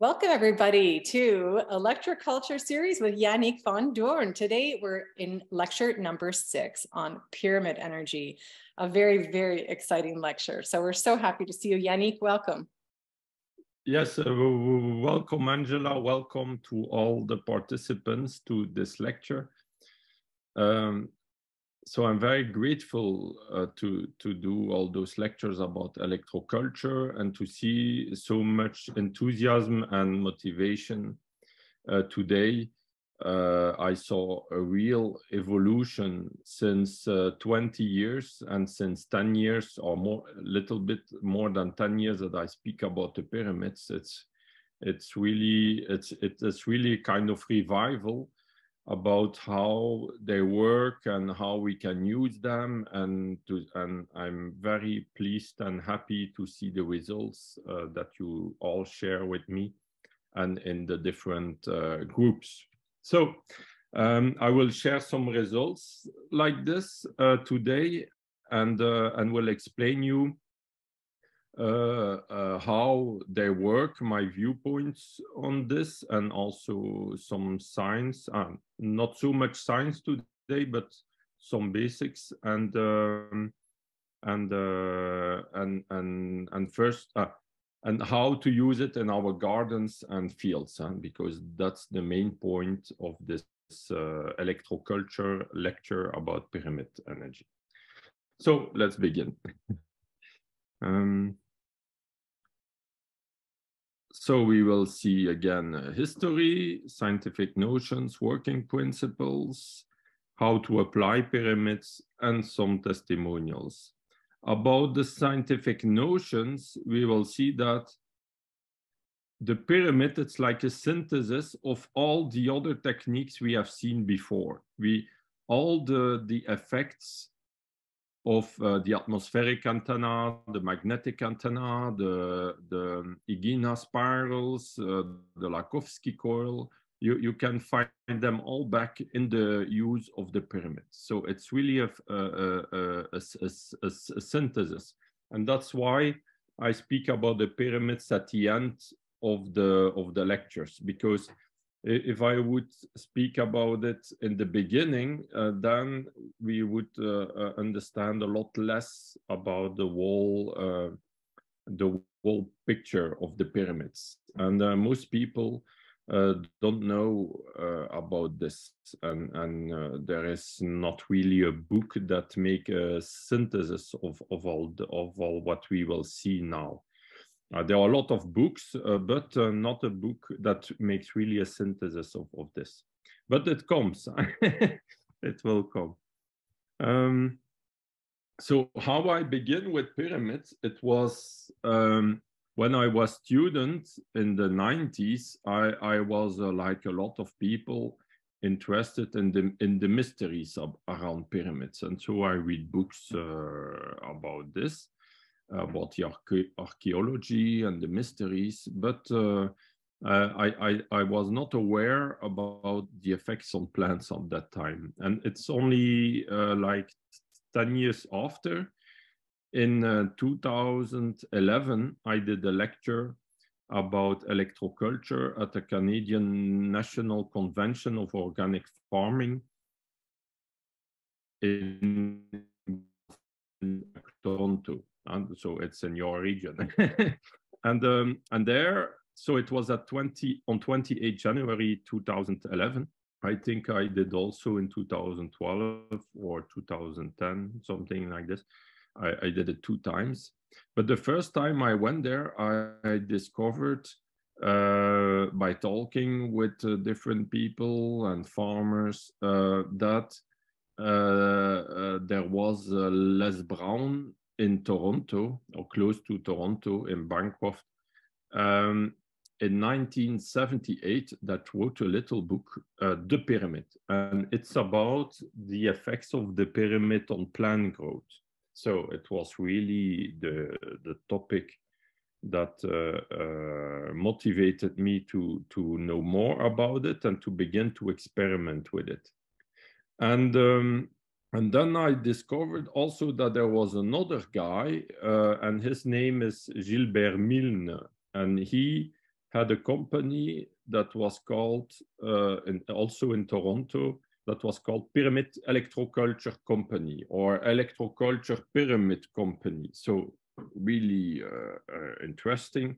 Welcome everybody to electroculture series with Yannick van Doorne. Today we're in lecture number six on pyramid energy, a very, very exciting lecture. So we're so happy to see you. Yannick, welcome. Yes, uh, welcome Angela, welcome to all the participants to this lecture. Um, so I'm very grateful uh, to to do all those lectures about electroculture and to see so much enthusiasm and motivation uh, today. Uh, I saw a real evolution since uh, 20 years and since 10 years or more, a little bit more than 10 years that I speak about the pyramids. It's it's really it's it's really kind of revival about how they work and how we can use them and to, and I'm very pleased and happy to see the results uh, that you all share with me and in the different uh, groups. So um, I will share some results like this uh, today and uh, and will explain you uh, uh, how they work, my viewpoints on this, and also some science, uh, not so much science today, but some basics, and um, and uh, and and and first, uh, and how to use it in our gardens and fields, huh? because that's the main point of this uh, electroculture lecture about pyramid energy. So let's begin. um, so we will see again uh, history, scientific notions, working principles, how to apply pyramids, and some testimonials. About the scientific notions, we will see that the pyramid, it's like a synthesis of all the other techniques we have seen before. We all the, the effects of uh, the atmospheric antenna, the magnetic antenna, the, the Igina spirals, uh, the Lakhovsky coil, you, you can find them all back in the use of the pyramids. So it's really a, a, a, a, synthesis. And that's why I speak about the pyramids at the end of the, of the lectures, because if I would speak about it in the beginning, uh, then we would uh, uh, understand a lot less about the whole uh, the whole picture of the pyramids. And uh, most people uh, don't know about this, and and there is not really a book that make a synthesis of of all the, of all what we will see now. Uh, there are a lot of books, uh, but uh, not a book that makes really a synthesis of, of this. But it comes, it will come. Um, so how I begin with pyramids, it was um, when I was student in the 90s, I, I was uh, like a lot of people interested in the in the mysteries of, around pyramids and so i read books uh, about this about the archaeology and the mysteries, but uh, I, I, I, was not aware about the effects on plants at that time. And it's only uh, like 10 years after, in uh, 2011, I did a lecture about electroculture at the Canadian National Convention of Organic Farming in Toronto and so it's in your region. and um, and there, so it was at 20 on 28 January 2011. I think I did also in 2012 or 2010, something like this. I, I did it two times. But the first time I went there, I, I discovered uh, by talking with uh, different people and farmers uh, that uh, uh, there was uh, Les Brown in Toronto or close to Toronto in Bancroft um, in 1978 that wrote a little book, uh, The Pyramid, and it's about the effects of the pyramid on plant growth. So it was really the, the topic that uh, uh, motivated me to, to know more about it and to begin to experiment with it. And um, and then I discovered also that there was another guy, uh, and his name is Gilbert Milne, and he had a company that was called, uh, in, also in Toronto, that was called Pyramid Electroculture Company or Electroculture Pyramid Company. So really uh, uh, interesting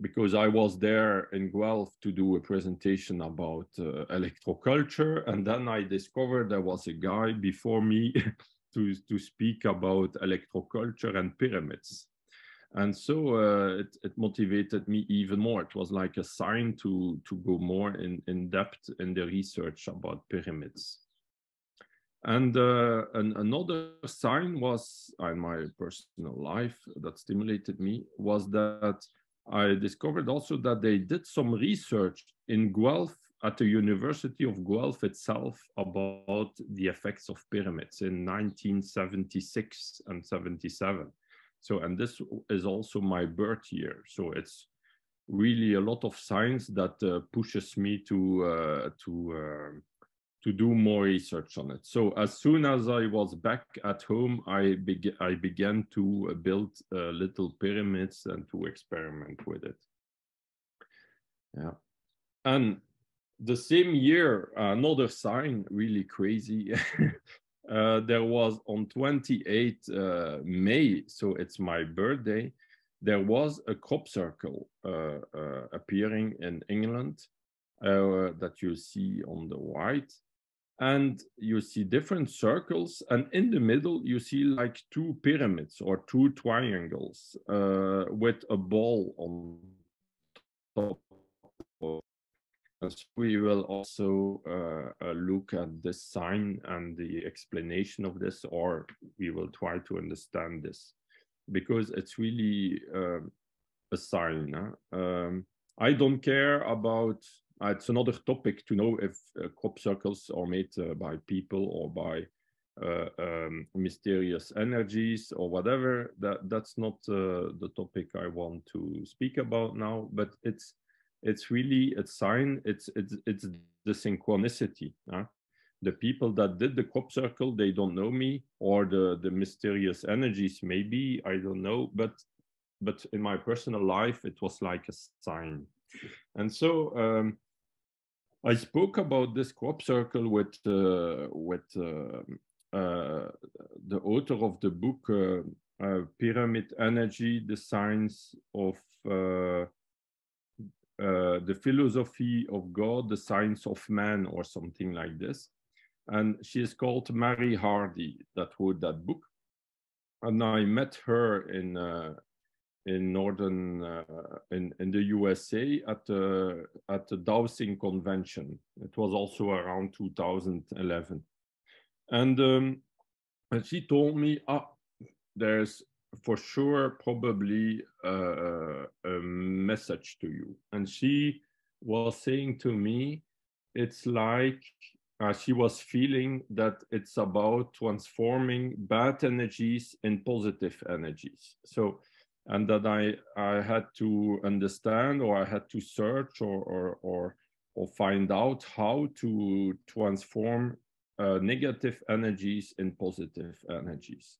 because I was there in Guelph to do a presentation about uh, electroculture. And then I discovered there was a guy before me to, to speak about electroculture and pyramids. And so uh, it, it, motivated me even more. It was like a sign to, to go more in, in depth in the research about pyramids. And, uh, and another sign was in my personal life that stimulated me was that I discovered also that they did some research in Guelph at the University of Guelph itself about the effects of pyramids in 1976 and 77. So, and this is also my birth year. So it's really a lot of science that uh, pushes me to uh, to uh, to do more research on it. So as soon as I was back at home, I, be I began to build uh, little pyramids and to experiment with it. Yeah, and the same year, another sign really crazy. uh, there was on 28 uh, May, so it's my birthday, there was a crop circle uh, uh, appearing in England uh, that you see on the right. And you see different circles, and in the middle, you see like two pyramids or two triangles with a ball on top we will also uh, uh, look at the sign and the explanation of this, or we will try to understand this because it's really uh, a sign. Huh? Um, I don't care about, uh, it's another topic to know if uh, crop circles are made uh, by people or by um, mysterious energies or whatever. That That's not the topic I want to speak about now, but it's it's really a sign it's it's it's the synchronicity huh? the people that did the crop circle they don't know me or the the mysterious energies maybe i don't know but but in my personal life it was like a sign and so um, i spoke about this crop circle with uh, with uh, uh, the author of the book uh, uh, pyramid energy the Science of uh, the philosophy of God, the science of man, or something like this. And she is called Mary Hardy that wrote that book. And I met her in in northern uh, in in the USA at the at the dowsing convention. It was also around 2011, and um, and she told me, ah, there's for sure probably uh, a message to you. And she was saying to me, it's like uh, she was feeling that it's about transforming bad energies in positive energies. So, and that I, I had to understand or I had to search or, or, or, or find out how to transform uh, negative energies in positive energies.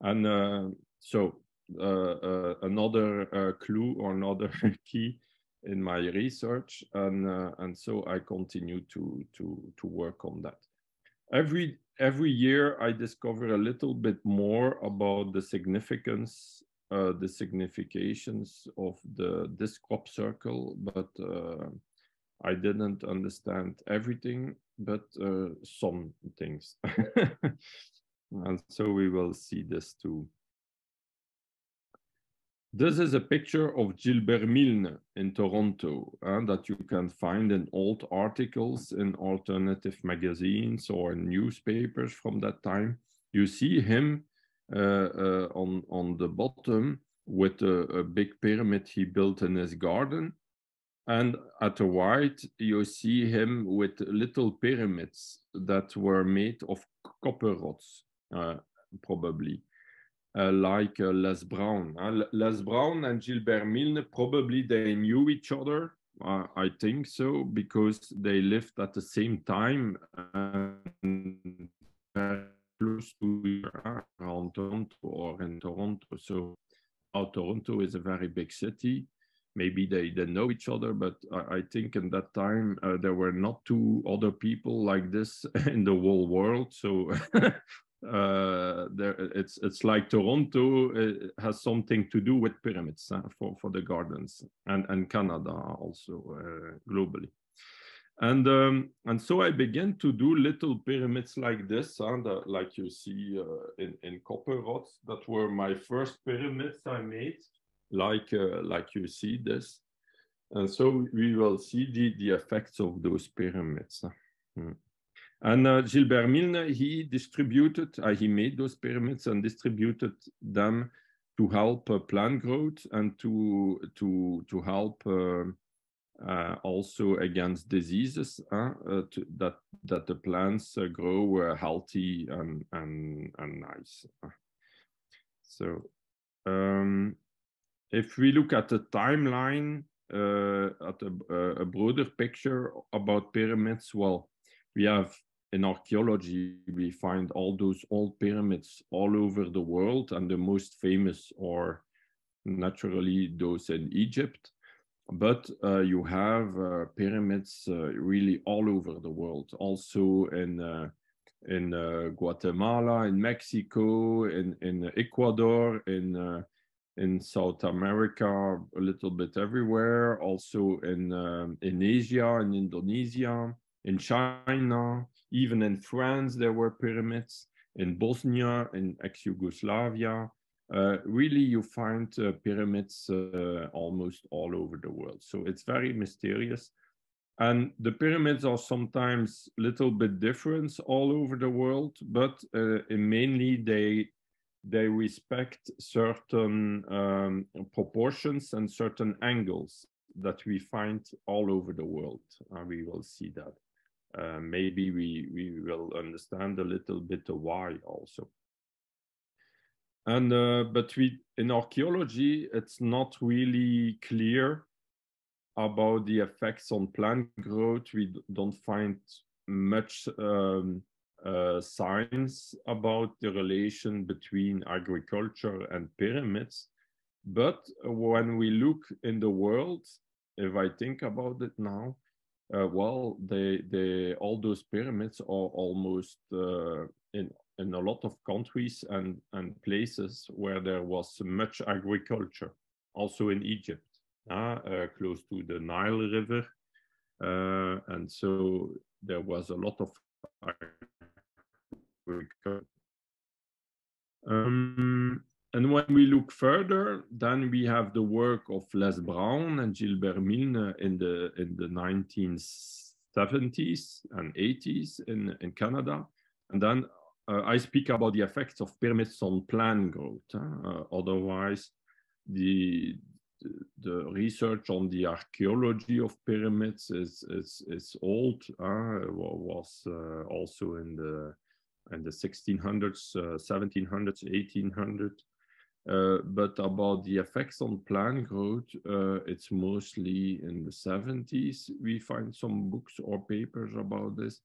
And uh, so uh, uh, another uh, clue or another key in my research, and and so I continue to to to work on that. Every every year I discover a little bit more about the significance, uh, the significations of the this crop circle, but uh, I didn't understand everything, but uh, some things. and so we will see this too. This is a picture of Gilbert Milne in Toronto uh, that you can find in old articles in alternative magazines or newspapers from that time. You see him on, on the bottom with a, a, big pyramid he built in his garden. And at the right, you see him with little pyramids that were made of copper rods, uh, probably. Uh, like uh, Les Brown. Les Brown and Gilbert Milne probably they knew each other. I think so because they lived at the same time and close to around Toronto or in Toronto. So Toronto is a very big city. maybe they didn't know each other, but I, I think in that time uh, there were not two other people like this in the whole world. So uh, there, it's it's like Toronto uh, has something to do with pyramids uh, for for the gardens and and Canada also uh, globally. And um, and so I began to do little pyramids like this, the, like you see uh, in in copper rods. That were my first pyramids I made like uh, like you see this. And so we will see the, the effects of those pyramids. Mm. And uh, Gilbert Milne, he distributed, uh, he made those pyramids and distributed them to help uh, plant growth and to to to help uh, also against diseases uh, to, that that the plants grow healthy and and and nice. So um, if we look at the timeline, uh, at a, a, broader picture about pyramids, well, we have in archaeology, we find all those old pyramids all over the world, and the most famous are naturally those in Egypt. But uh, you have uh, pyramids uh, really all over the world, also in uh, in uh, Guatemala, in Mexico, in in Ecuador, in in South America, a little bit everywhere, also in, um, in Asia, in Indonesia, in China, even in France, there were pyramids, in Bosnia, in ex-Yugoslavia. Uh, really, you find uh, pyramids uh, almost all over the world. So it's very mysterious. And the pyramids are sometimes a little bit different all over the world, but uh, mainly they they respect certain um, proportions and certain angles that we find all over the world. Uh, we will see that. Uh, maybe we, we will understand a little bit why also. And uh, but we in archaeology, it's not really clear about the effects on plant growth. We don't find much um, uh, science about the relation between agriculture and pyramids. But when we look in the world, if I think about it now, uh, well, they, they, all those pyramids are almost uh, in, in a lot of countries and, and places where there was much agriculture, also in Egypt, uh, close to the Nile River. Uh, and so there was a lot of um, and when we look further, then we have the work of Les Brown and Gilbert Milne in the in the 1970s and 80s in, in Canada. And then uh, I speak about the effects of pyramids on plant growth. Uh, otherwise, the, the research on the archaeology of pyramids is is, is old. Uh, was uh, also in the in the 1600s, uh, 1700s, 1800s. Uh, but about the effects on plant growth, uh, it's mostly in the 70s. We find some books or papers about this.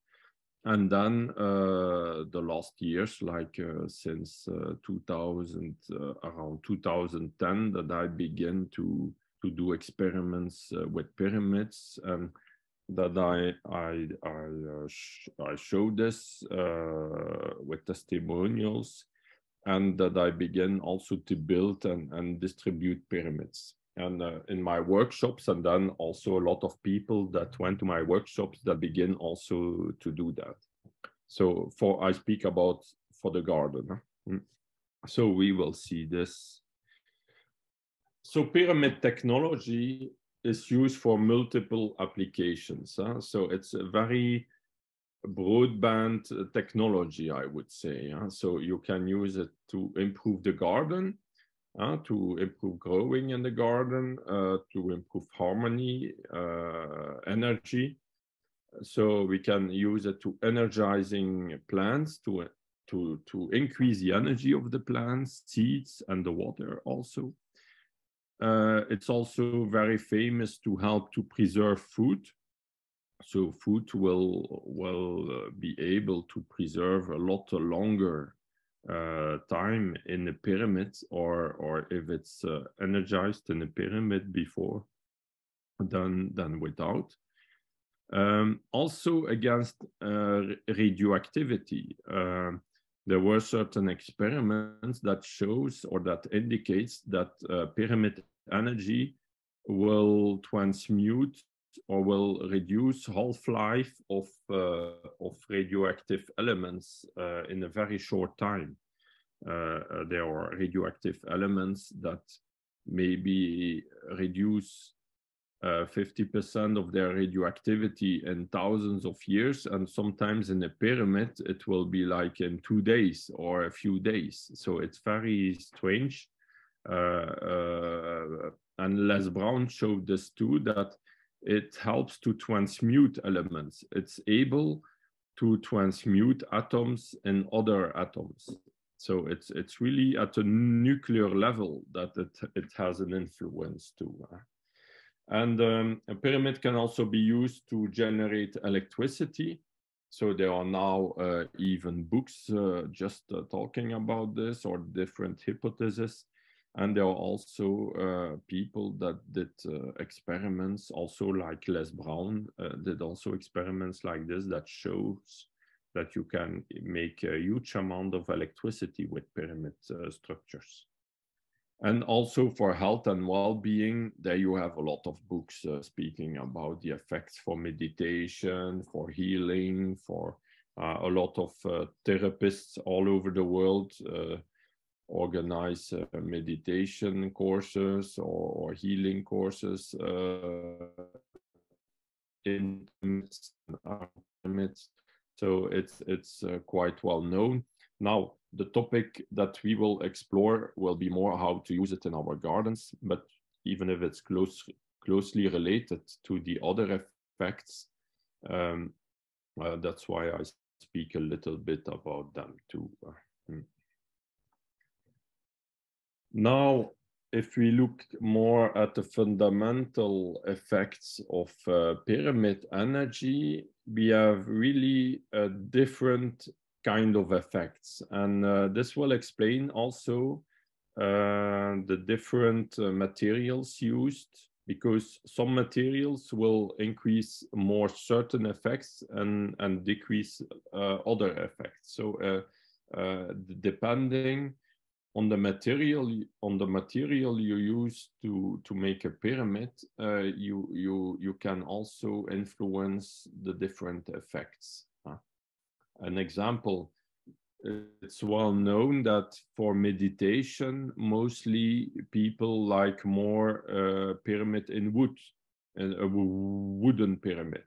And then uh, the last years, like uh, since uh, 2000, around 2010, that I began to, to do experiments with pyramids. And that I I I, uh, sh I showed this uh, with testimonials, and that I began also to build and, and distribute pyramids. And uh, in my workshops, and then also a lot of people that went to my workshops that begin also to do that. So for I speak about for the garden. Mm. So we will see this. So pyramid technology is used for multiple applications. Huh? So it's a very broadband uh, technology, I would say. Huh? So you can use it to improve the garden, uh, to improve growing in the garden, uh, to improve harmony, uh, energy. So we can use it to energizing plants, to, to, to increase the energy of the plants, seeds, and the water also. Uh, it's also very famous to help to preserve food. So food will will uh, be able to preserve a lot longer uh, time in the pyramid, or or if it's uh, energized in the pyramid before, than, than without. Um, also against uh, radioactivity. Uh, there were certain experiments that shows or that indicates that uh, pyramid energy will transmute or will reduce half-life of, uh, of radioactive elements uh, in a very short time. Uh, uh, there are radioactive elements that maybe reduce 50% uh, of their radioactivity in thousands of years. And sometimes in a pyramid, it will be like in two days or a few days. So it's very strange. Uh, and Les Brown showed this too, that it helps to transmute elements. It's able to transmute atoms in other atoms. So it's it's really at a nuclear level that it, it has an influence too. And um, a pyramid can also be used to generate electricity. So there are now uh, even books uh, just uh, talking about this or different hypotheses. And there are also uh, people that did uh, experiments, also like Les Brown uh, did also experiments like this that shows that you can make a huge amount of electricity with pyramid structures. And also for health and well-being there you have a lot of books uh, speaking about the effects for meditation for healing for uh, a lot of uh, therapists all over the world organize uh, meditation courses or, or healing courses uh, in so it's it's quite well known now the topic that we will explore will be more how to use it in our gardens, but even if it's close, closely related to the other effects, um, uh, that's why I speak a little bit about them too. Hmm. Now, if we look more at the fundamental effects of uh, pyramid energy, we have really a different kind of effects. And uh, this will explain also uh, the different uh, materials used because some materials will increase more certain effects and, and decrease uh, other effects. So uh, depending on the material on the material you use to to make a pyramid you you you can also influence the different effects an example. It's well known that for meditation, mostly people like more uh, pyramid in wood, and a wooden pyramid.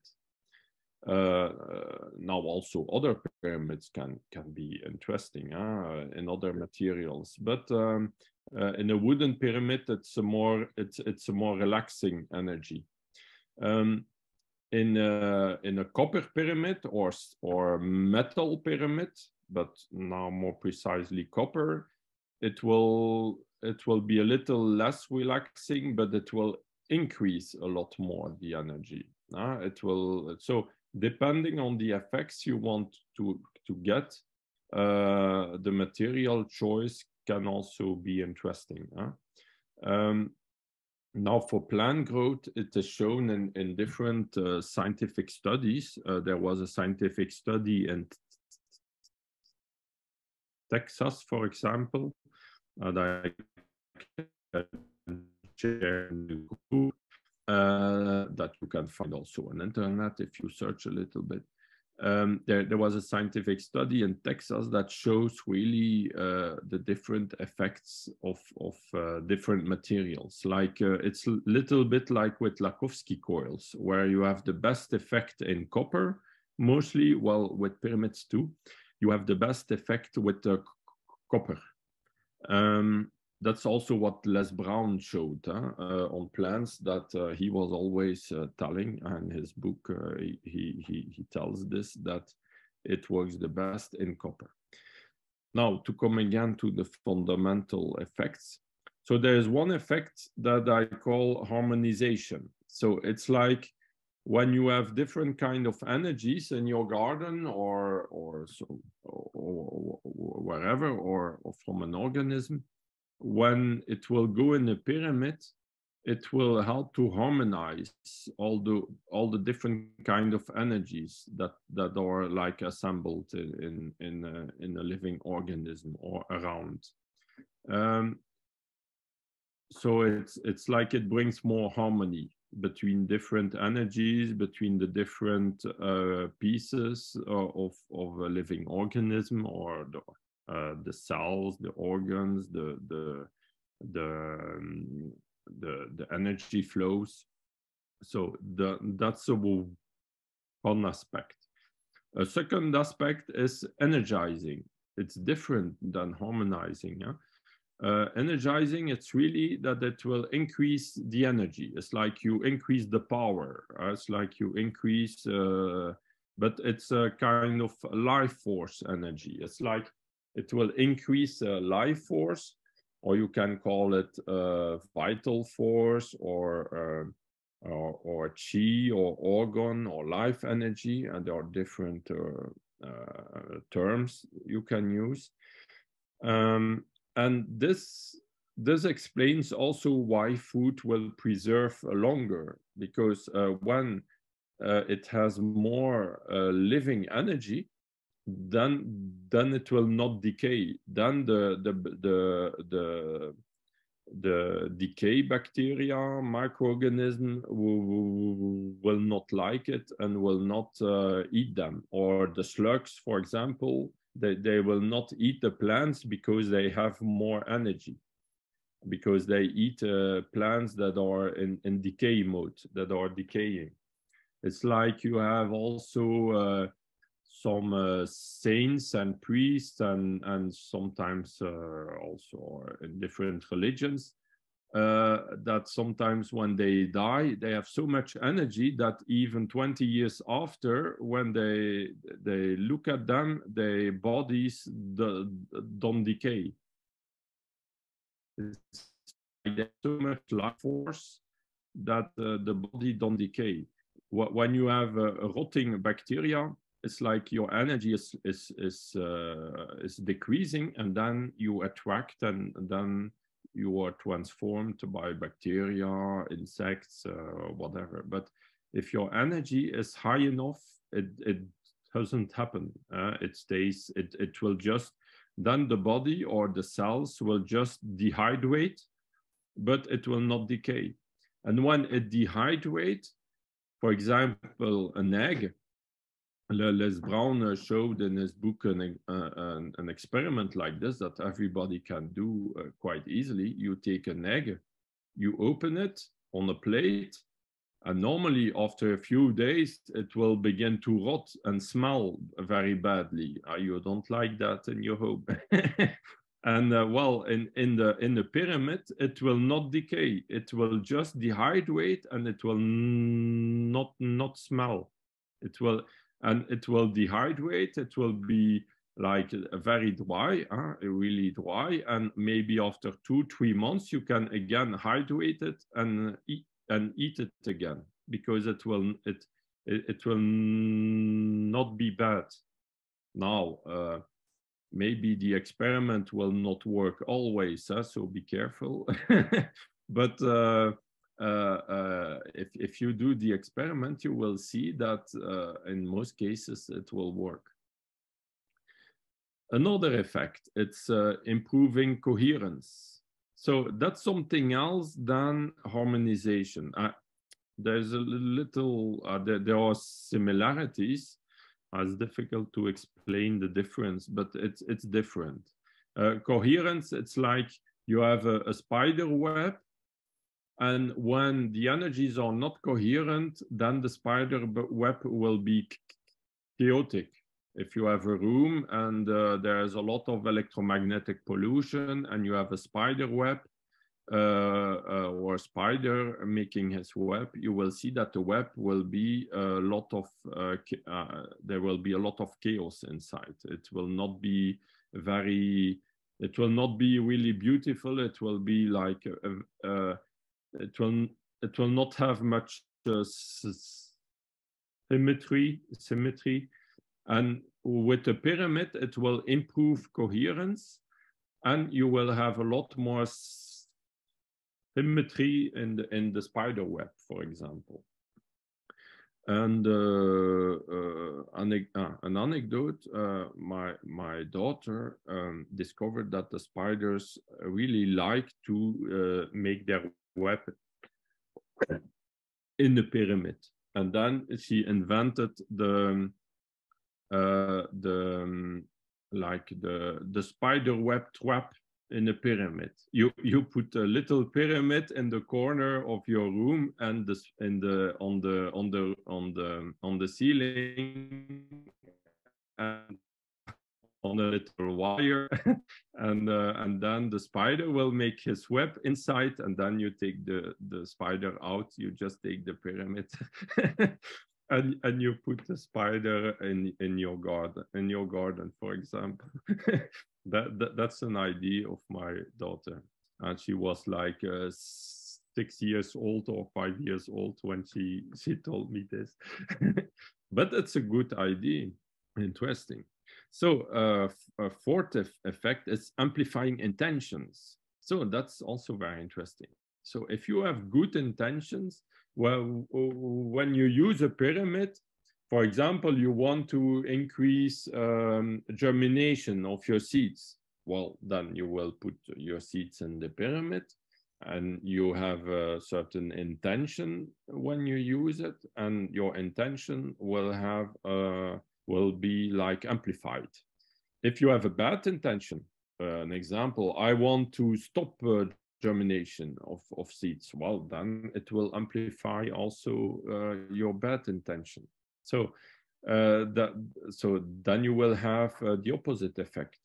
Uh, now also other pyramids can can be interesting uh, in other materials, but um, uh, in a wooden pyramid, it's a more it's it's a more relaxing energy. Um, in a, in a copper pyramid or, or metal pyramid, but now more precisely copper, it will, it will be a little less relaxing, but it will increase a lot more the energy. Uh, it will, so depending on the effects you want to, to get, uh, the material choice can also be interesting. Uh? Um, now, for plant growth, it is shown in, in different uh, scientific studies. Uh, there was a scientific study in Texas, for example, that I in the group, uh, that you can find also on internet if you search a little bit um, there, there was a scientific study in Texas that shows really uh, the different effects of, of uh, different materials. Like uh, it's a little bit like with Lakhovsky coils, where you have the best effect in copper, mostly, well, with pyramids too, you have the best effect with the copper. Um, that's also what Les Brown showed huh? uh, on plants that uh, he was always uh, telling and his book. Uh, he, he, he tells this that it works the best in copper. Now, to come again to the fundamental effects. So there is one effect that I call harmonization. So it's like when you have different kind of energies in your garden or or so or, or, wherever or, or from an organism when it will go in a pyramid, it will help to harmonize all the all the different kind of energies that that are like assembled in in a, in a living organism or around. Um, so it's it's like it brings more harmony between different energies between the different uh, pieces of of a living organism or the uh, the cells the organs the the the um, the the energy flows. So the, that's a one aspect. A second aspect is energizing. It's different than harmonizing. Yeah? Uh, energizing, it's really that it will increase the energy. It's like you increase the power. Uh, it's like you increase, uh, but it's a kind of life force energy. It's like it will increase life force or you can call it uh, vital force or, uh, or, chi or orgone or life energy, and there are different uh, uh, terms you can use. Um, and this this explains also why food will preserve longer because uh, when uh, it has more living energy, then then it will not decay. Then the the the the the decay bacteria microorganism will, not like it and will not uh, eat them. Or the slugs for example they, they will not eat the plants because they have more energy. Because they eat uh, plants that are in, in decay mode that are decaying. It's like you have also uh, some uh, saints and priests and and sometimes uh, also in different religions uh, that sometimes when they die they have so much energy that even 20 years after when they they look at them their bodies don't decay. There's so much life force that uh, the body don't decay. When you have rotting bacteria it's like your energy is is is uh, is decreasing and then you attract and then you are transformed by bacteria insects uh, whatever. But if your energy is high enough it it doesn't happen uh, it stays it it will just then the body or the cells will just dehydrate but it will not decay. And when it dehydrates for example an egg Les Brown showed in his book an, uh, an, an, experiment like this that everybody can do uh, quite easily. You take an egg, you open it on a plate, and normally after a few days, it will begin to rot and smell very badly. Uh, you don't like that in your home. and uh, well, in, in, the, in the pyramid, it will not decay. It will just dehydrate and it will not, not smell. It will, and it will dehydrate. It will be like very dry, huh? really dry. And maybe after two, three months, you can again hydrate it and eat, and eat it again because it will it it, will not be bad. Now, uh, maybe the experiment will not work always, huh? so be careful. but uh, Uh, uh, if, if you do the experiment, you will see that uh, in most cases it will work. Another effect, it's uh, improving coherence. So that's something else than harmonization. there's a little, there, there are similarities, it's difficult to explain the difference, but it's it's different. Uh, coherence, it's like you have a, a, spider web and when the energies are not coherent, then the spider web will be chaotic. If you have a room and uh, there's a lot of electromagnetic pollution and you have a spider web uh, uh, or a spider making his web, you will see that the web will be a lot of, uh, uh, there will be a lot of chaos inside. It will not be very, it will not be really beautiful. It will be like a, a, it will it will not have much uh, symmetry symmetry and with the pyramid it will improve coherence and you will have a lot more symmetry in the in the spider web, for example. And uh, uh, uh, an anecdote: uh, my my daughter um, discovered that the spiders really like to uh, make their web in the pyramid, and then she invented the uh, the um, like the the spider web trap in a pyramid. You you put a little pyramid in the corner of your room and this in the on the on the on the on the ceiling and on a little wire and uh, and then the spider will make his web inside and then you take the the spider out you just take the pyramid and and you put the spider in in your garden in your garden for example. That, that, that's an idea of my daughter. And she was like uh, six years old or five years old when she she told me this. But it's a good idea. Interesting so uh, a fourth effect is amplifying intentions so that's also very interesting so if you have good intentions well when you use a pyramid for example, you want to increase um, germination of your seeds. Well, then you will put your seeds in the pyramid and you have a certain intention when you use it and your intention will have uh, will be like amplified if you have a bad intention uh, an example i want to stop uh, germination of, of seeds well then it will amplify also uh, your bad intention so uh, that so then you will have uh, the opposite effect.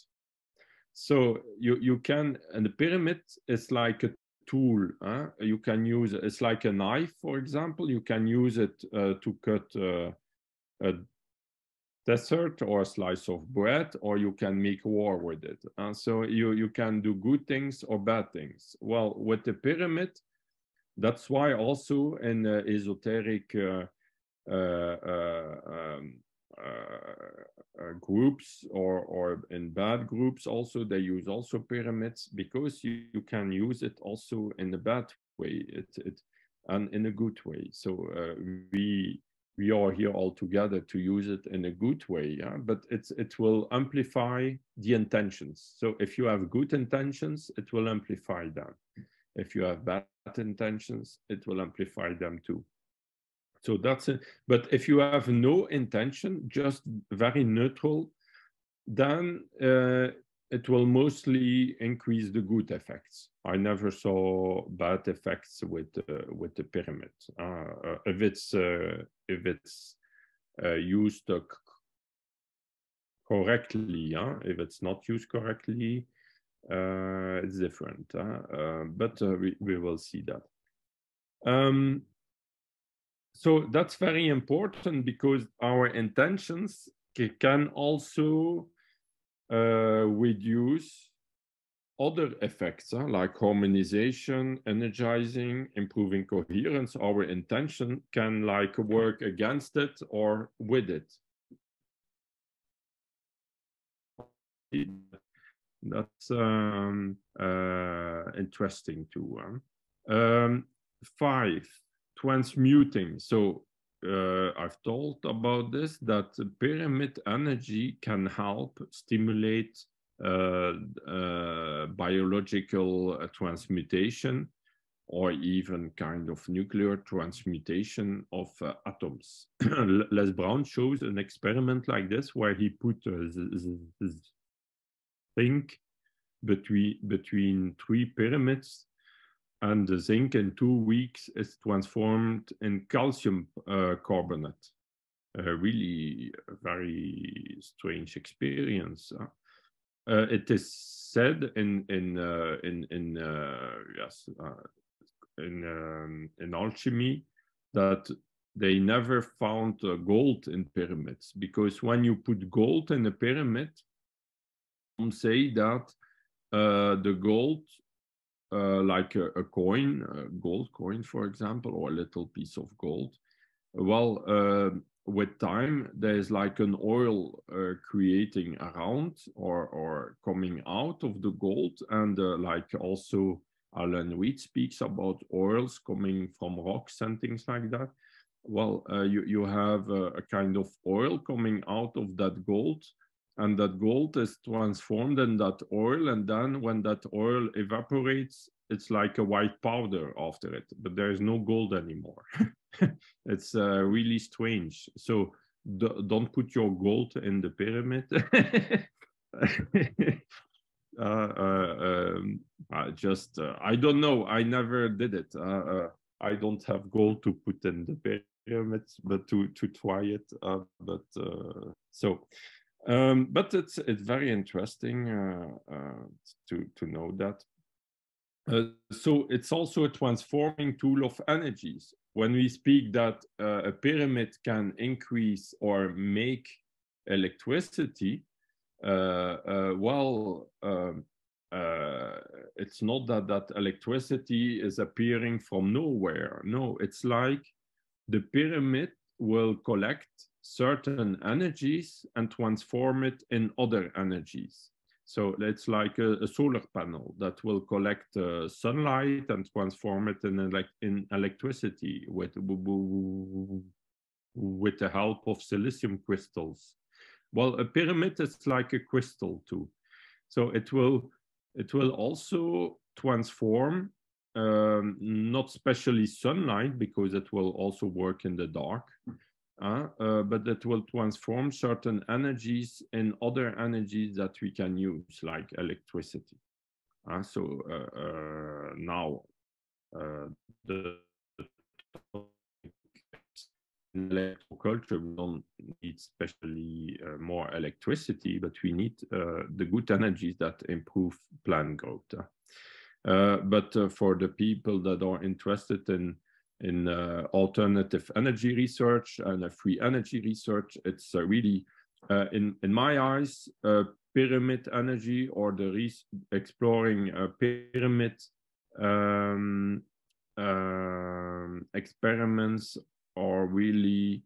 So you you can and the pyramid is like a tool. Huh? You can use it's like a knife, for example. You can use it uh, to cut uh, a dessert or a slice of bread, or you can make war with it. And so you you can do good things or bad things. Well, with the pyramid, that's why also in uh, esoteric uh, uh, uh, um, uh, groups or or in bad groups also they use also pyramids because you, you can use it also in a bad way it, it and in a good way so we we are here all together to use it in a good way yeah but it's it will amplify the intentions so if you have good intentions it will amplify them if you have bad intentions it will amplify them too so that's it. But if you have no intention, just very neutral, then uh, it will mostly increase the good effects. I never saw bad effects with uh, with the pyramid. Uh, uh if it's uh, if it's uh, used correctly, if it's not used correctly, it's different. but we we will see that. Um, so that's very important because our intentions can also uh, reduce other effects like harmonization, energizing, improving coherence. Our intention can like work against it or with it. That's um, uh, interesting too. Um, five, transmuting. So uh, I've told about this that pyramid energy can help stimulate biological uh, transmutation or even kind of nuclear transmutation of uh, atoms. Les Brown shows an experiment like this where he put uh, zinc between between three pyramids and the zinc in two weeks is transformed in calcium uh, carbonate. Uh, really very strange experience. Uh, it is said in in uh, in in uh, yes uh, in um, in alchemy that they never found gold in pyramids because when you put gold in a pyramid, some say that the gold uh, like a, a, coin, a gold coin, for example, or a little piece of gold. Well, uh, with time, there's like an oil uh, creating around or, or coming out of the gold, and uh, like also Alan Reid speaks about oils coming from rocks and things like that. Well, uh, you, you have a, a, kind of oil coming out of that gold, and that gold is transformed in that oil. And then when that oil evaporates, it's like a white powder after it, but there is no gold anymore. it's uh, really strange. So don't put your gold in the pyramid. uh, uh, um, I just uh, I don't know. I never did it. Uh, uh, I don't have gold to put in the pyramid, but to to try it. Uh, but so, um, but it's it's very interesting to to know that. so it's also a transforming tool of energies. When we speak that a pyramid can increase or make electricity, uh, uh, well, um, uh, it's not that that electricity is appearing from nowhere. No, it's like the pyramid will collect certain energies and transform it in other energies. So it's like a, a solar panel that will collect uh, sunlight and transform it in, elect in electricity with, with the help of silicium crystals. Well, a pyramid is like a crystal too. So it will it will also transform um, not especially sunlight because it will also work in the dark, but that will transform certain energies in other energies that we can use, like electricity. Uh, so uh, uh, now uh, the in electroculture, we don't need especially uh, more electricity, but we need uh, the good energies that improve plant growth. Uh, but uh, for the people that are interested in in uh, alternative energy research and free energy research, it's uh, really, in in my eyes, pyramid energy or the exploring pyramid um, um, experiments are really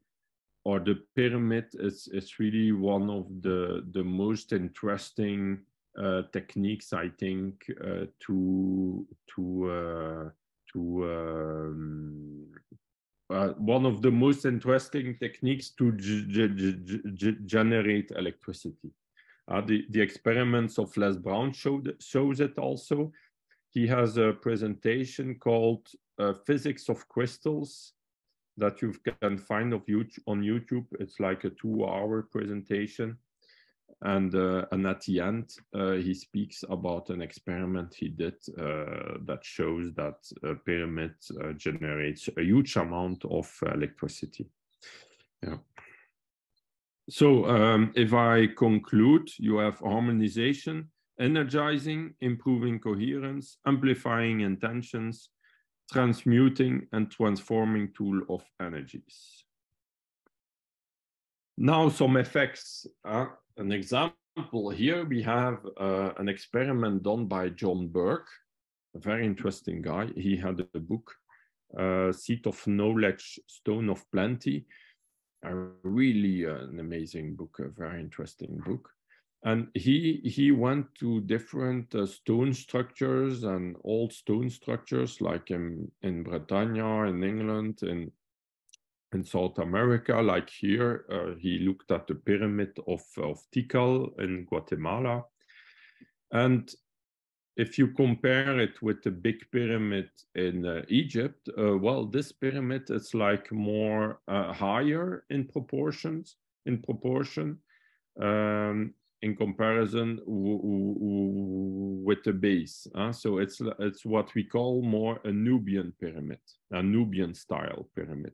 or the pyramid is is really one of the the most interesting uh, techniques I think uh, to to uh, to um, uh, one of the most interesting techniques to generate electricity. Uh, the the experiments of Les Brown showed shows it also. He has a presentation called uh, Physics of Crystals that you can find of YouTube, on YouTube. It's like a two-hour presentation. And, uh, and at the end, uh, he speaks about an experiment he did uh, that shows that a pyramid generates a huge amount of electricity. Yeah. So um, if I conclude, you have harmonization, energizing, improving coherence, amplifying intentions, transmuting and transforming tool of energies. Now some effects. Uh, an example here, we have uh, an experiment done by John Burke, a very interesting guy. He had a book, uh, Seed of Knowledge, Stone of Plenty, a really uh, an amazing book, a very interesting book and he he went to different uh, stone structures and old stone structures like in in Bretagne in England in in South America like here uh, he looked at the pyramid of of Tikal in Guatemala and if you compare it with the big pyramid in uh, Egypt, uh, well, this pyramid is like more uh, higher in proportions, in proportion, um, in comparison with the base. So it's it's what we call more a Nubian pyramid, a Nubian style pyramid.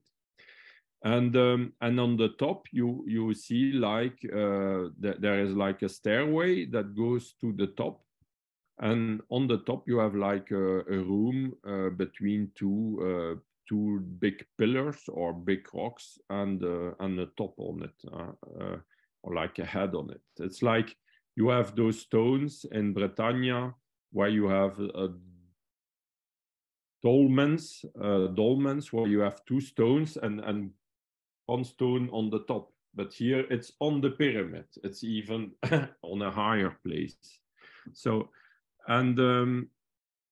And um, and on the top you you see like uh, th there is like a stairway that goes to the top, and on the top you have like a, a room uh, between two uh, two big pillars or big rocks and uh, and a top on it. Uh, uh, or like a head on it. It's like you have those stones in Bretagne where you have a dolmens, uh, dolmens where you have two stones and, and one stone on the top. But here it's on the pyramid. It's even on a higher place. So, and um,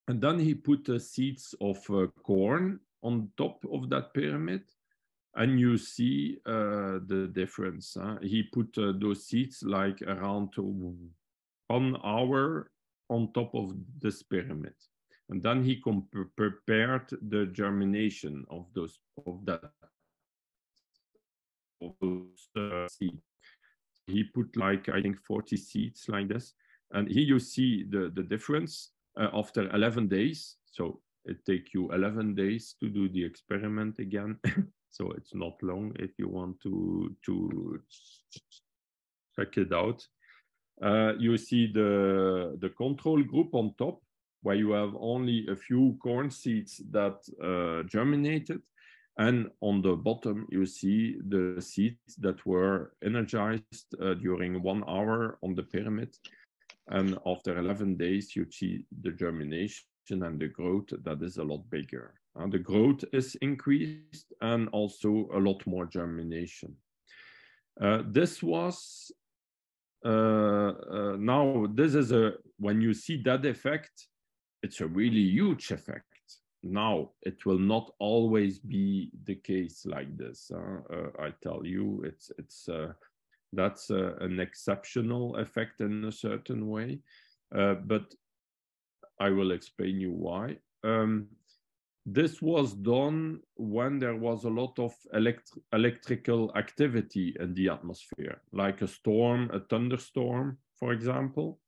And then he put the seeds of uh, corn on top of that pyramid. And you see uh, the difference. Huh? He put uh, those seeds like around one hour on top of this pyramid. And then he prepared the germination of those of that those uh, seeds. He put like I think 40 seeds like this, and here you see the the difference uh, after 11 days. So it take you 11 days to do the experiment again. so it's not long if you want to to check it out. Uh, you see the, the control group on top, where you have only a few corn seeds that uh, germinated. And on the bottom, you see the seeds that were energized uh, during one hour on the pyramid. And after 11 days, you see the germination and the growth that is a lot bigger. And the growth is increased and also a lot more germination. Uh, this was uh, uh, now this is a when you see that effect it's a really huge effect now it will not always be the case like this uh, i tell you it's it's that's an exceptional effect in a certain way. But i will explain you why. Um, this was done when there was a lot of elect electrical activity in the atmosphere, like a storm, a thunderstorm, for example.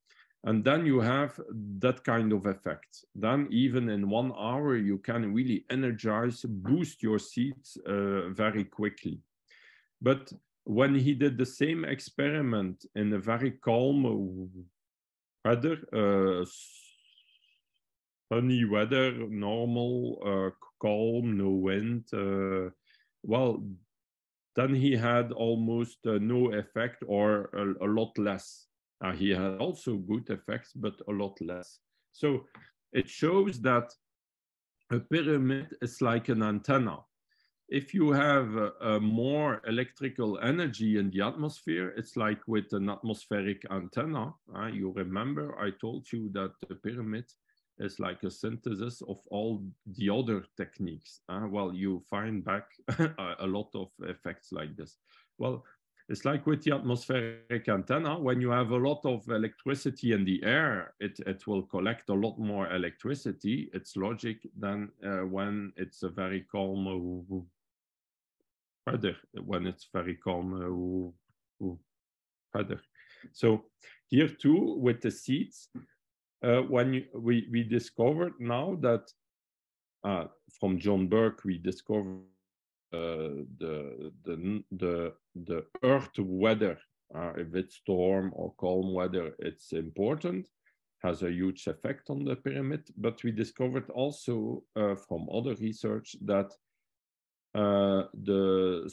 And then you have that kind of effect. Then, even in one hour, you can really energize, boost your seeds uh, very quickly. But when he did the same experiment in a very calm weather, uh, sunny weather, normal, uh, calm, no wind. Uh, well, then he had almost uh, no effect or a, a lot less. Uh, he had also good effects, but a lot less. So it shows that a pyramid is like an antenna. If you have more electrical energy in the atmosphere, it's like with an atmospheric antenna. Uh, you remember I told you that the pyramid is like a synthesis of all the other techniques. Uh, well, you find back a lot of effects like this. Well, it's like with the atmospheric antenna, when you have a lot of electricity in the air, it, it will collect a lot more electricity. It's logic than uh, when it's a very calm uh, weather, when it's very calm uh, weather. So here too, with the seeds, uh, when you, we, we discovered now that uh, from John Burke, we discovered the, the, the, the earth weather, uh, if it's storm or calm weather, it's important, has a huge effect on the pyramid. But we discovered also uh, from other research that uh, the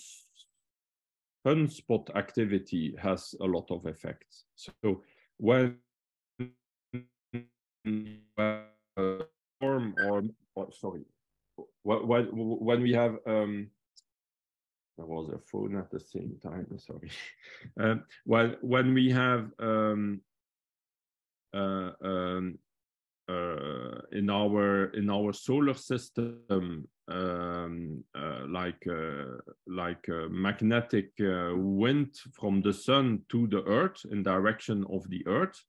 sunspot activity has a lot of effects. So when form or, or sorry, when, when we have um, there was a phone at the same time. Sorry. Um, when when we have um, uh, um, uh, in our in our solar system, um, uh, like uh, like magnetic uh, wind from the sun to the Earth in direction of the Earth,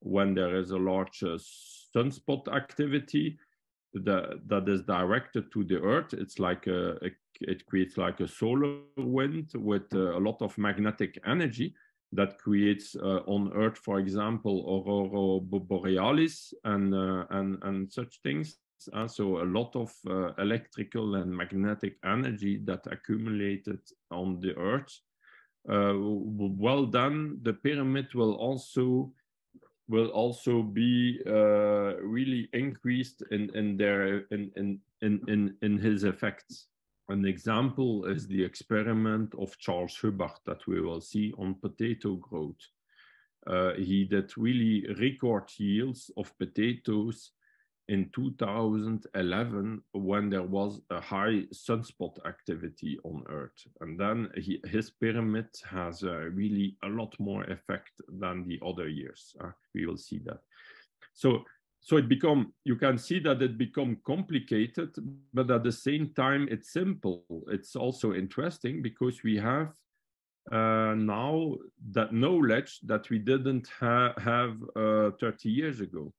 when there is a large uh, sunspot activity that, that is directed to the Earth, it's like a, a it creates like a solar wind with uh, a lot of magnetic energy that creates uh, on Earth, for example, aurora borealis and uh, and and such things. Uh, so a lot of uh, electrical and magnetic energy that accumulated on the Earth. well done. The pyramid will also will also be uh, really increased in in their in in in in, in his effects. An example is the experiment of Charles Hubbard that we will see on potato growth. Uh, he did really record yields of potatoes in 2011 when there was a high sunspot activity on Earth. And then he, his pyramid has uh, really a lot more effect than the other years. Uh, we will see that. So so it become you can see that it become complicated but at the same time it's simple it's also interesting because we have uh, now that knowledge that we didn't ha have uh, 30 years ago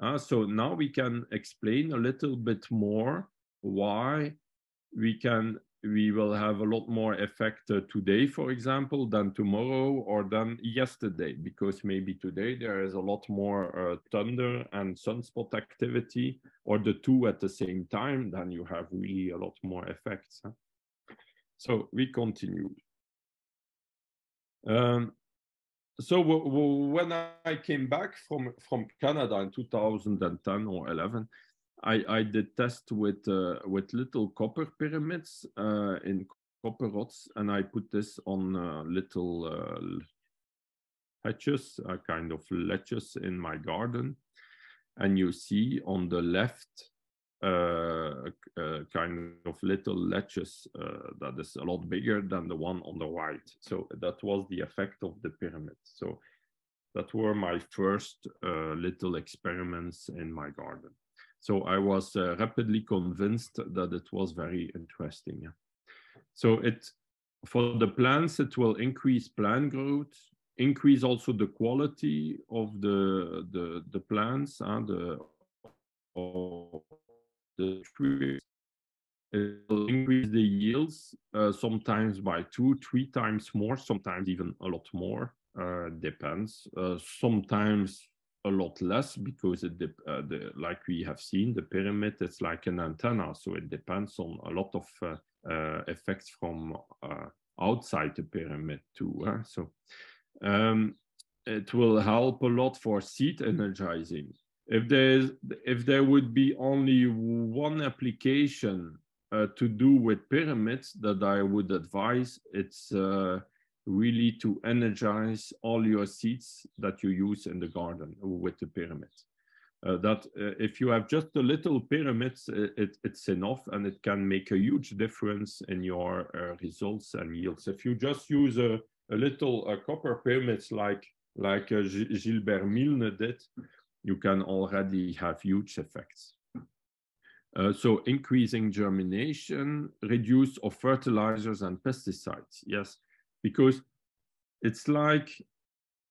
uh, so now we can explain a little bit more why we can we will have a lot more effect uh, today, for example, than tomorrow or than yesterday, because maybe today there is a lot more uh, thunder and sunspot activity, or the two at the same time, then you have really a lot more effects. Huh? So we continue. Um, so when I came back from, from Canada in 2010 or 11, I, I did test with uh, with little copper pyramids uh, in copper rods, and I put this on uh, little uh, hatches, uh, kind of ledges in my garden. And you see on the left, uh, kind of little ledges that is a lot bigger than the one on the right. So that was the effect of the pyramid. So that were my first little experiments in my garden. So I was uh, rapidly convinced that it was very interesting. So it, for the plants, it will increase plant growth, increase also the quality of the the the plants and the the. It will increase the yields uh, sometimes by two, three times more, sometimes even a lot more. Uh, depends. Uh, sometimes a lot less because it uh, the, like we have seen the pyramid it's like an antenna so it depends on a lot of uh, uh, effects from outside the pyramid too so um, it will help a lot for seed energizing if there's if there would be only one application uh, to do with pyramids that i would advise it's uh, really to energize all your seeds that you use in the garden with the pyramids. Uh, that uh, if you have just a little pyramids, it, it's enough and it can make a huge difference in your uh, results and yields. If you just use a, a little uh, copper pyramids like, like Gilbert Milne did, you can already have huge effects. so increasing germination, reduce of fertilizers and pesticides. Yes, because it's like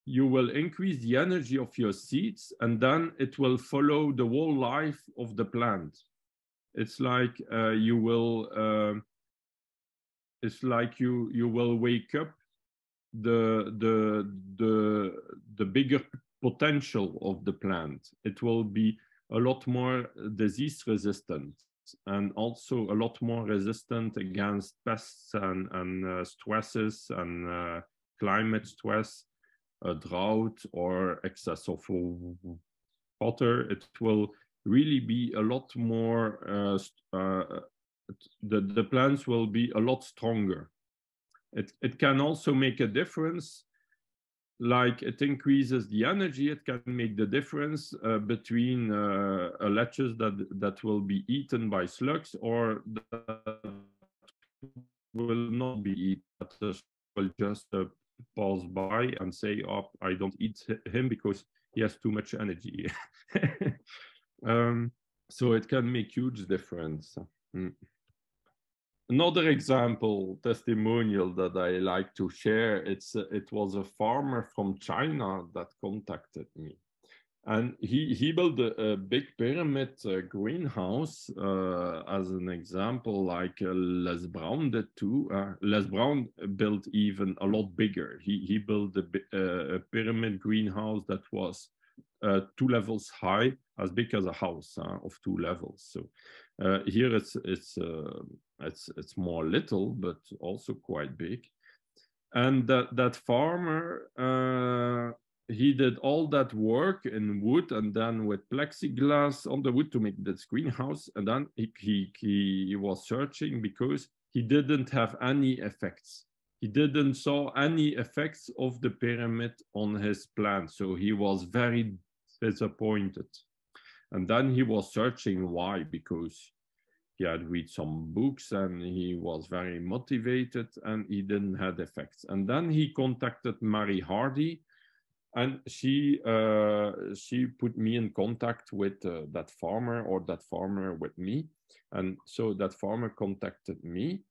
you will increase the energy of your seeds and then it will follow the whole life of the plant it's like uh, you will uh, it's like you you will wake up the the the the bigger potential of the plant it will be a lot more disease resistant and also a lot more resistant against pests and, and uh, stresses and uh, climate stress, drought, or excess of water. It will really be a lot more, uh, uh, the, the plants will be a lot stronger. It, it can also make a difference like it increases the energy, it can make the difference uh, between uh, lettuce that that will be eaten by slugs or that will not be eaten. That will just uh, pass by and say, "Oh, I don't eat him because he has too much energy." um, so it can make huge difference. Mm. Another example testimonial that I like to share, it's it was a farmer from China that contacted me. And he, he built a, a big pyramid uh, greenhouse uh, as an example, like uh, Les Brown did too. Uh, Les Brown built even a lot bigger. He, he built a, uh, a pyramid greenhouse that was uh, two levels high, as big as a house of two levels. So here it's, it's it's it's more little, but also quite big. And that that farmer, uh, he did all that work in wood and then with plexiglass on the wood to make this greenhouse. And then he, he, he was searching because he didn't have any effects. He didn't saw any effects of the pyramid on his plant. So he was very disappointed. And then he was searching why, because he had read some books and he was very motivated and he didn't have effects. And then he contacted Mary Hardy and she uh, she put me in contact with uh, that farmer or that farmer with me. And so that farmer contacted me.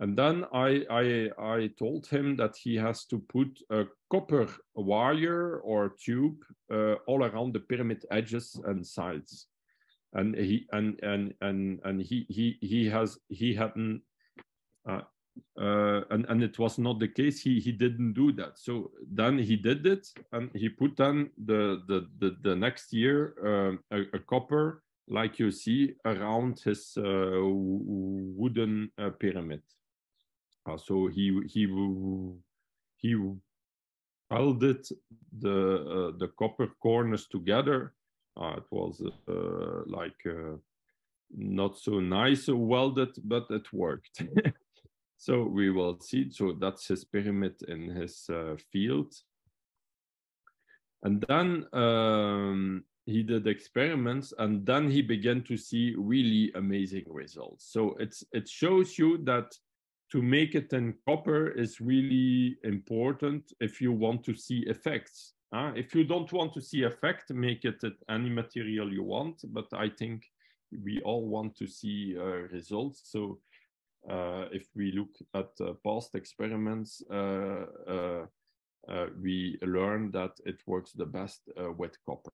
And then I, I i told him that he has to put a copper wire or tube uh, all around the pyramid edges and sides and he and and and and he he he has he hadn't uh, uh, and and it was not the case. He he didn't do that. So then he did it, and he put then the the the, the next year uh, a, a, copper like you see around his uh, wooden uh, pyramid. Uh, so he he he welded the the copper corners together. It was like not so nice welded, but it worked. So we will see. So that's his pyramid in his uh, field. And then um, he did experiments and then he began to see really amazing results. So it's it shows you that to make it in copper is really important if you want to see effects. Uh, if you don't want to see effect, make it any material you want. But I think we all want to see uh, results. So uh, if we look at uh, past experiments, uh, we learn that it works the best with copper.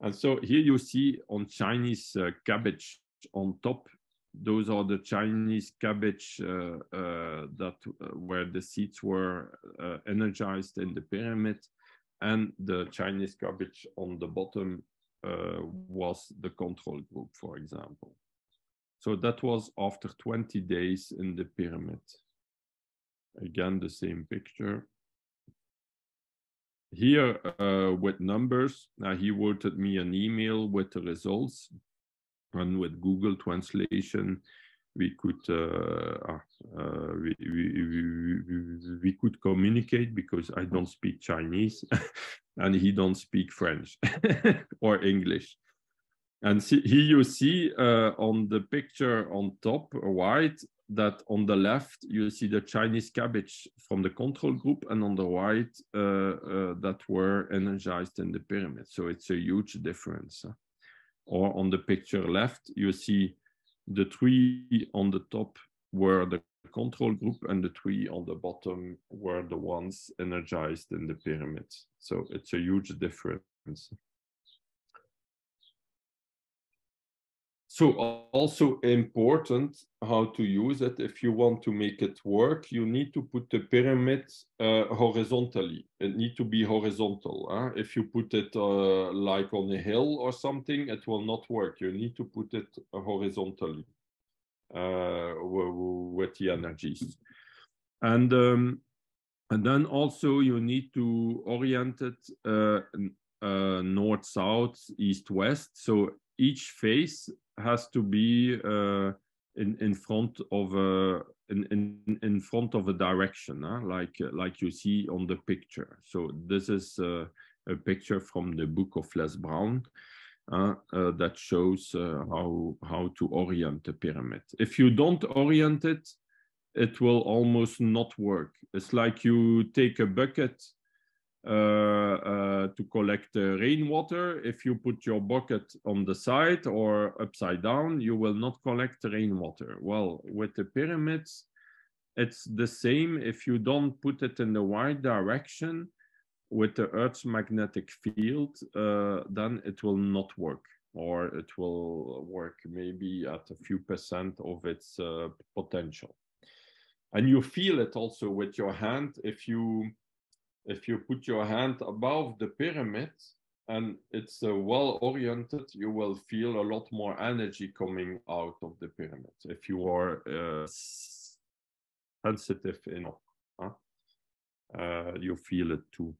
And so here you see on Chinese cabbage on top those are the Chinese cabbage uh, uh, that uh, where the seeds were energized in the pyramid, and the Chinese garbage on the bottom was the control group, for example. So that was after 20 days in the pyramid. Again, the same picture. Here uh, with numbers, uh, he wrote me an email with the results and with Google Translation, we could uh, ah, uh, we, we, we, we, could communicate because I don't speak Chinese and he don't speak French or English. And see, here you see uh, on the picture on top right that on the left you see the Chinese cabbage from the control group and on the right uh, uh, that were energized in the pyramid. So it's a huge difference. Or on the picture left you see the three on the top were the control group and the three on the bottom were the ones energized in the pyramid. So it's a huge difference. So also important how to use it. If you want to make it work, you need to put the pyramid uh, horizontally. It need to be horizontal. Huh? If you put it uh, like on a hill or something, it will not work. You need to put it horizontally uh, with the energies. And um, and then also you need to orient it uh, uh, north, south, east, west. So each face has to be uh, in in front of a in in, in front of a direction, huh? like like you see on the picture. So this is uh, a picture from the book of Les Brown. Uh, uh, that shows uh, how how to orient the pyramid. If you don't orient it, it will almost not work. It's like you take a bucket to collect rainwater. If you put your bucket on the side or upside down, you will not collect rainwater. Well, with the pyramids, it's the same. If you don't put it in the right direction with the Earth's magnetic field, uh, then it will not work or it will work maybe at a few percent of its uh, potential. And you feel it also with your hand if you if you put your hand above the pyramid and it's uh, well oriented, you will feel a lot more energy coming out of the pyramid if you are uh, sensitive enough. Huh? Uh, you feel it too.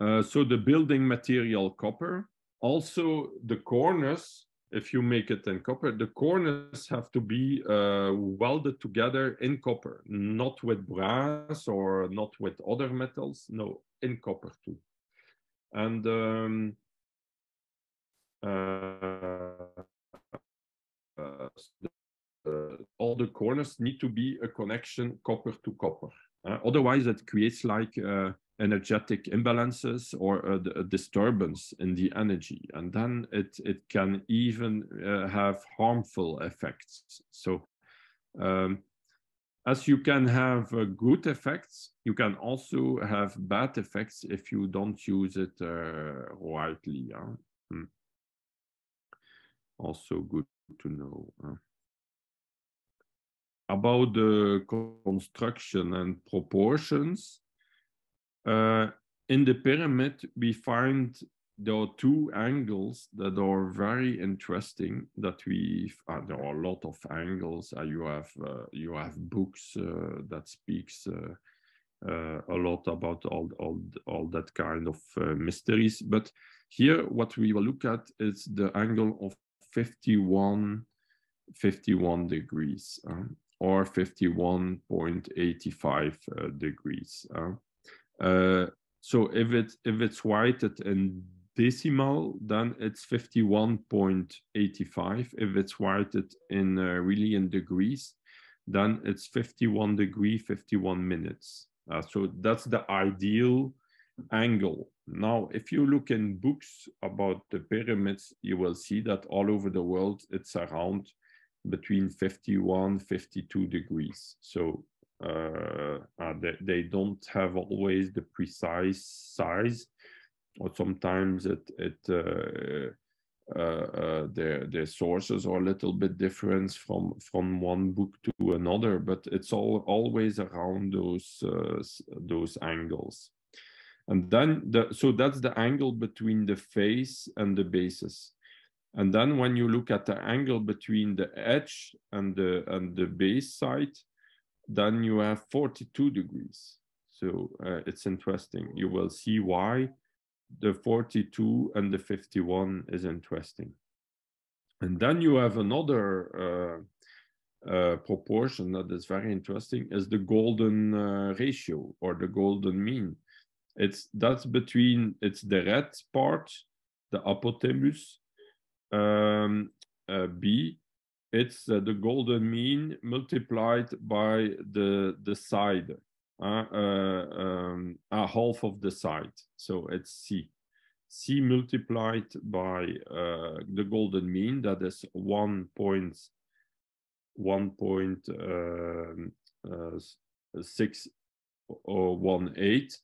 Uh, so the building material copper, also the corners if you make it in copper, the corners have to be uh, welded together in copper, not with brass or not with other metals, no, in copper too. And um, uh, uh, all the corners need to be a connection copper to copper. Uh, otherwise, it creates like uh, energetic imbalances or a, a, disturbance in the energy. And then it, it can even uh, have harmful effects. So um, as you can have uh, good effects, you can also have bad effects if you don't use it uh, rightly. Hmm. Also good to know. Huh? About the construction and proportions, uh, in the pyramid, we find there are two angles that are very interesting that we uh, there are a lot of angles. Uh, you have uh, you have books uh, that speaks uh, uh, a lot about all, all all that kind of mysteries. But here what we will look at is the angle of 51 51 degrees or 51.85 degrees so if it if it's weighted in decimal, then it's 51.85. If it's weighted in uh, really in degrees, then it's 51 degree, 51 minutes. Uh, so that's the ideal angle. Now, if you look in books about the pyramids, you will see that all over the world, it's around between 51, 52 degrees. So uh, uh, they, they don't have always the precise size or sometimes it it uh, uh, uh, their their sources are a little bit different from from one book to another, but it's all always around those uh, those angles. And then the so that's the angle between the face and the basis. And then when you look at the angle between the edge and the and the base side, then you have 42 degrees. So uh, it's interesting. You will see why the 42 and the 51 is interesting. And then you have another uh, uh, proportion that is very interesting is the golden uh, ratio or the golden mean. It's that's between it's the red part, the hypotenuse um, uh, B. It's uh, the golden mean multiplied by the the side uh, uh, um, a half of the side. So it's C. C multiplied by uh, the golden mean, that is 1.1.618.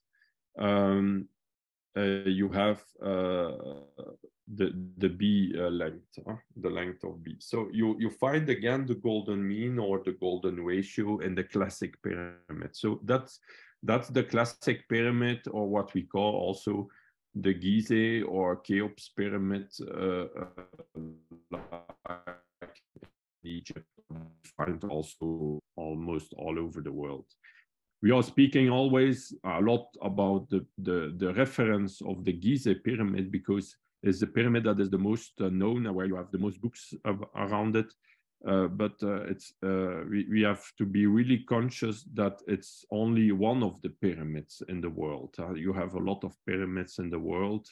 Um, um, uh, you have uh, the the b uh, length, uh, the length of b. So you you find again the golden mean or the golden ratio in the classic pyramid. So that's that's the classic pyramid or what we call also the Gizeh or Cheops pyramid uh, like Egypt find also almost all over the world we are speaking always a lot about the, the, the reference of the Gizeh pyramid because it's the pyramid that is the most uh, known where you have the most books of, around it. Uh, but uh, it's uh, we, we have to be really conscious that it's only one of the pyramids in the world. you have a lot of pyramids in the world,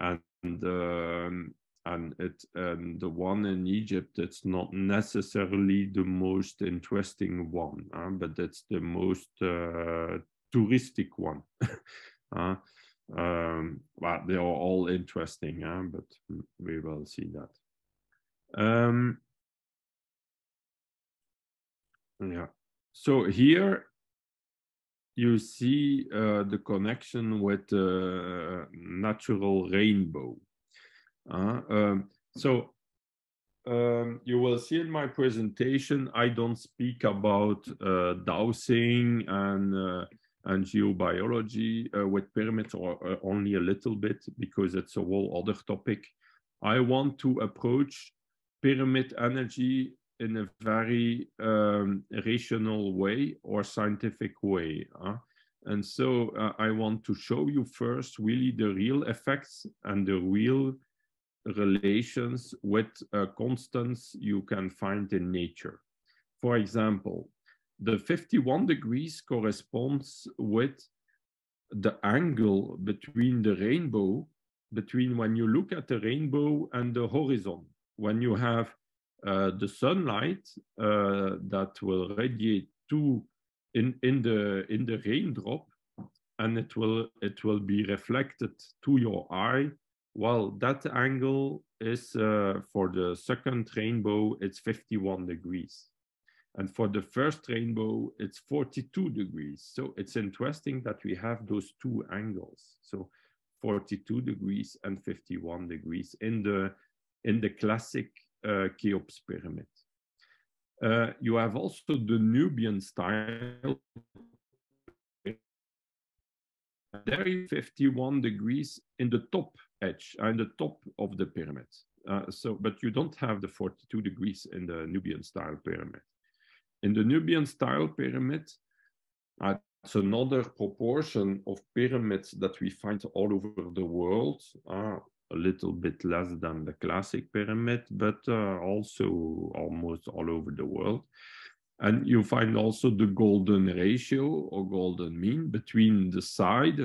and um, and it and the one in Egypt it's not necessarily the most interesting one, uh, but it's the most uh, touristic one. uh, um, but they are all interesting, uh, but we will see that. Um, yeah. So here you see uh, the connection with the natural rainbow. Uh, um, so um, you will see in my presentation, I don't speak about uh, dowsing and uh, and geobiology uh, with pyramids or uh, only a little bit because it's a whole other topic. I want to approach pyramid energy in a very um, rational way or scientific way. Huh? And so uh, I want to show you first really the real effects and the real relations with uh, constants you can find in nature. For example, the 51 degrees corresponds with the angle between the rainbow, between when you look at the rainbow and the horizon. When you have uh, the sunlight uh, that will radiate to in, in, the, in the raindrop, and it will it will be reflected to your eye well that angle is uh, for the second rainbow it's 51 degrees and for the first rainbow it's 42 degrees so it's interesting that we have those two angles so 42 degrees and 51 degrees in the in the classic uh, Cheops pyramid. Uh, you have also the Nubian style. There is 51 degrees in the top edge, in the top of the pyramid. Uh, so, but you don't have the 42 degrees in the Nubian style pyramid. In the Nubian style pyramid, it's another proportion of pyramids that we find all over the world. Uh, a little bit less than the classic pyramid, but uh, also almost all over the world. And you find also the golden ratio or golden mean between the side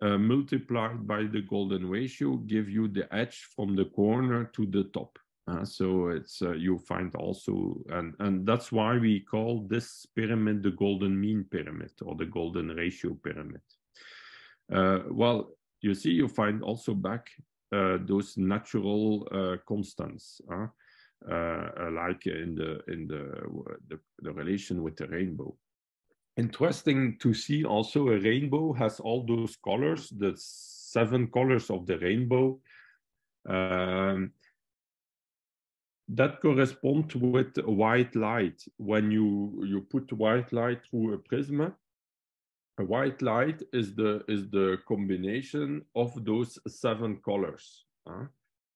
uh, multiplied by the golden ratio give you the edge from the corner to the top. Uh, so it's uh, you find also, and and that's why we call this pyramid the golden mean pyramid or the golden ratio pyramid. Uh, well, you see, you find also back uh, those natural uh, constants, like in the in the, the, the relation with the rainbow. Interesting to see also a rainbow has all those colors, the seven colors of the rainbow. Um, that correspond with white light. When you, you put white light through a prism, a white light is the is the combination of those seven colors. Uh,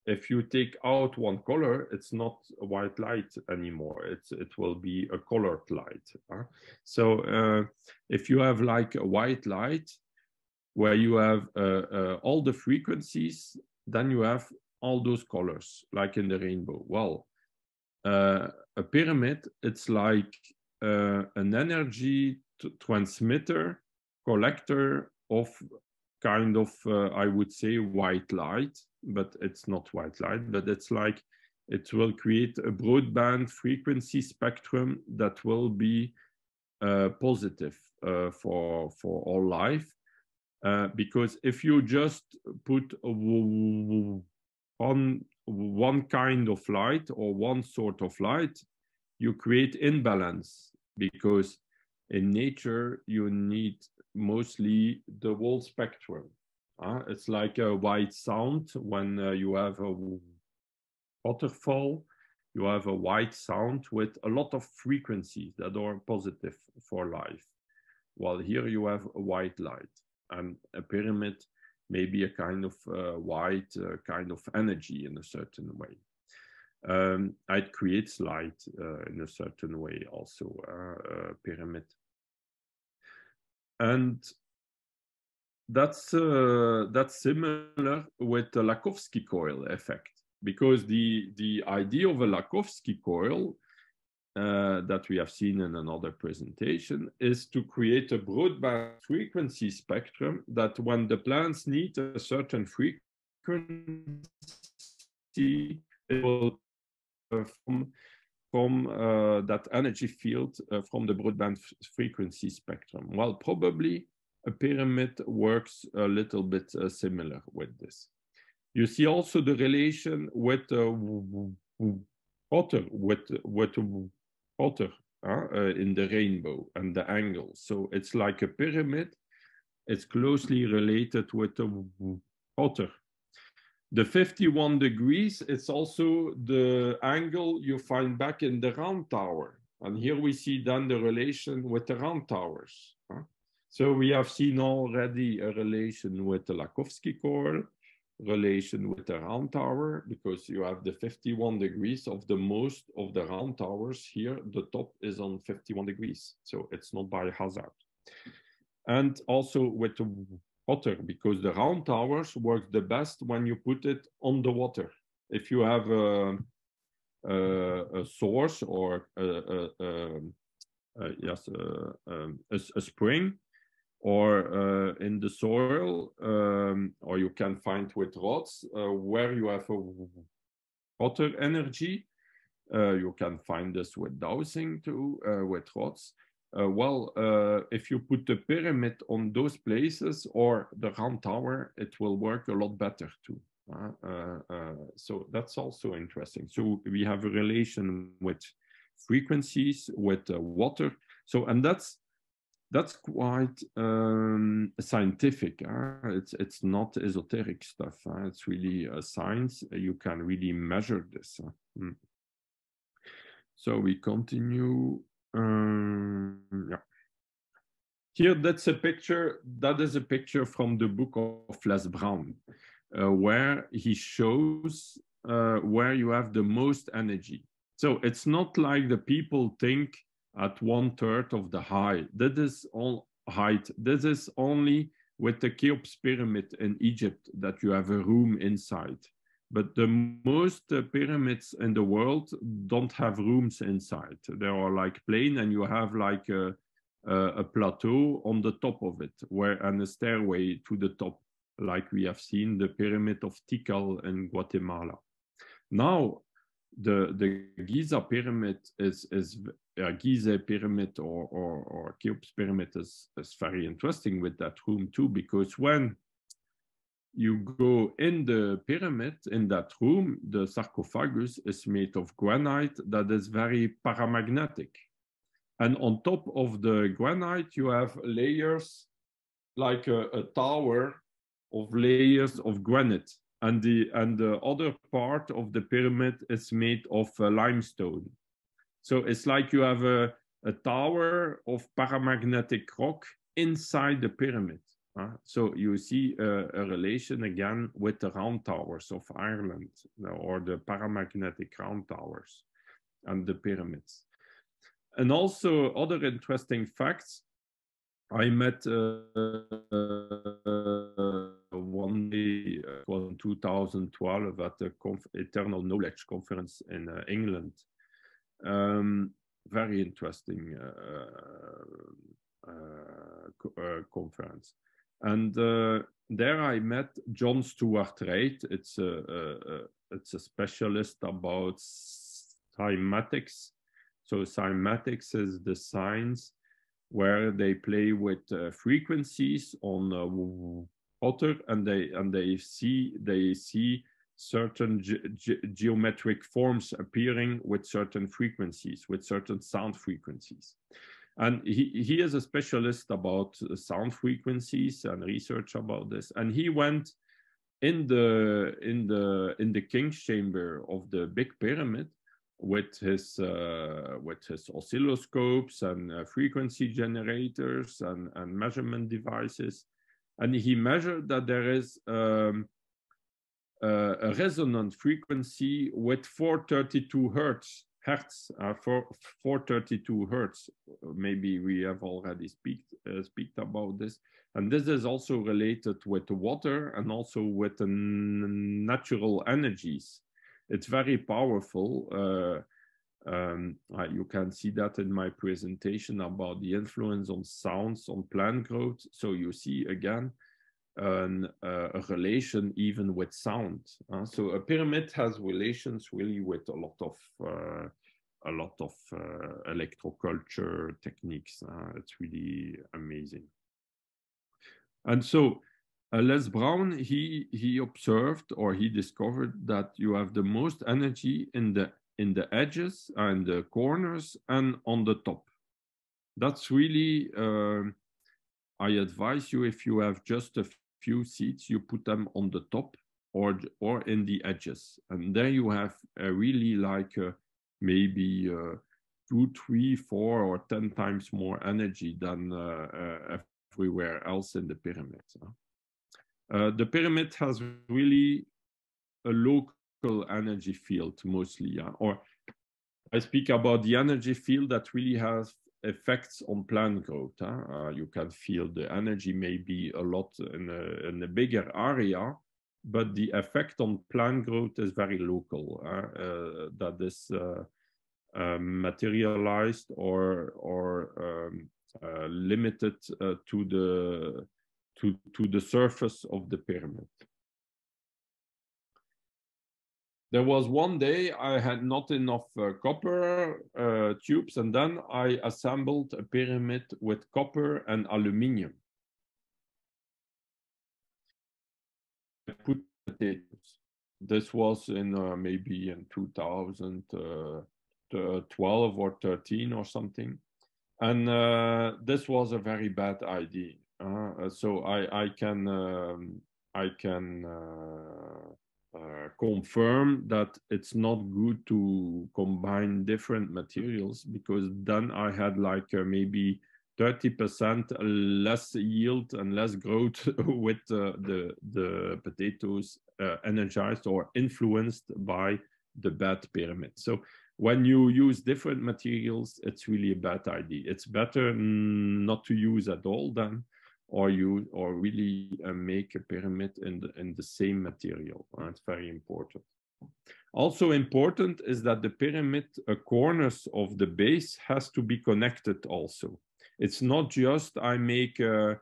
if you take out one color, it's not a white light anymore. It's it will be a colored light. Uh. So uh, if you have like a white light where you have uh, uh, all the frequencies, then you have all those colors, like in the rainbow. Well, uh, a pyramid, it's like an energy transmitter collector of kind of, uh, I would say, white light, but it's not white light, but it's like it will create a broadband frequency spectrum that will be uh, positive uh, for for all life. Uh, because if you just put one one kind of light or one sort of light, you create imbalance because in nature you need mostly the whole spectrum. Uh, it's like a white sound when uh, you have a waterfall, you have a white sound with a lot of frequencies that are positive for life. While here you have a white light and a pyramid maybe a kind of uh, white uh, kind of energy in a certain way. Um, it creates light uh, in a certain way also, uh, a pyramid and that's uh, that's similar with the Lakhovsky coil effect because the the idea of a Lakhovsky coil uh, that we have seen in another presentation is to create a broadband frequency spectrum that when the plants need a certain frequency it will uh, from uh, that energy field uh, from the broadband frequency spectrum? Well, probably a pyramid works a little bit uh, similar with this. You see also the relation with water, with, with water uh, in the rainbow and the angle. So it's like a pyramid. It's closely related with the water the 51 degrees, it's also the angle you find back in the round tower. And here we see then the relation with the round towers. So we have seen already a relation with the Lakhovsky coil, relation with the round tower, because you have the 51 degrees of the most of the round towers here, the top is on 51 degrees. So it's not by hazard. And also with the water because the round towers work the best when you put it on the water. If you have a, a, a source or a, yes, a, spring or uh, in the soil, um, or you can find with rods uh, where you have a water energy. Uh, you can find this with dowsing too, uh, with rods Uh, well, uh, if you put the pyramid on those places or the round tower, it will work a lot better too. Uh, so that's also interesting. So we have a relation with frequencies, with water. So, and that's that's quite um, scientific. It's it's not esoteric stuff. It's really a science. You can really measure this. Mm. So we continue. Um, yeah. Here, that's a picture. That is a picture from the book of Les Brown, uh, where he shows uh, where you have the most energy. So it's not like the people think at one third of the height. That is all height. This is only with the Cheops pyramid in Egypt that you have a room inside. But the most uh, pyramids in the world don't have rooms inside. They are like plain, and you have like a, a, a plateau on the top of it, where and a stairway to the top, like we have seen the pyramid of Tikal in Guatemala. Now, the the Giza pyramid is is uh, Giza pyramid or or, or Cheops pyramid is is very interesting with that room too because when you go in the pyramid, in that room, the sarcophagus is made of granite that is very paramagnetic. And on top of the granite, you have layers like a, a tower of layers of granite. And the, and the other part of the pyramid is made of uh, limestone. So it's like you have a, a tower of paramagnetic rock inside the pyramid. Uh, so you see a, a, relation again with the round towers of Ireland or the paramagnetic round towers and the pyramids. And also other interesting facts. I met uh, one day uh, in 2012 at the Conf Eternal Knowledge Conference in uh, England. Um, very interesting uh, uh, conference. And uh, there I met John Stuart Reid. It's a, a, a, it's a specialist about cymatics. So cymatics is the science where they play with uh, frequencies on uh, water, and they and they see they see certain ge ge geometric forms appearing with certain frequencies, with certain sound frequencies. And he, he is a specialist about sound frequencies and research about this. And he went in the in the in the king's chamber of the big pyramid with his uh, with his oscilloscopes and uh, frequency generators and, and measurement devices, and he measured that there is um, uh, a resonant frequency with 432 hertz hertz, uh, for 432 hertz. Maybe we have already speak, uh, about this. And this is also related with the water and also with the natural energies. It's very powerful. Uh, um, you can see that in my presentation about the influence on sounds on plant growth. So you see again, an, uh, a relation even with sound. Uh, so a pyramid has relations really with a lot of uh, a lot of uh, electroculture techniques. It's really amazing. And so uh, Les Brown, he he observed or he discovered that you have the most energy in the in the edges and the corners and on the top. That's really um, I advise you if you have just a few seats, you put them on the top or or in the edges, and there you have a really like a, maybe uh, two, three, four, or ten times more energy than uh, uh, everywhere else in the pyramid. the pyramid has really a local energy field mostly, or I speak about the energy field that really has effects on plant growth. Huh? Uh, you can feel the energy may be a lot in a, in a bigger area, but the effect on plant growth is very local. Uh, that is uh, um, materialized or or um, uh, limited to the to to the surface of the pyramid. There was one day I had not enough uh, copper uh, tubes, and then I assembled a pyramid with copper and aluminium. I put potatoes. This was in uh, maybe in 2012 uh, or 13 or something. And uh, this was a very bad idea. Uh, so I, I can um, I can uh, confirm that it's not good to combine different materials because then I had like uh, maybe 30% less yield and less growth with uh, the, the potatoes uh, energized or influenced by the bad pyramid. So when you use different materials, it's really a bad idea. It's better not to use at all then or you or really uh, make a pyramid in the, in the same material. It's very important. Also important is that the pyramid uh, corners of the base has to be connected also. It's not just I make uh,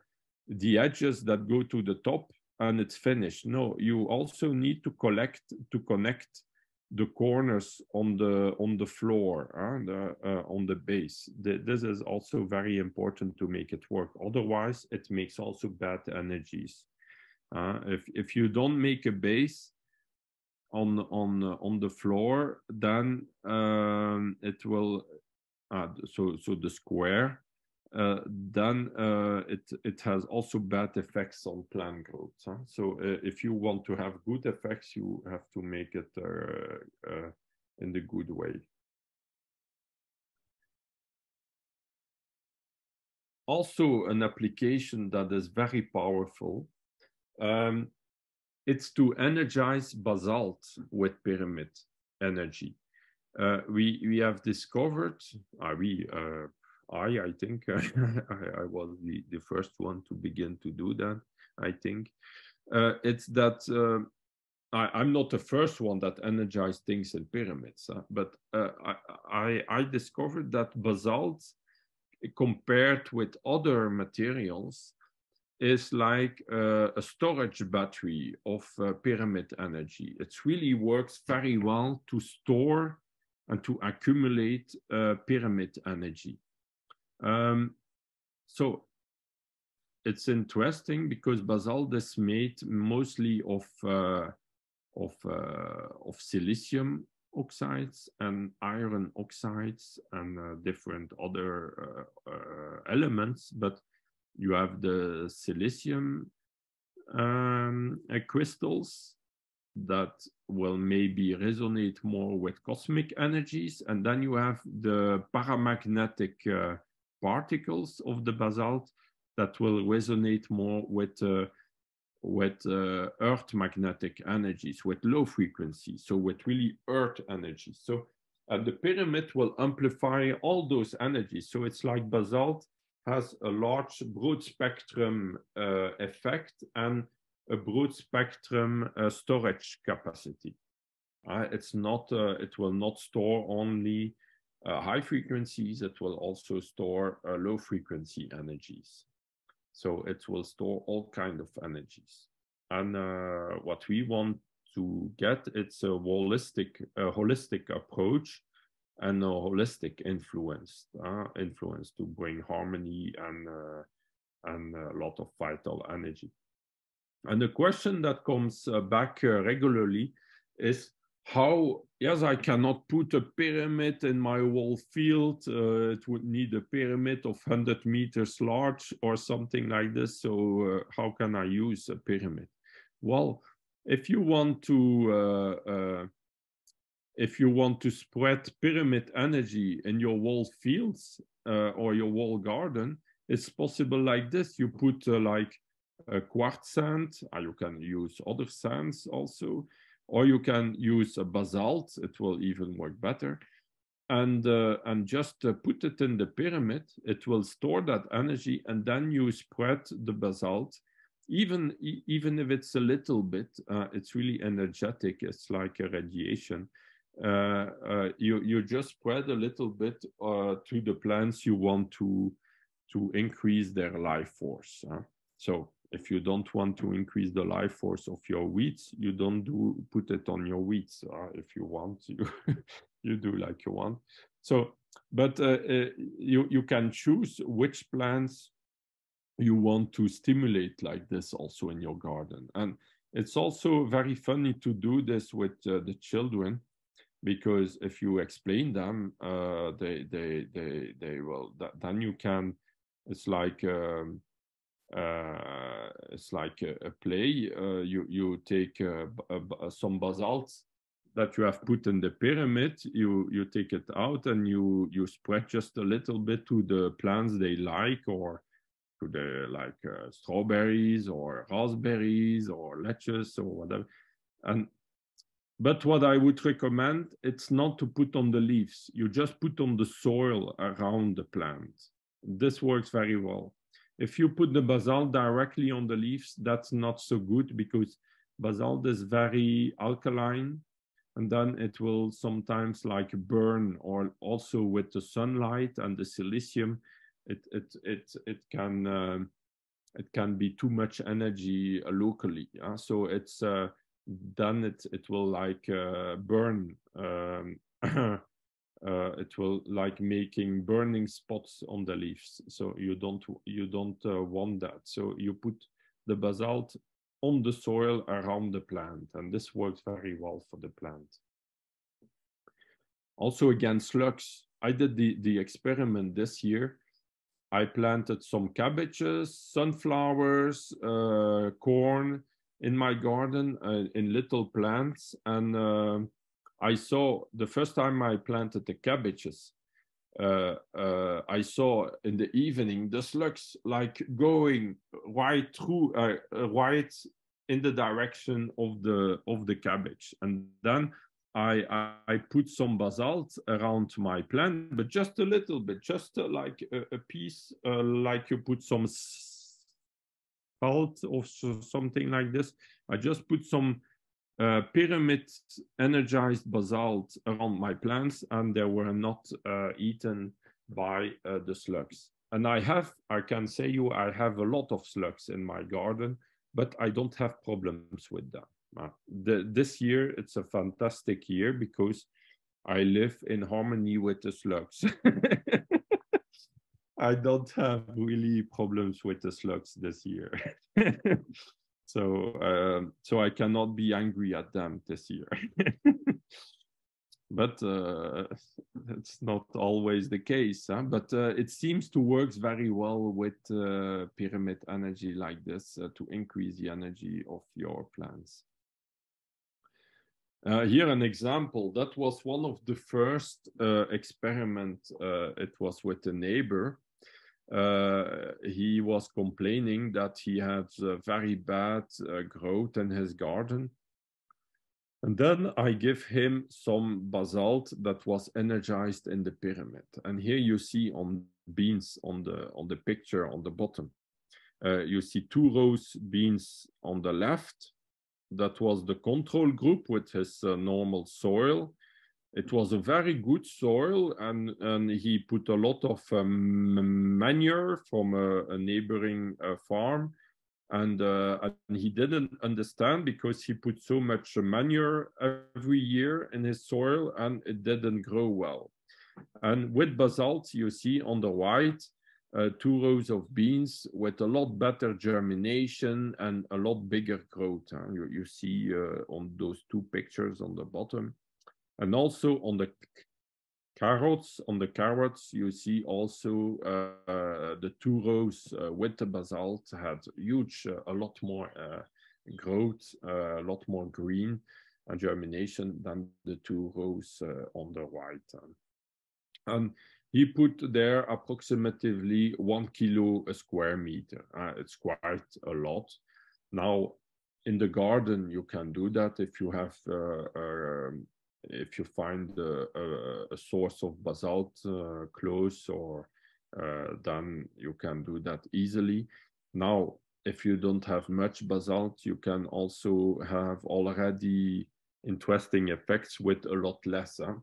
the edges that go to the top and it's finished. No, you also need to collect to connect the corners on the on the floor uh, the, uh, on the base. The, this is also very important to make it work. Otherwise it makes also bad energies uh, if if you don't make a base on on on the floor then um, it will so so the square uh, then uh, it it has also bad effects on plant growth. Huh? So uh, if you want to have good effects, you have to make it uh, uh, in the good way. Also, an application that is very powerful. Um, it's to energize basalt with pyramid energy. we we have discovered, we I, I think I, I, was the, the first one to begin to do that. I think uh, it's that uh, I, am not the first one that energized things in pyramids, uh, but I, I, I discovered that basalt, compared with other materials, is like uh, a storage battery of uh, pyramid energy. It really works very well to store and to accumulate uh, pyramid energy. Um, so it's interesting because basalt is made mostly of uh, of uh, of silicium oxides and iron oxides and uh, different other uh, uh, elements, but you have the silicium um, uh, crystals that will maybe resonate more with cosmic energies, and then you have the paramagnetic particles of the basalt that will resonate more with uh, with uh, earth magnetic energies with low frequency so with really earth energies. So uh, the pyramid will amplify all those energies. So it's like basalt has a large broad spectrum uh, effect and a broad spectrum uh, storage capacity. Uh, it's not it will not store only uh, high frequencies, it will also store uh, low frequency energies. So it will store all kind of energies. And uh, what we want to get, it's a holistic, a holistic approach and a holistic influence, uh, influence to bring harmony and, uh, and a lot of vital energy. And the question that comes uh, back regularly is how yes i cannot put a pyramid in my whole field uh, it would need a pyramid of 100 meters large or something like this so uh, how can i use a pyramid? Well if you want to uh, uh if you want to spread pyramid energy in your wall fields uh, or your wall garden it's possible like this. You put uh, like a quartz sand you can use other sands also or you can use a basalt, it will even work better. And, uh, and just uh, put it in the pyramid, it will store that energy and then you spread the basalt. Even, even if it's a little bit, uh, it's really energetic, it's like a radiation. Uh, uh, you, you just spread a little bit uh, to the plants you want to, to increase their life force. So if you don't want to increase the life force of your weeds, you don't do put it on your weeds. Uh, if you want, you you do like you want. So, but uh, uh, you you can choose which plants you want to stimulate like this also in your garden. And it's also very funny to do this with uh, the children because if you explain them, uh, they they they they will. then you can. It's like. Um, it's like a, a play. Uh, you you take uh, some basalt that you have put in the pyramid. You you take it out and you you spread just a little bit to the plants they like or to the like uh, strawberries or raspberries or lettuce or whatever. And but what I would recommend, it's not to put on the leaves. You just put on the soil around the plant. This works very well. If you put the basalt directly on the leaves, that's not so good because basalt is very alkaline and then it will sometimes like burn or also with the sunlight and the silicium, it, it, it, it can, uh, it can be too much energy uh, locally. So it's, uh, then it, it will like uh, burn um, uh, it will like making burning spots on the leaves. So you don't you don't uh, want that. So you put the basalt on the soil around the plant, and this works very well for the plant. Also against slugs, I did the, the experiment this year. I planted some cabbages, sunflowers, uh, corn in my garden uh, in little plants, and uh, I saw the first time I planted the cabbages, uh, uh, I saw in the evening the slugs like going right through, uh, uh, right in the direction of the of the cabbage, and then I, I, I put some basalt around my plant, but just a little bit, just uh, like a, a piece, uh, like you put some salt or something like this. I just put some uh, pyramid energized basalt around my plants and they were not uh, eaten by uh, the slugs. And I have, I can say you, I have a lot of slugs in my garden, but I don't have problems with them. Uh, the, this year, it's a fantastic year because I live in harmony with the slugs. I don't have really problems with the slugs this year. So, uh, so I cannot be angry at them this year. but uh, that's not always the case. Huh? But uh, it seems to work very well with uh, pyramid energy like this uh, to increase the energy of your plants. Uh, here an example, that was one of the first uh, experiment, it was with a neighbor uh, he was complaining that he had uh, very bad uh, growth in his garden. And then I give him some basalt that was energized in the pyramid. And here you see on beans on the on the picture on the bottom. Uh, you see two rows beans on the left. That was the control group with his uh, normal soil it was a very good soil and, and he put a lot of um, manure from a, a neighboring uh, farm. And, uh, and, he didn't understand because he put so much manure every year in his soil and it didn't grow well. And with basalt you see on the right uh, two rows of beans with a lot better germination and a lot bigger growth huh? you, you see uh, on those two pictures on the bottom and also on the carrots, on the carrots, you see also uh, the two rows uh, with the basalt had huge, uh, a lot more uh, growth, uh, a lot more green and germination than the two rows uh, on the right. And he put there approximately one kilo a square meter. it's quite a lot. Now, in the garden, you can do that if you have um, if you find a, a, a source of basalt uh, close or uh, then you can do that easily. Now, if you don't have much basalt, you can also have already interesting effects with a lot less. Huh?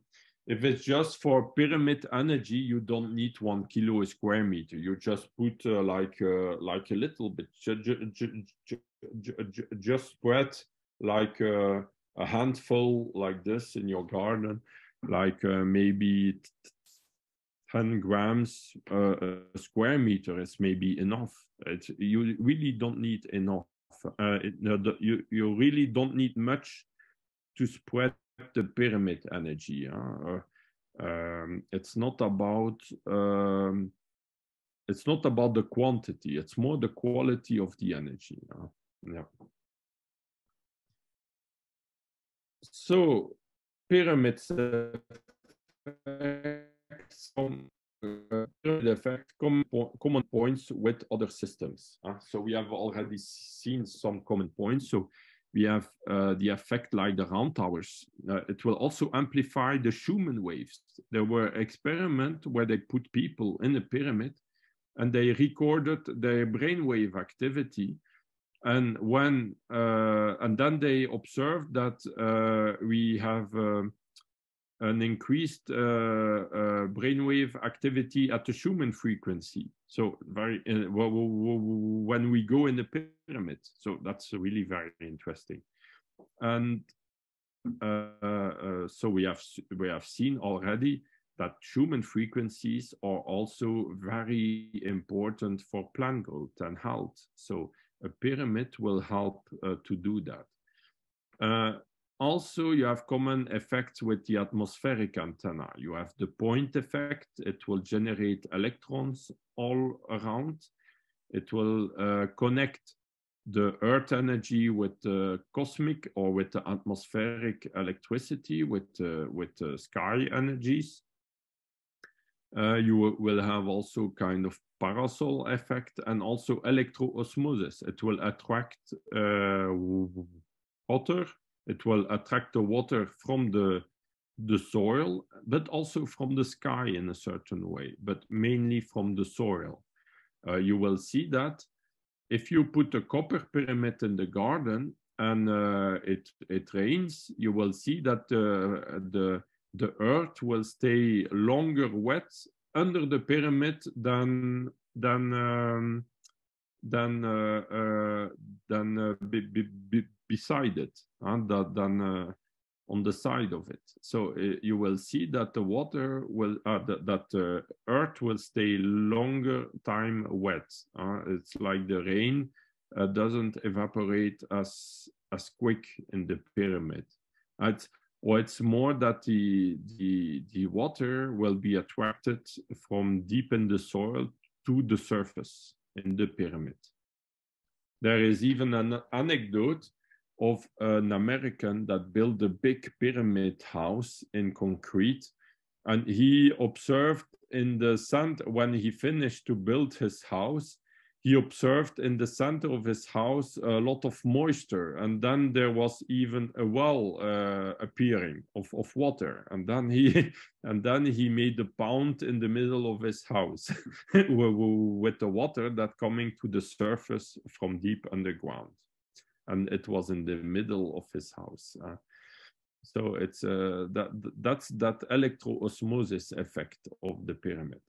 if it's just for pyramid energy, you don't need one kilo square meter. You just put uh, like uh, like a little bit, just spread like uh, a handful like this in your garden, like uh, maybe 10 grams uh, a square meter is maybe enough. It's, you really don't need enough. Uh, it, you, you really don't need much to spread the pyramid energy. Huh? Uh, um, it's not about um, it's not about the quantity. It's more the quality of the energy. Huh? Yeah. So pyramids some uh, common, common points with other systems. Uh, so we have already seen some common points. So we have uh, the effect like the round towers. Uh, it will also amplify the Schumann waves. There were experiments where they put people in a pyramid and they recorded their brainwave activity. And when uh, and then they observed that uh, we have um, an increased uh, uh, brainwave activity at the Schumann frequency. So very uh, when we go in the pyramid. So that's really very interesting. And uh, so we have we have seen already that Schumann frequencies are also very important for plant growth and health. So a pyramid will help uh, to do that. Also, you have common effects with the atmospheric antenna. You have the point effect. It will generate electrons all around. It will uh, connect the earth energy with the cosmic or with the atmospheric electricity, with, uh, with the sky energies. Uh, you will have also kind of parasol effect and also electroosmosis. It will attract uh, water it will attract the water from the the soil, but also from the sky in a certain way, but mainly from the soil. Uh, you will see that if you put a copper pyramid in the garden and uh, it it rains, you will see that uh, the the earth will stay longer wet under the pyramid than than um, than uh, uh, than uh, be, be, be beside it and than uh, on the side of it. So uh, you will see that the water will, uh, that the earth will stay longer time wet. It's like the rain doesn't evaporate as as quick in the pyramid. It's, or it's more that the, the, the water will be attracted from deep in the soil to the surface in the pyramid. There is even an anecdote of an American that built a big pyramid house in concrete. And he observed in the sand when he finished to build his house, he observed in the center of his house a lot of moisture. And then there was even a well uh, appearing of, of water. And then he and then he made a pound in the middle of his house with the water that coming to the surface from deep underground and it was in the middle of his house. Uh, so it's uh, that that's that electroosmosis effect of the pyramid,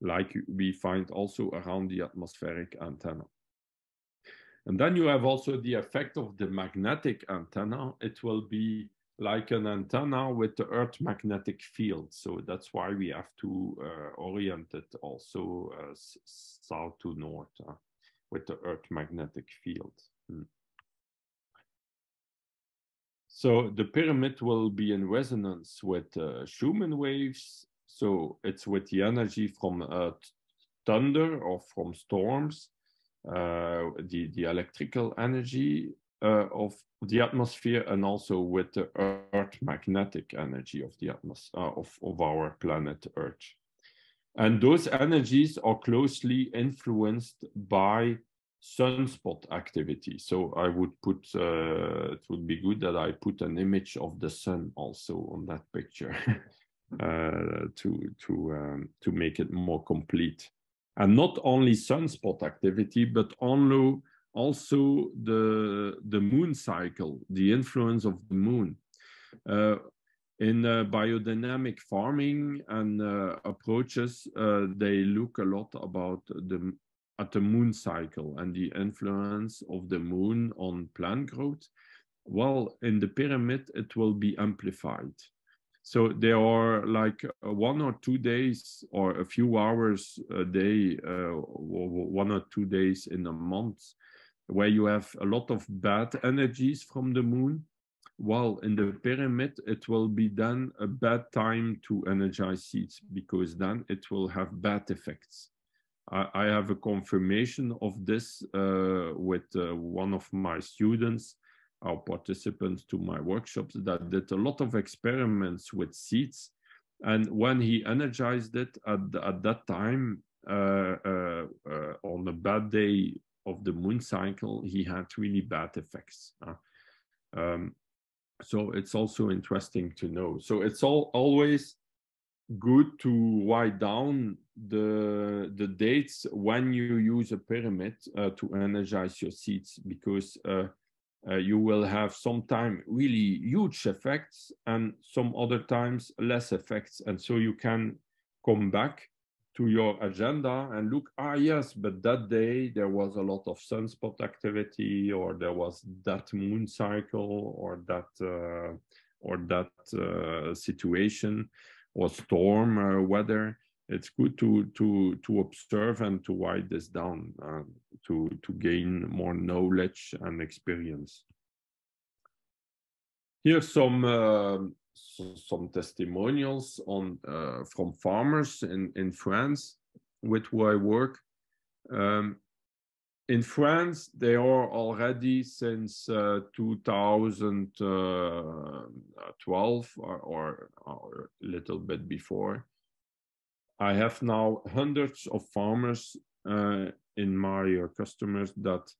like we find also around the atmospheric antenna. And then you have also the effect of the magnetic antenna. It will be like an antenna with the Earth magnetic field. So that's why we have to uh, orient it also uh, south to north uh, with the Earth magnetic field. Hmm. So the pyramid will be in resonance with uh, Schumann waves. So it's with the energy from uh, thunder or from storms, uh, the, the electrical energy uh, of the atmosphere, and also with the Earth magnetic energy of the atmosphere uh, of, of our planet Earth. And those energies are closely influenced by sunspot activity. So I would put, uh, it would be good that I put an image of the sun also on that picture uh, to, to, um, to make it more complete. And not only sunspot activity, but also the, the moon cycle, the influence of the moon. Uh, in uh, biodynamic farming and uh, approaches, uh, they look a lot about the at the moon cycle and the influence of the moon on plant growth. Well, in the pyramid, it will be amplified. So there are like uh, one or two days or a few hours a day, uh, one or two days in a month, where you have a lot of bad energies from the moon while in the pyramid, it will be then a bad time to energize seeds because then it will have bad effects. I, I have a confirmation of this uh, with uh, one of my students, our participants to my workshops that did a lot of experiments with seeds. And when he energized it at, at that time, uh, uh, uh on a bad day of the moon cycle, he had really bad effects. Um, so it's also interesting to know so it's all always good to write down the the dates when you use a pyramid uh, to energize your seeds because uh, uh, you will have sometime really huge effects and some other times less effects and so you can come back to your agenda and look, ah, yes, but that day there was a lot of sunspot activity, or there was that moon cycle, or that uh, or that uh, situation, or storm uh, weather. It's good to to to observe and to write this down uh, to to gain more knowledge and experience. Here's some uh, some testimonials on uh, from farmers in, in France with who I work. Um, in France, they are already since uh, 2012 or, or, or, a little bit before. I have now hundreds of farmers uh, in my uh, customers that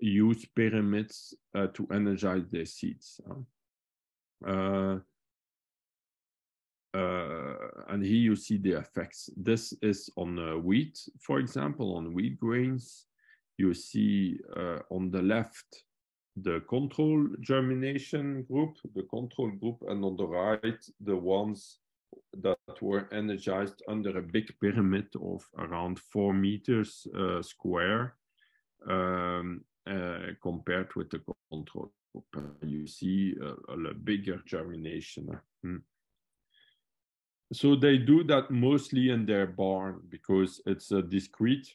use pyramids uh, to energize their seeds. Uh, uh, and here you see the effects. This is on wheat, for example, on wheat grains. You see on the left the control germination group, the control group, and on the right the ones that were energized under a big pyramid of around four meters uh, square um, uh, compared with the control you see a, a bigger germination. Hmm. So they do that mostly in their barn because it's a discreet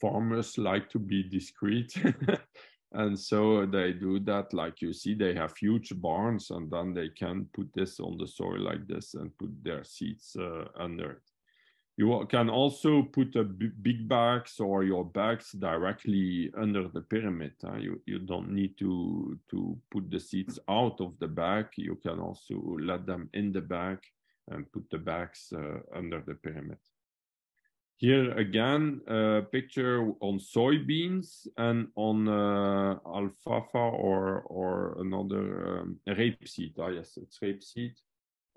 farmers like to be discreet and so they do that like you see they have huge barns and then they can put this on the soil like this and put their seeds uh, under it you can also put a big bags or your bags directly under the pyramid. Huh? You you don't need to to put the seeds out of the bag. You can also let them in the bag and put the bags uh, under the pyramid. Here again, a picture on soybeans and on uh, alfalfa or or another um, rapeseed. Ah, yes, it's rapeseed.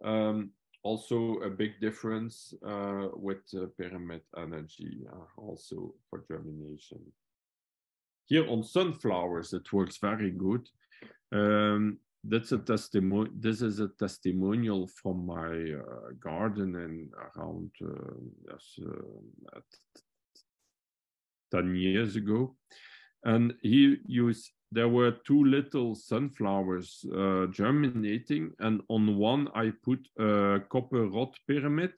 Um, also a big difference uh, with uh, pyramid energy, uh, also for germination. Here on sunflowers, it works very good. Um, that's a testimony. This is a testimonial from my uh, garden in around uh, yes, uh, ten years ago, and he used. There were two little sunflowers uh, germinating, and on one I put a copper rod pyramid,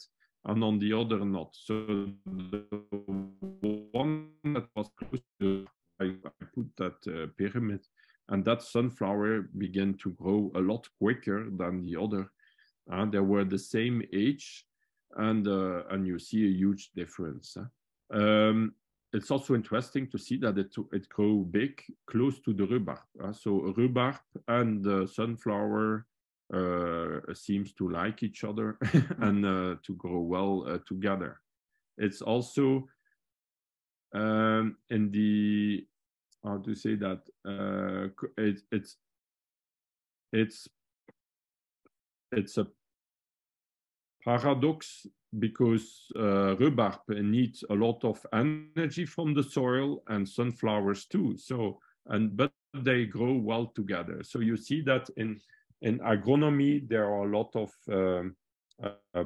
and on the other not. So the one that was close to, I, I put that uh, pyramid and that sunflower began to grow a lot quicker than the other. And they were the same age, and uh, and you see a huge difference. Um, it's also interesting to see that it it grew big close to the rhubarb. Uh, so rhubarb and the sunflower uh, seems to like each other and uh, to grow well uh, together. It's also um, in the how to say that uh, it, it's it's it's a paradox because uh, rhubarb needs a lot of energy from the soil and sunflowers too. So and but they grow well together. So you see that in in agronomy, there are a lot of um, uh,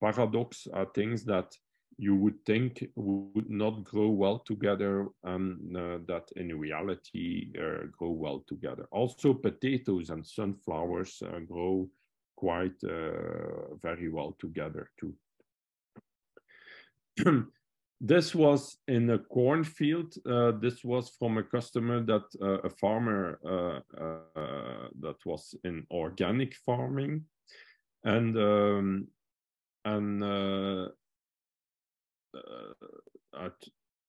paradox uh, things that you would think would not grow well together and uh, that in reality uh, grow well together. Also potatoes and sunflowers uh, grow quite uh, very well together too. this was in a cornfield. Uh, this was from a customer that uh, a farmer that was in organic farming and um, and uh, uh,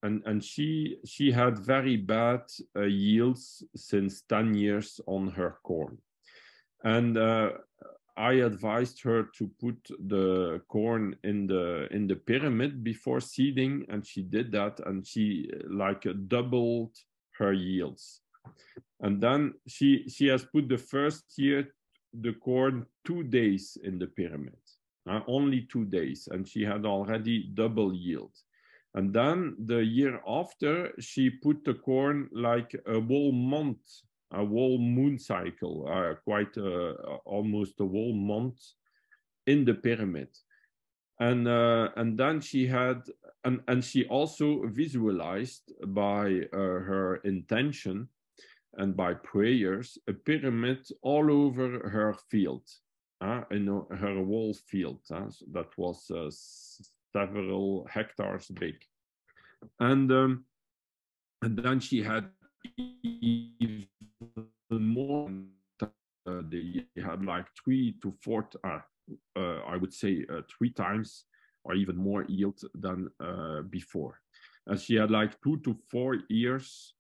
and and she she had very bad uh, yields since 10 years on her corn. And uh, i advised her to put the corn in the in the pyramid before seeding and she did that and she like doubled her yields. And then she she has put the first year the corn two days in the pyramid uh, only two days, and she had already double yield. And then the year after, she put the corn like a whole month, a whole moon cycle, uh, quite uh, almost a whole month in the pyramid. And uh, and then she had and and she also visualized by uh, her intention and by prayers a pyramid all over her field uh, in her whole field uh, that was uh, several hectares big. And, um, and then she had even more. Uh, they had like three to four, uh, uh, I would say three times or even more yield than before. And she had like two to four years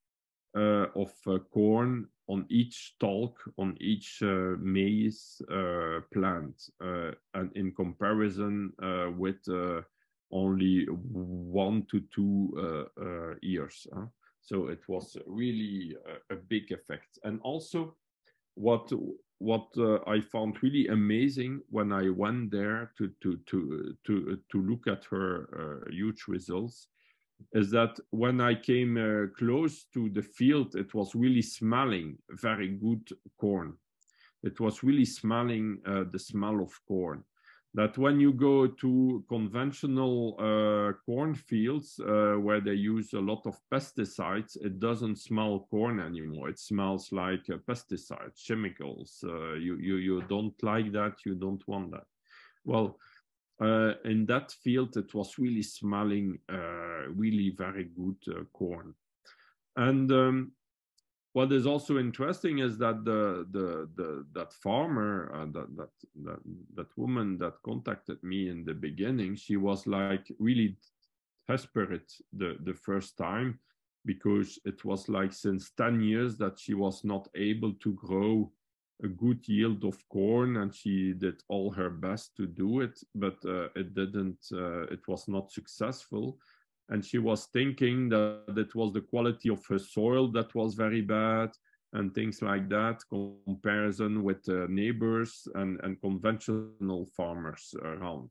of corn on each stalk, on each uh, maize uh, plant, uh, and in comparison uh, with uh, only one to two uh, years. Huh? So it was really a, a, big effect. And also, what what I found really amazing when I went there to to to to to look at her huge results is that when I came uh, close to the field, it was really smelling very good corn. It was really smelling uh, the smell of corn. That when you go to conventional uh, cornfields uh, where they use a lot of pesticides, it doesn't smell corn anymore. It smells like uh, pesticides, chemicals. Uh, you, you, you don't like that, you don't want that. Well, uh, in that field, it was really smelling uh, really very good uh, corn. And um, what is also interesting is that the the, the that farmer uh, that, that that that woman that contacted me in the beginning, she was like really desperate the the first time because it was like since 10 years that she was not able to grow a good yield of corn and she did all her best to do it but uh, it didn't uh, it was not successful. And she was thinking that it was the quality of her soil that was very bad and things like that comparison with uh, neighbors and, and conventional farmers around.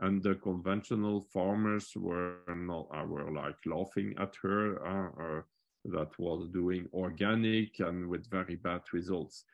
And the conventional farmers were not uh, were like laughing at her uh, that was doing organic and with very bad results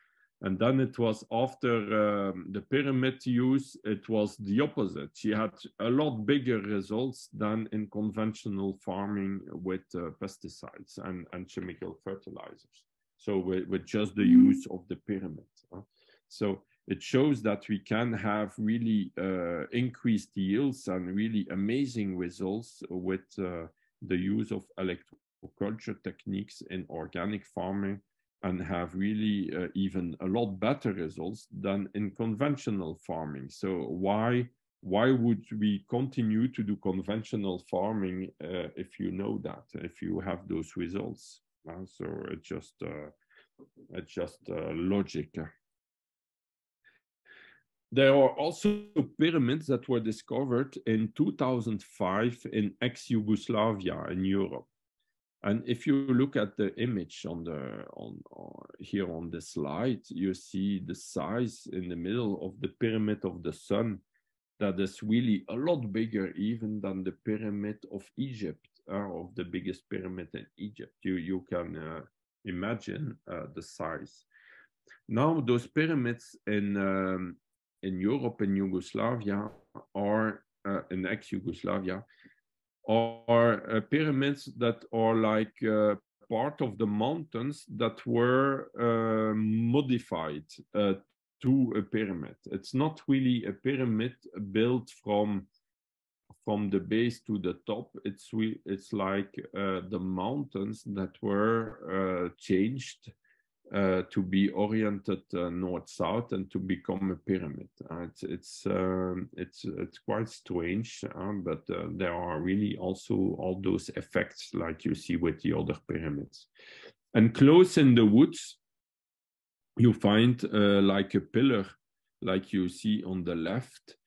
and then it was after um, the pyramid use, it was the opposite. She had a lot bigger results than in conventional farming with uh, pesticides and, and chemical fertilizers. So with, with just the mm-hmm. use of the pyramid. Huh? So it shows that we can have really uh, increased yields and really amazing results with uh, the use of electroculture techniques in organic farming and have really uh, even a lot better results than in conventional farming. So why why would we continue to do conventional farming uh, if you know that if you have those results? Uh, so it's just uh, it's just uh, logic. There are also pyramids that were discovered in 2005 in ex-Yugoslavia in Europe. And if you look at the image on the on, on, here on the slide, you see the size in the middle of the pyramid of the sun that is really a lot bigger even than the pyramid of Egypt, uh, of the biggest pyramid in Egypt. You you can uh, imagine uh, the size. Now those pyramids in um, in Europe and Yugoslavia are uh, in ex-Yugoslavia are uh, pyramids that are like uh, part of the mountains that were uh, modified uh, to a pyramid. It's not really a pyramid built from from the base to the top. It's we it's like uh, the mountains that were changed uh, to be oriented uh, north south and to become a pyramid. Uh, it's it's um, it's it's quite strange, uh, but uh, there are really also all those effects like you see with the other pyramids. And close in the woods, you find uh, like a pillar, like you see on the left,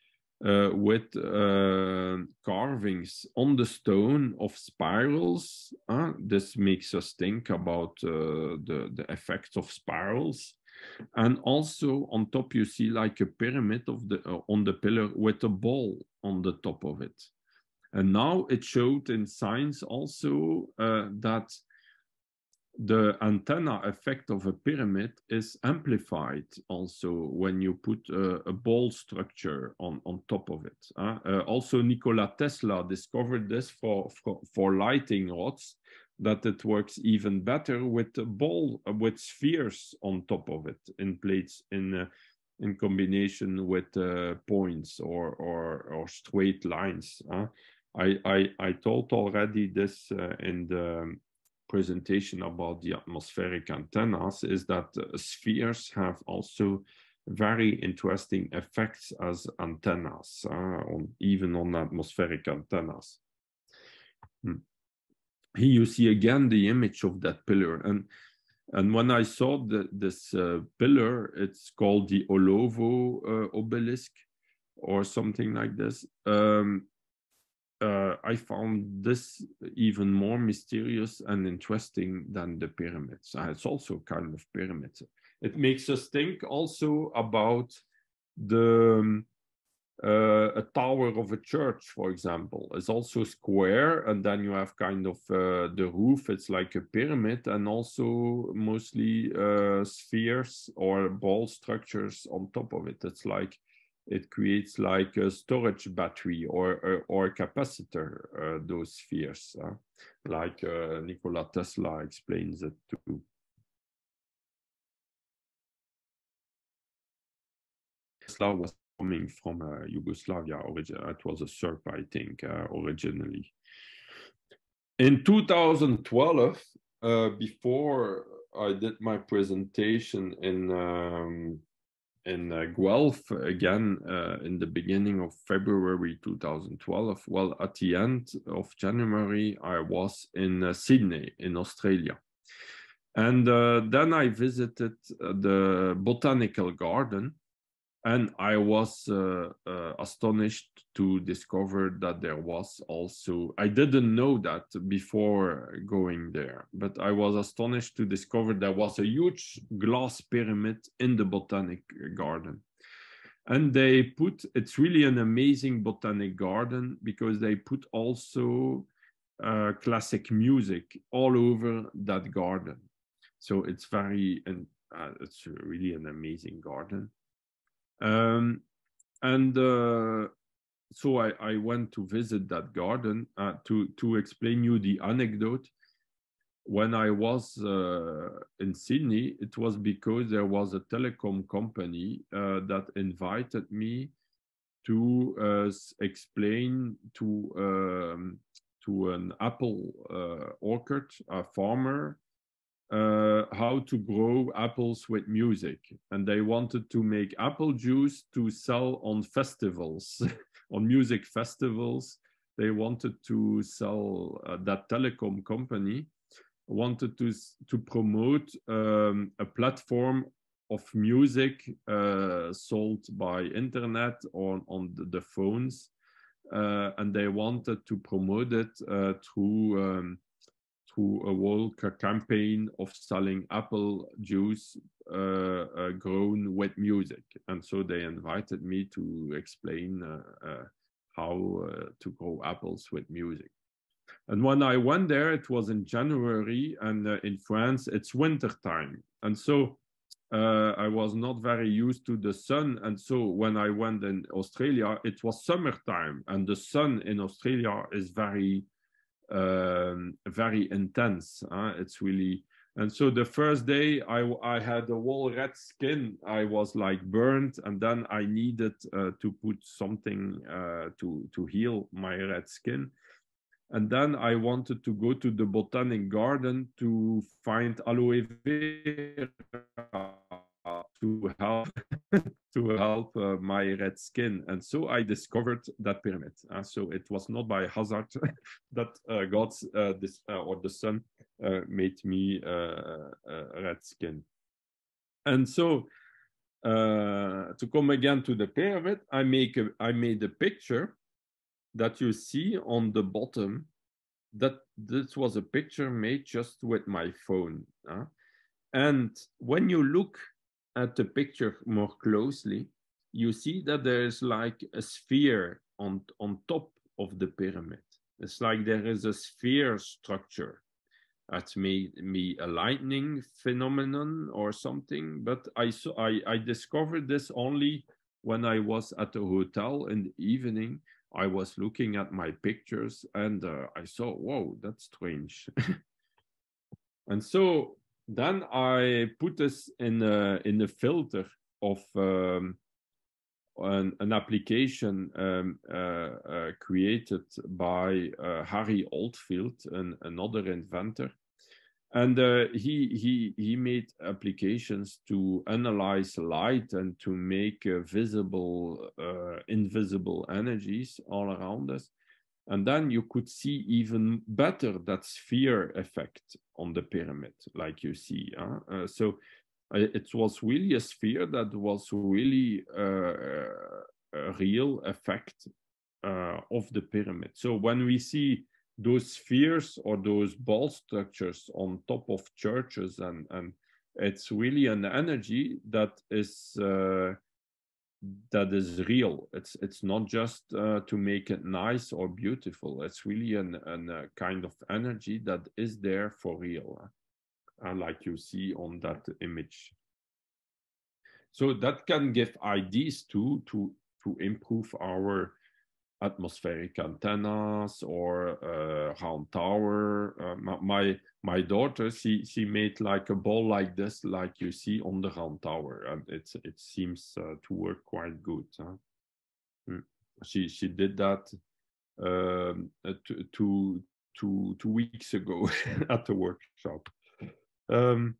uh, with uh, carvings on the stone of spirals. Uh, this makes us think about uh, the, the effects of spirals. And also on top, you see like a pyramid of the uh, on the pillar with a ball on the top of it. And now it showed in science also uh, that the antenna effect of a pyramid is amplified also when you put a, a ball structure on, on top of it. Uh, uh, also, Nikola Tesla discovered this for, for, for, lighting rods, that it works even better with a ball, uh, with spheres on top of it in plates in, uh, in combination with uh, points or, or, or straight lines. Uh. I, I, I told already this in the presentation about the atmospheric antennas is that uh, spheres have also very interesting effects as antennas, uh, on, even on atmospheric antennas. Hmm. Here you see again the image of that pillar. And, and when I saw the, this uh, pillar, it's called the Olovo uh, obelisk or something like this. Um, uh, I found this even more mysterious and interesting than the pyramids. Uh, it's also kind of pyramids. It makes us think also about the um, uh, a tower of a church, for example, is also square, and then you have kind of uh, the roof. It's like a pyramid, and also mostly uh, spheres or ball structures on top of it. It's like it creates like a storage battery or or, or capacitor uh, those spheres uh, like uh, Nikola Tesla explains it too. Tesla was coming from uh, Yugoslavia origin it was a Serb I think uh, originally in 2012 uh, before I did my presentation in um, in uh, Guelph again uh, in the beginning of February 2012. Well, at the end of January, I was in uh, Sydney in Australia. And uh, then I visited uh, the botanical garden and I was uh, uh, astonished to discover that there was also, I didn't know that before going there, but I was astonished to discover there was a huge glass pyramid in the botanic garden. And they put, it's really an amazing botanic garden because they put also uh, classic music all over that garden. So it's very, and uh, it's really an amazing garden um, and uh, so I, I, went to visit that garden uh, to, to explain you the anecdote. When I was uh, in Sydney, it was because there was a telecom company uh, that invited me to uh, explain to um, to an apple uh, orchard, a farmer uh, how to grow apples with music. And they wanted to make apple juice to sell on festivals, on music festivals. They wanted to sell uh, that telecom company wanted to to promote um, a platform of music uh, sold by internet or on the, the phones, uh, and they wanted to promote it uh, through um, through a whole campaign of selling apple juice uh, uh, grown with music. And so they invited me to explain uh, uh how uh, to grow apples with music. And when I went there, it was in January, and uh, in France, it's winter time. And so I was not very used to the sun. And so when I went in Australia, it was summertime and the sun in Australia is very, um, very intense. Huh? It's really, and so the first day I, I had a whole red skin. I was like burnt and then I needed uh, to put something uh, to, to heal my red skin. And then I wanted to go to the botanic garden to find aloe vera to help to help uh, my red skin. And so I discovered that pyramid. Uh, so it was not by hazard that uh, God's uh, this uh, or the sun uh, made me red skin. And so to come again to the pyramid, I make a, I made a picture that you see on the bottom that this was a picture made just with my phone uh, and when you look at the picture more closely you see that there's like a sphere on on top of the pyramid. It's like there is a sphere structure. That may be a lightning phenomenon or something but i saw i i discovered this only when i was at a hotel in the evening. I was looking at my pictures and uh, I saw, whoa, that's strange. and so then I put this in a, in a filter of um, an, an, application um, uh, uh, created by uh, Harry Oldfield, an, another inventor. And uh, he he he made applications to analyze light and to make uh, visible uh, invisible energies all around us. And then you could see even better that sphere effect on the pyramid like you see uh, so uh, it was really a sphere that was really uh, a real effect of the pyramid. So when we see those spheres or those ball structures on top of churches and and it's really an energy that is uh, that is real. It's it's not just uh, to make it nice or beautiful. It's really an, an a kind of energy that is there for real uh, like you see on that image. So that can give ideas too to to improve our atmospheric antennas or uh, round tower. Uh, my my daughter, she she made like a ball like this, like you see on the round tower, and it it seems uh, to work quite good. Huh? Mm. She she did that um, uh, two, two, two weeks ago at the workshop. Um,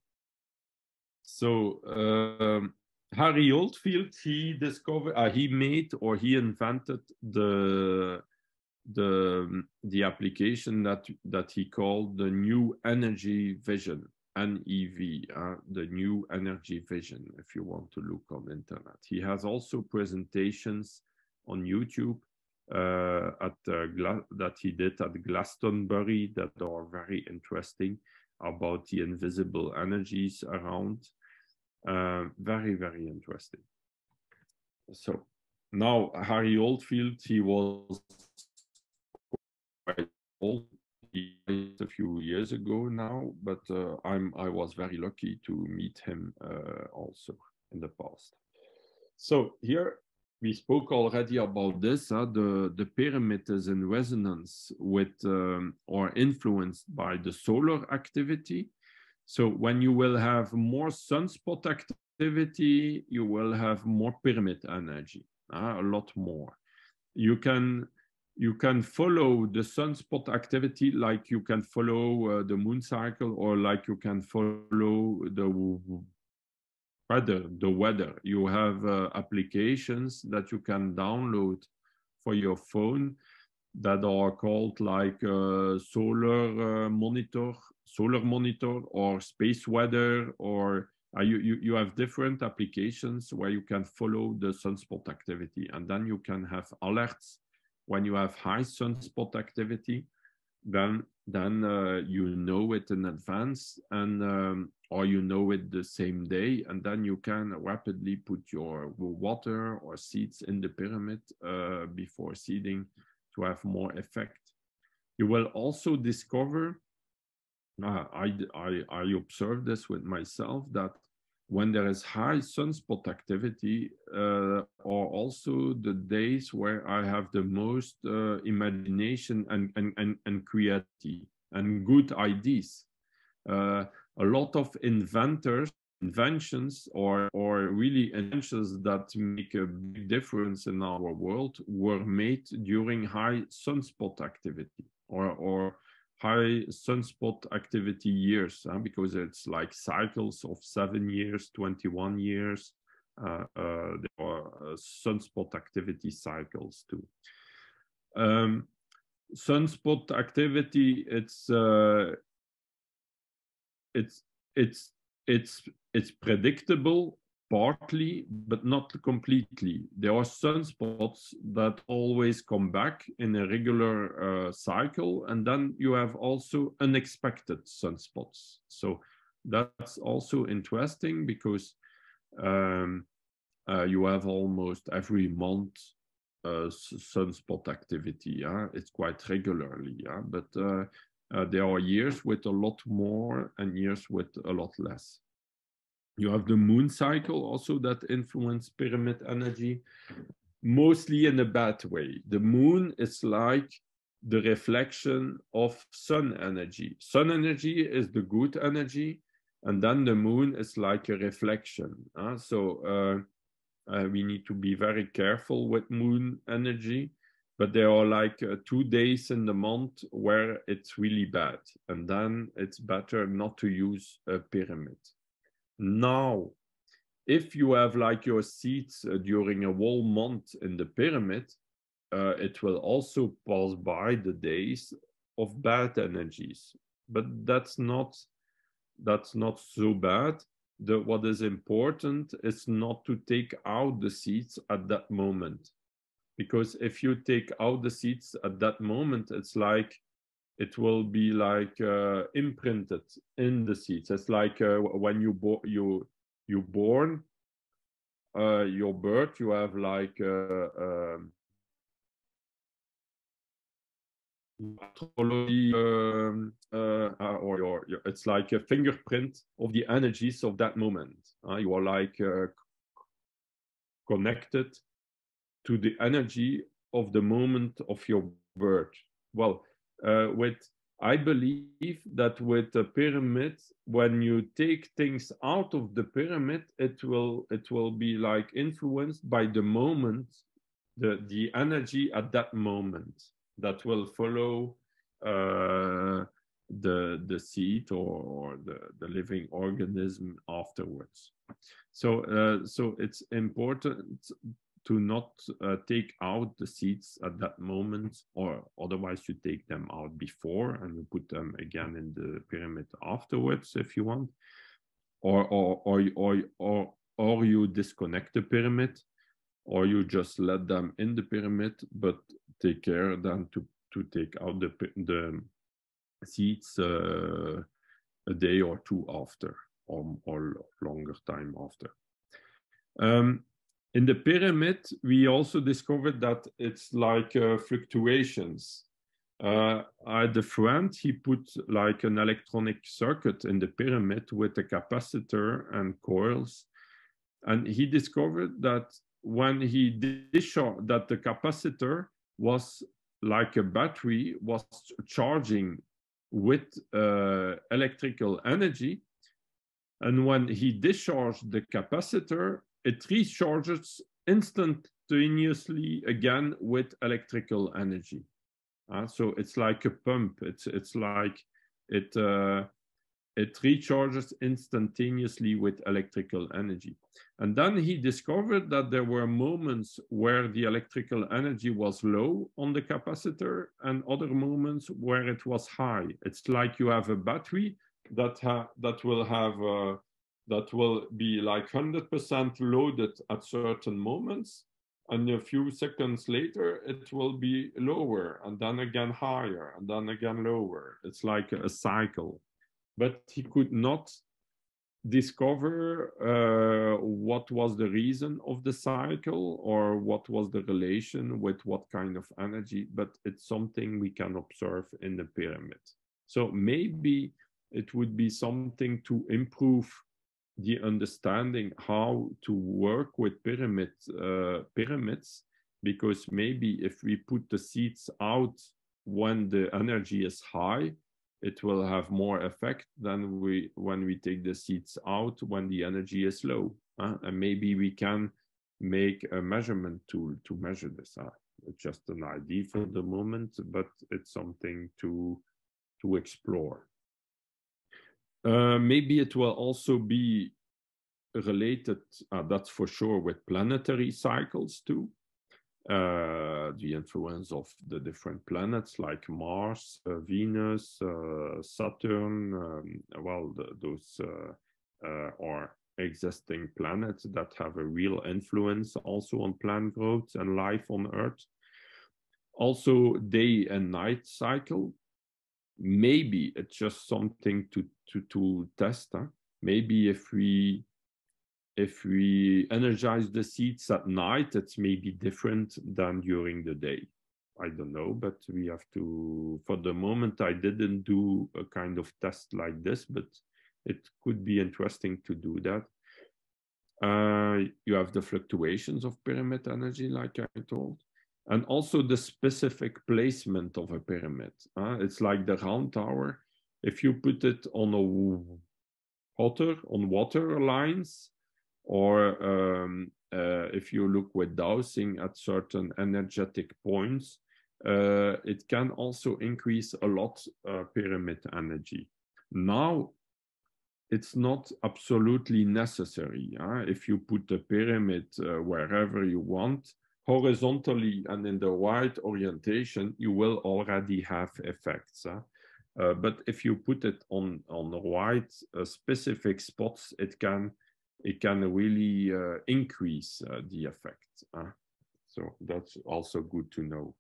so um, Harry Oldfield, he discovered, uh, he made or he invented the the the application that that he called the New Energy Vision, NEV, uh, the New Energy Vision. If you want to look on internet, he has also presentations on YouTube uh, at uh, that he did at Glastonbury that are very interesting about the invisible energies around uh, very, very interesting. So now Harry Oldfield, he was quite old a few years ago now, but uh, I'm I was very lucky to meet him uh, also in the past. So here we spoke already about this. Huh? The the pyramid is in resonance with um, or influenced by the solar activity, so when you will have more sunspot activity, you will have more pyramid energy, uh, a lot more. You can you can follow the sunspot activity like you can follow uh, the moon cycle or like you can follow the weather the weather you have uh, applications that you can download for your phone that are called like uh, solar uh, monitor solar monitor or space weather or uh, you, you, you have different applications where you can follow the sunspot activity and then you can have alerts. When you have high sunspot activity then then uh, you know it in advance and um, or you know it the same day and then you can rapidly put your water or seeds in the pyramid uh, before seeding to have more effect you will also discover uh, I, I, I observed this with myself that when there is high sunspot activity uh, are also the days where I have the most uh, imagination and, and, and, and creativity and good ideas. Uh, a lot of inventors, inventions or, or really inventions that make a big difference in our world were made during high sunspot activity or, or high sunspot activity years huh? because it's like cycles of seven years, 21 years. Uh, uh, there are uh, sunspot activity cycles too. Um, sunspot activity, it's uh, it's it's it's it's predictable partly, but not completely. There are sunspots that always come back in a regular uh, cycle, and then you have also unexpected sunspots. So that's also interesting because um, uh, you have almost every month uh, sunspot activity. Yeah? It's quite regularly, yeah? but uh, uh, there are years with a lot more and years with a lot less. You have the moon cycle also that influence pyramid energy, mostly in a bad way. The moon is like the reflection of sun energy. Sun energy is the good energy, and then the moon is like a reflection. Uh, so uh, uh, we need to be very careful with moon energy, but there are like uh, two days in the month where it's really bad, and then it's better not to use a pyramid. Now, if you have like your seats uh, during a whole month in the pyramid, uh, it will also pass by the days of bad energies. But that's not that's not so bad. The, what is important is not to take out the seats at that moment. Because if you take out the seats at that moment, it's like it will be like uh, imprinted in the seeds. It's like uh, when you bo- you you born uh, your birth, you have like uh, um, um, uh, uh, or your, your, it's like a fingerprint of the energies of that moment. you are like connected to the energy of the moment of your birth. Well, uh, with I believe that with the pyramid, when you take things out of the pyramid, it will it will be like influenced by the moment, the the energy at that moment that will follow uh, the the seed or, or, the, the living organism afterwards. So uh, so it's important to not uh, take out the seeds at that moment, or otherwise you take them out before and you put them again in the pyramid afterwards if you want, or or or or or, or you disconnect the pyramid, or you just let them in the pyramid, but take care then to to take out the the seeds uh, a day or two after, or, or longer time after. Um, in the pyramid, we also discovered that it's like uh, fluctuations. Uh, at the front, he put like an electronic circuit in the pyramid with a capacitor and coils. And he discovered that when he discharged, that the capacitor was like a battery, was charging with uh, electrical energy. And when he discharged the capacitor, it recharges instantaneously again with electrical energy. Uh, so it's like a pump. It's it's like it uh, it recharges instantaneously with electrical energy. And then he discovered that there were moments where the electrical energy was low on the capacitor and other moments where it was high. It's like you have a battery that ha that will have uh, that will be like 100% loaded at certain moments. And a few seconds later, it will be lower and then again higher and then again lower. It's like a cycle. But he could not discover uh, what was the reason of the cycle or what was the relation with what kind of energy, but it's something we can observe in the pyramid. So maybe it would be something to improve the understanding how to work with pyramid uh, pyramids because maybe if we put the seeds out when the energy is high it will have more effect than we when we take the seeds out when the energy is low and maybe we can make a measurement tool to measure this. Uh, just an idea for the moment but it's something to to explore uh, maybe it will also be related uh, that's for sure with planetary cycles too uh, the influence of the different planets like Mars, uh, Venus, uh, Saturn, um, well, the, those are existing planets that have a real influence also on plant growth and life on Earth. Also, day and night cycle. Maybe it's just something to to to test. Huh? Maybe if we if we energize the seeds at night, it's maybe different than during the day. I don't know, but we have to, for the moment, I didn't do a kind of test like this, but it could be interesting to do that. Uh, you have the fluctuations of pyramid energy, like I told, and also the specific placement of a pyramid. Uh, it's like the round tower. If you put it on a water, on water lines, or um, uh, if you look with dowsing at certain energetic points, uh, it can also increase a lot uh, pyramid energy. Now, it's not absolutely necessary. If you put the pyramid uh, wherever you want, horizontally and in the right orientation, you will already have effects. Huh? Uh, but if you put it on, on the right uh, specific spots, it can it can really uh, increase uh, the effect. So that's also good to know.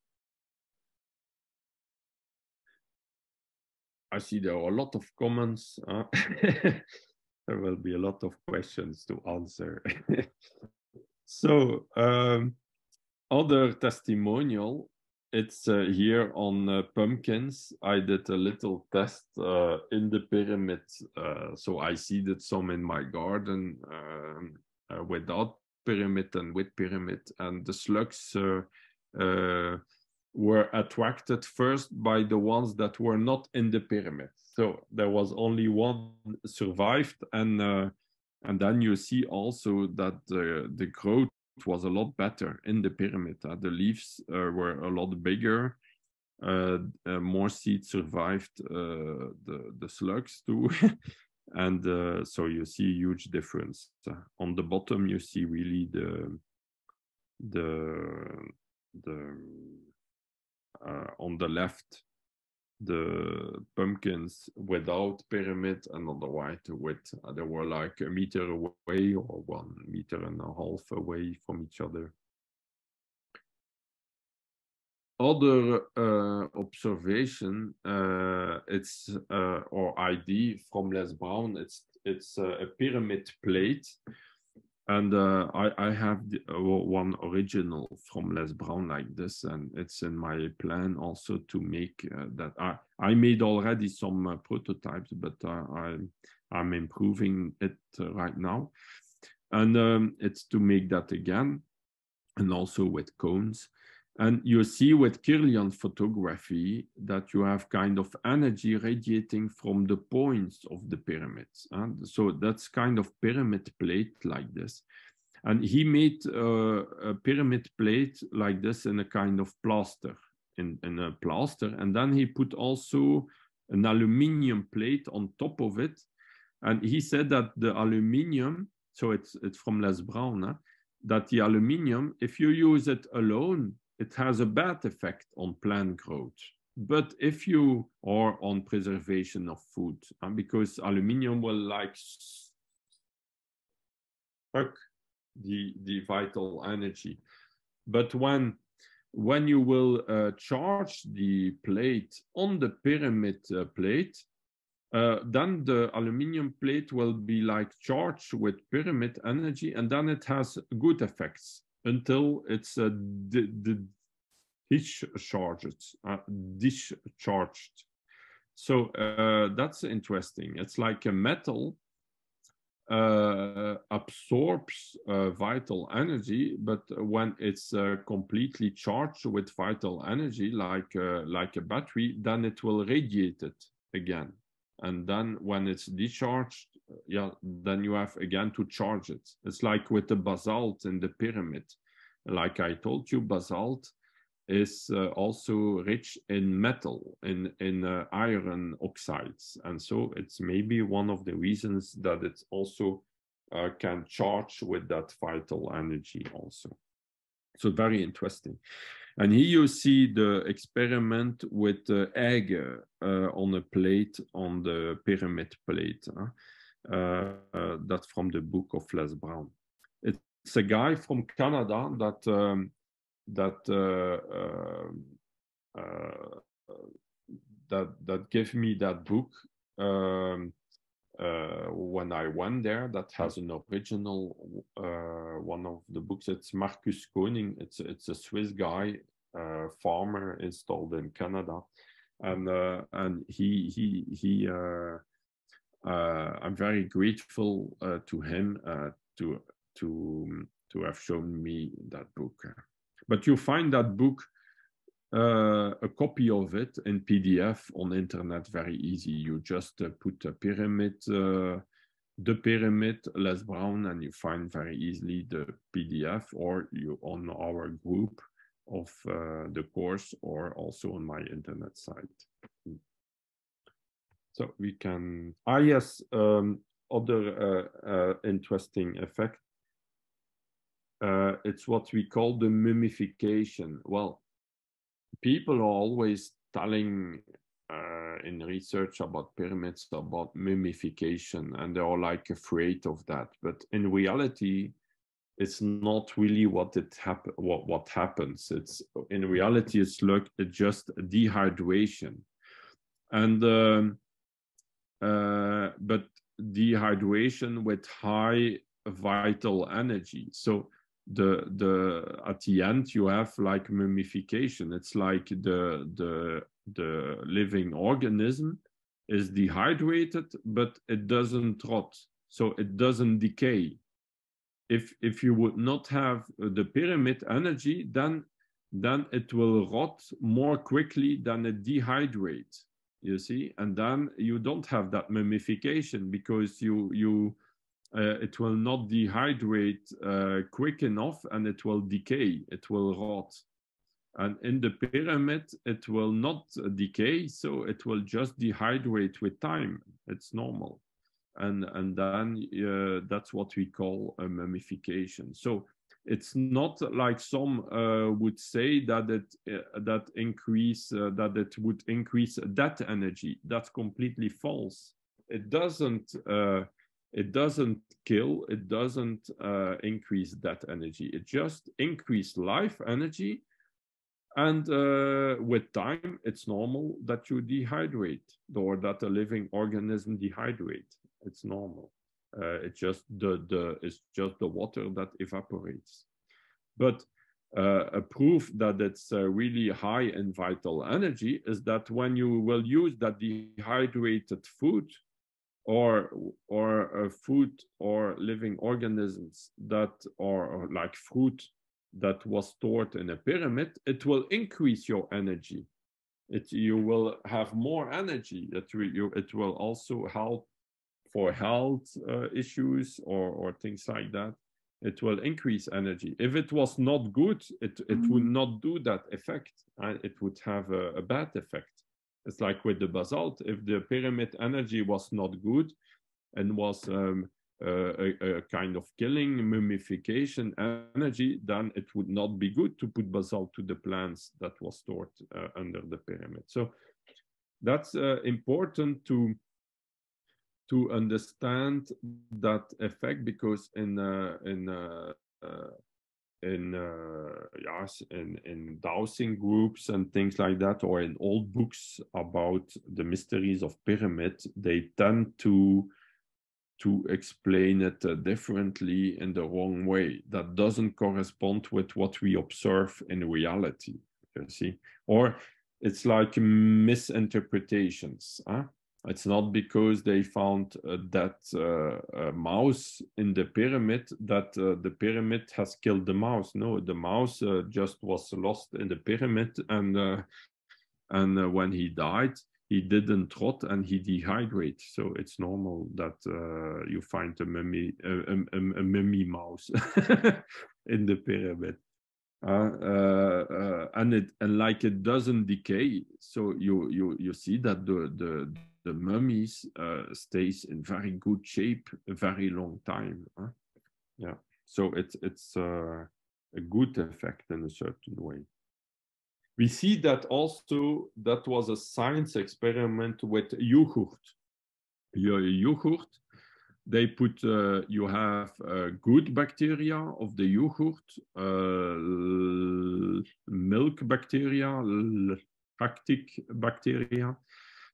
I see there are a lot of comments. There will be a lot of questions to answer. so um, other testimonial it's uh, here on uh, pumpkins. I did a little test uh, in the pyramid. Uh, so I seeded some in my garden um, uh, without pyramid and with pyramid. And the slugs uh, were attracted first by the ones that were not in the pyramid. So there was only one survived. And, and then you see also that the growth was a lot better in the pyramid. Uh, the leaves uh, were a lot bigger. Uh, uh more seeds survived the the slugs too, and so you see a huge difference. on the bottom, you see really the the the on the left the pumpkins without pyramid the right with uh, they were like a meter away or one meter and a half away from each other. Other uh, observation uh, it's uh, or id from les brown it's it's a pyramid plate and uh, I, I have the, uh, one original from Les Brown like this, and it's in my plan also to make uh, that. I, I made already some uh, prototypes, but uh, I, I'm improving it uh, right now. And um, it's to make that again, and also with cones. And you see with Kirlian photography that you have kind of energy radiating from the points of the pyramids. And so that's kind of pyramid plate like this. And he made uh, a pyramid plate like this in a kind of plaster, in, in a plaster. And then he put also an aluminium plate on top of it. And he said that the aluminium, so it's, it's from Les Brown, huh? that the aluminium, if you use it alone, it has a bad effect on plant growth. But if you are on preservation of food, uh, because aluminium will like suck the, the vital energy. But when when you will uh, charge the plate on the pyramid uh, plate, uh, then the aluminium plate will be like charged with pyramid energy, and then it has good effects until it's uh, discharged, uh, discharged. So uh, that's interesting. It's like a metal uh, absorbs uh, vital energy, but when it's uh, completely charged with vital energy, like uh, like a battery, then it will radiate it again. And then when it's discharged, yeah, then you have again to charge it. It's like with the basalt in the pyramid. Like I told you, basalt is uh, also rich in metal, in, in uh, iron oxides. And so it's maybe one of the reasons that it also uh, can charge with that vital energy also. So very interesting. And here you see the experiment with the egg uh, on a plate on the pyramid plate. Huh? Uh, that's from the book of Les Brown. It's a guy from Canada that um, that uh, um, uh, that that gave me that book um, uh, when I went there. That has an original one of the books. It's Marcus Koning. It's it's a Swiss guy, farmer installed in Canada, and and he he he. Uh, I'm very grateful uh, to him uh, to to to have shown me that book. But you find that book, uh, a copy of it in PDF on internet very easy. You just uh, put a pyramid, uh, the pyramid, Les Brown, and you find very easily the PDF or you on our group of uh, the course or also on my internet site. So we can, ah yes, um, other uh, uh, interesting effect it's what we call the mummification. Well, people are always telling uh, in research about pyramids about mummification, and they're like afraid of that. But in reality, it's not really what it happen what what happens. It's in reality, it's like just dehydration, and um, uh, but dehydration with high vital energy. So the the at the end you have like mummification it's like the the the living organism is dehydrated but it doesn't rot. So it doesn't decay. If if you would not have uh, the pyramid energy then then it will rot more quickly than it dehydrates you see? And then you don't have that mummification because you you uh, it will not dehydrate uh, quick enough and it will decay, it will rot. And in the pyramid, it will not decay, so it will just dehydrate with time. It's normal. And, and then uh, that's what we call a mummification. So it's not like some uh, would say that it uh, that increase uh, that it would increase that energy. That's completely false. It doesn't it doesn't kill it doesn't uh, increase that energy. It just increase life energy and uh, with time it's normal that you dehydrate or that a living organism dehydrate. It's normal. Uh, it's just the the it's just the water that evaporates. But uh, a proof that it's uh, really high in vital energy is that when you will use that dehydrated food or or uh, food or living organisms that are like fruit that was stored in a pyramid it will increase your energy. It you will have more energy. That you it will also help for health uh, issues or or things like that. It will increase energy. If it was not good it it mm. would not do that effect. Uh, it would have a, a bad effect it's like with the basalt, if the pyramid energy was not good and was um, a, a, kind of killing mummification energy, then it would not be good to put basalt to the plants that was stored uh, under the pyramid. So that's uh, important to to understand that effect because in uh, in uh, uh, in uh, yes in in dowsing groups and things like that or in old books about the mysteries of pyramid they tend to to explain it uh, differently in the wrong way that doesn't correspond with what we observe in reality you see or it's like misinterpretations huh? It's not because they found uh, that uh, mouse in the pyramid that uh, the pyramid has killed the mouse. No, the mouse uh, just was lost in the pyramid, and uh, and uh, when he died, he didn't rot and he dehydrate. So it's normal that you find a mummy a, a, a mummy mouse in the pyramid. Uh, uh, and it and like it doesn't decay so you you you see that the the the mummies uh, stays in very good shape a very long time huh? yeah. So it's it's uh, a good effect in a certain way. We see that also that was a science experiment with yogurt. Your yogurt they put uh, you have uh, good bacteria of the yogurt uh, milk bacteria lactic bacteria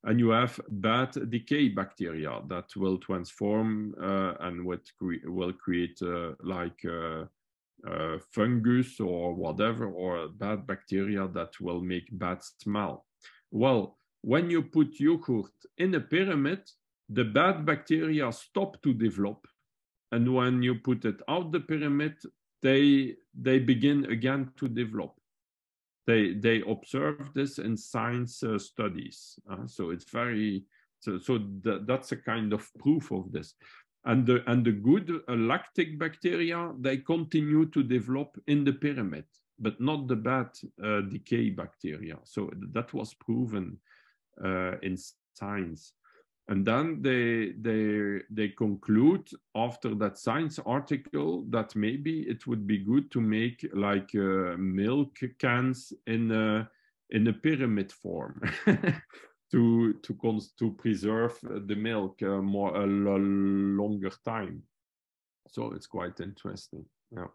and you have bad decay bacteria that will transform uh, and cre will create uh, like uh, fungus or whatever or bad bacteria that will make bad smell well when you put yogurt in a pyramid the bad bacteria stop to develop. And when you put it out the pyramid, they, they begin again to develop. They, they observe this in science uh, studies. Uh, so it's very, so, so th that's a kind of proof of this. And the, and the good uh, lactic bacteria, they continue to develop in the pyramid, but not the bad uh, decay bacteria. So that was proven uh, in science and then they they they conclude after that science article that maybe it would be good to make like uh, milk cans in a in a pyramid form to to to preserve the milk uh, more a longer time. So it's quite interesting. Yeah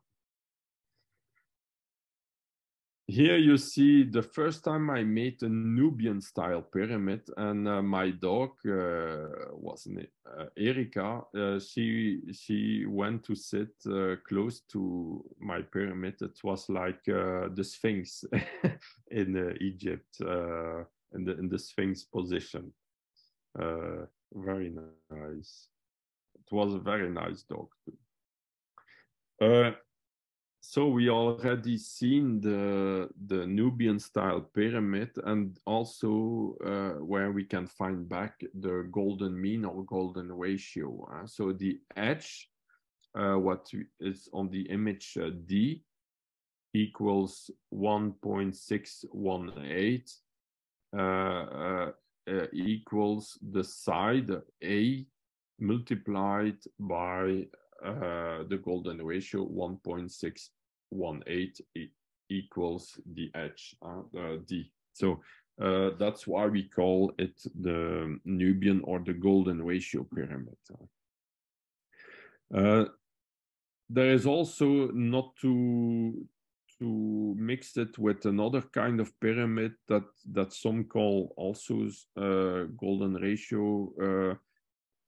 here you see the first time I made a Nubian style pyramid and uh, my dog uh, was uh, Erika. Uh, she she went to sit uh, close to my pyramid. It was like uh, the Sphinx in Egypt in the in the Sphinx position. very nice. It was a very nice dog too so we already seen the the Nubian style pyramid and also uh, where we can find back the golden mean or golden ratio. Uh, so the edge, uh, what is on the image uh, D equals 1.618 uh, uh, equals the side A multiplied by the golden ratio 1.618 equals the edge, uh, D. So uh, that's why we call it the Nubian or the golden ratio pyramid. Uh, there is also not to to mix it with another kind of pyramid that that some call also uh, golden ratio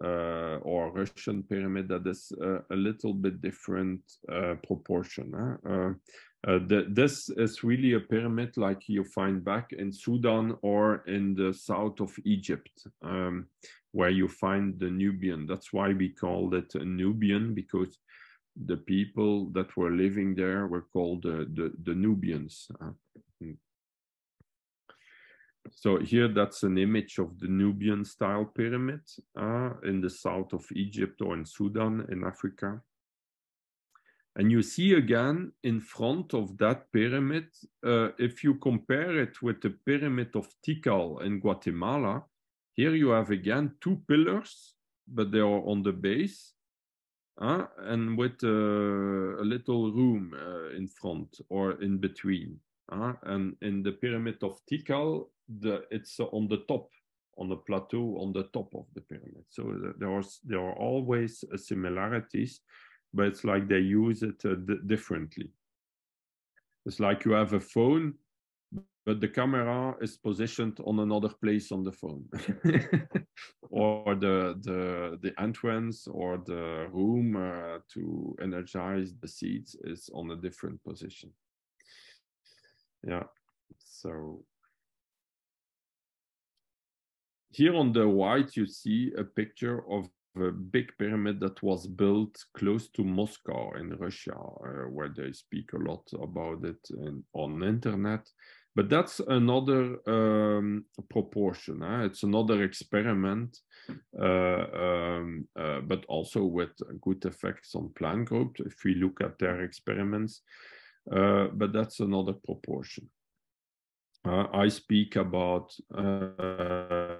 uh, uh, or Russian pyramid that is uh, a little bit different uh, proportion. Huh? The, this is really a pyramid like you find back in Sudan or in the south of Egypt, um, where you find the Nubian. That's why we called it a Nubian because the people that were living there were called the, the, the Nubians. So here that's an image of the Nubian style pyramid uh, in the south of Egypt or in Sudan in Africa. And you see again in front of that pyramid, uh, if you compare it with the pyramid of Tikal in Guatemala, here you have again two pillars, but they are on the base uh, and with uh, a little room uh, in front or in between. Uh, and in the pyramid of Tikal, the it's on the top on the plateau on the top of the pyramid. So there are there are always similarities but it's like they use it uh, differently. It's like you have a phone but the camera is positioned on another place on the phone. Or the the the entrance or the room uh, to energize the seats is on a different position. Yeah. So here on the right, you see a picture of a big pyramid that was built close to Moscow in Russia, uh, where they speak a lot about it in, on internet. But that's another um, proportion. Eh? It's another experiment, uh, um, uh, but also with good effects on plant growth if we look at their experiments. Uh, but that's another proportion. Uh, I speak about uh,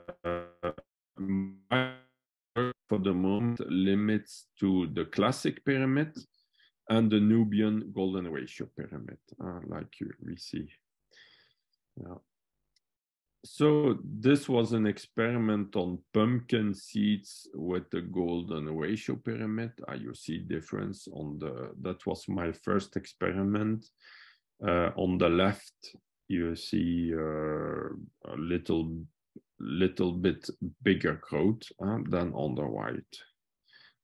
for the moment limits to the classic pyramid and the Nubian golden ratio pyramid, uh, like you, we see. Yeah. So this was an experiment on pumpkin seeds with the golden ratio pyramid. Uh, you see difference on the, that was my first experiment. Uh, on the left, you see uh, a little little bit bigger growth uh, than on the white.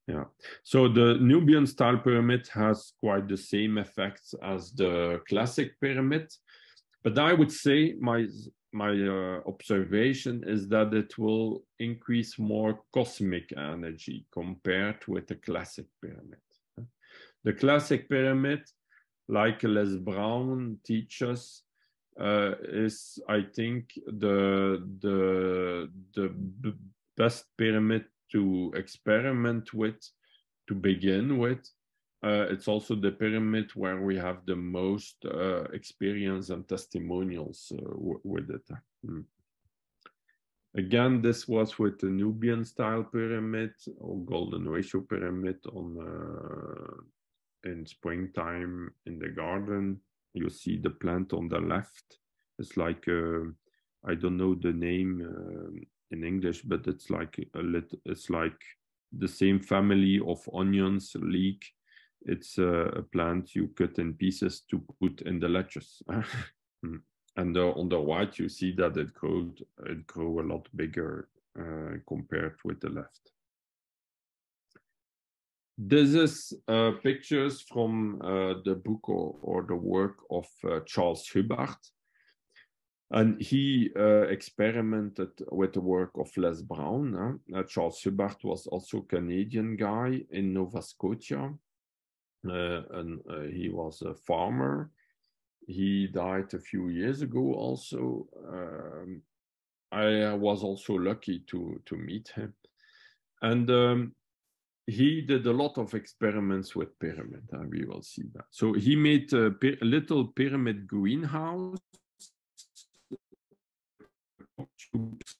Yeah. So the Nubian style pyramid has quite the same effects as the classic pyramid. But I would say my my uh, observation is that it will increase more cosmic energy compared with the classic pyramid. The classic pyramid, like Les Brown teaches, uh, is I think the the the best pyramid to experiment with to begin with. Uh, it's also the pyramid where we have the most uh, experience and testimonials uh, with it. Mm. Again, this was with the Nubian style pyramid or golden ratio pyramid on uh, in springtime in the garden you see the plant on the left. It's like uh, I don't know the name uh, in English, but it's like a lit. It's like the same family of onions, leek. It's uh, a plant you cut in pieces to put in the lettuce. Hmm. and uh, on the right, you see that it grew It grow a lot bigger uh, compared with the left. This is uh, pictures from uh, the book or, or, the work of uh, Charles Hubbard. And he uh, experimented with the work of Les Brown. Uh, Charles Hubbard was also a Canadian guy in Nova Scotia. Uh, and he was a farmer. He died a few years ago also. Um, I was also lucky to, to meet him. And um, he did a lot of experiments with pyramid, and we will see that. So he made a, a little pyramid greenhouse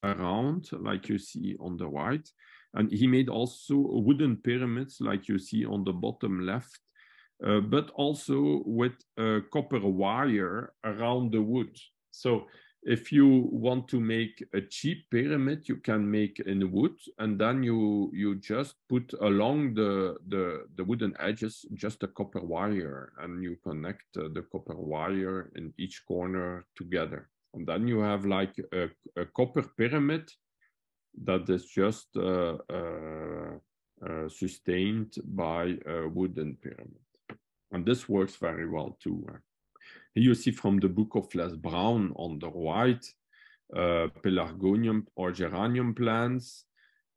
around, like you see on the right. And he made also wooden pyramids, like you see on the bottom left, uh, but also with a copper wire around the wood. So if you want to make a cheap pyramid you can make in wood and then you you just put along the the, the wooden edges just a copper wire and you connect uh, the copper wire in each corner together. And then you have like a, a copper pyramid that is just uh, uh, uh sustained by a wooden pyramid. And this works very well too you see from the book of Les Brown on the right, uh, pelargonium or geranium plants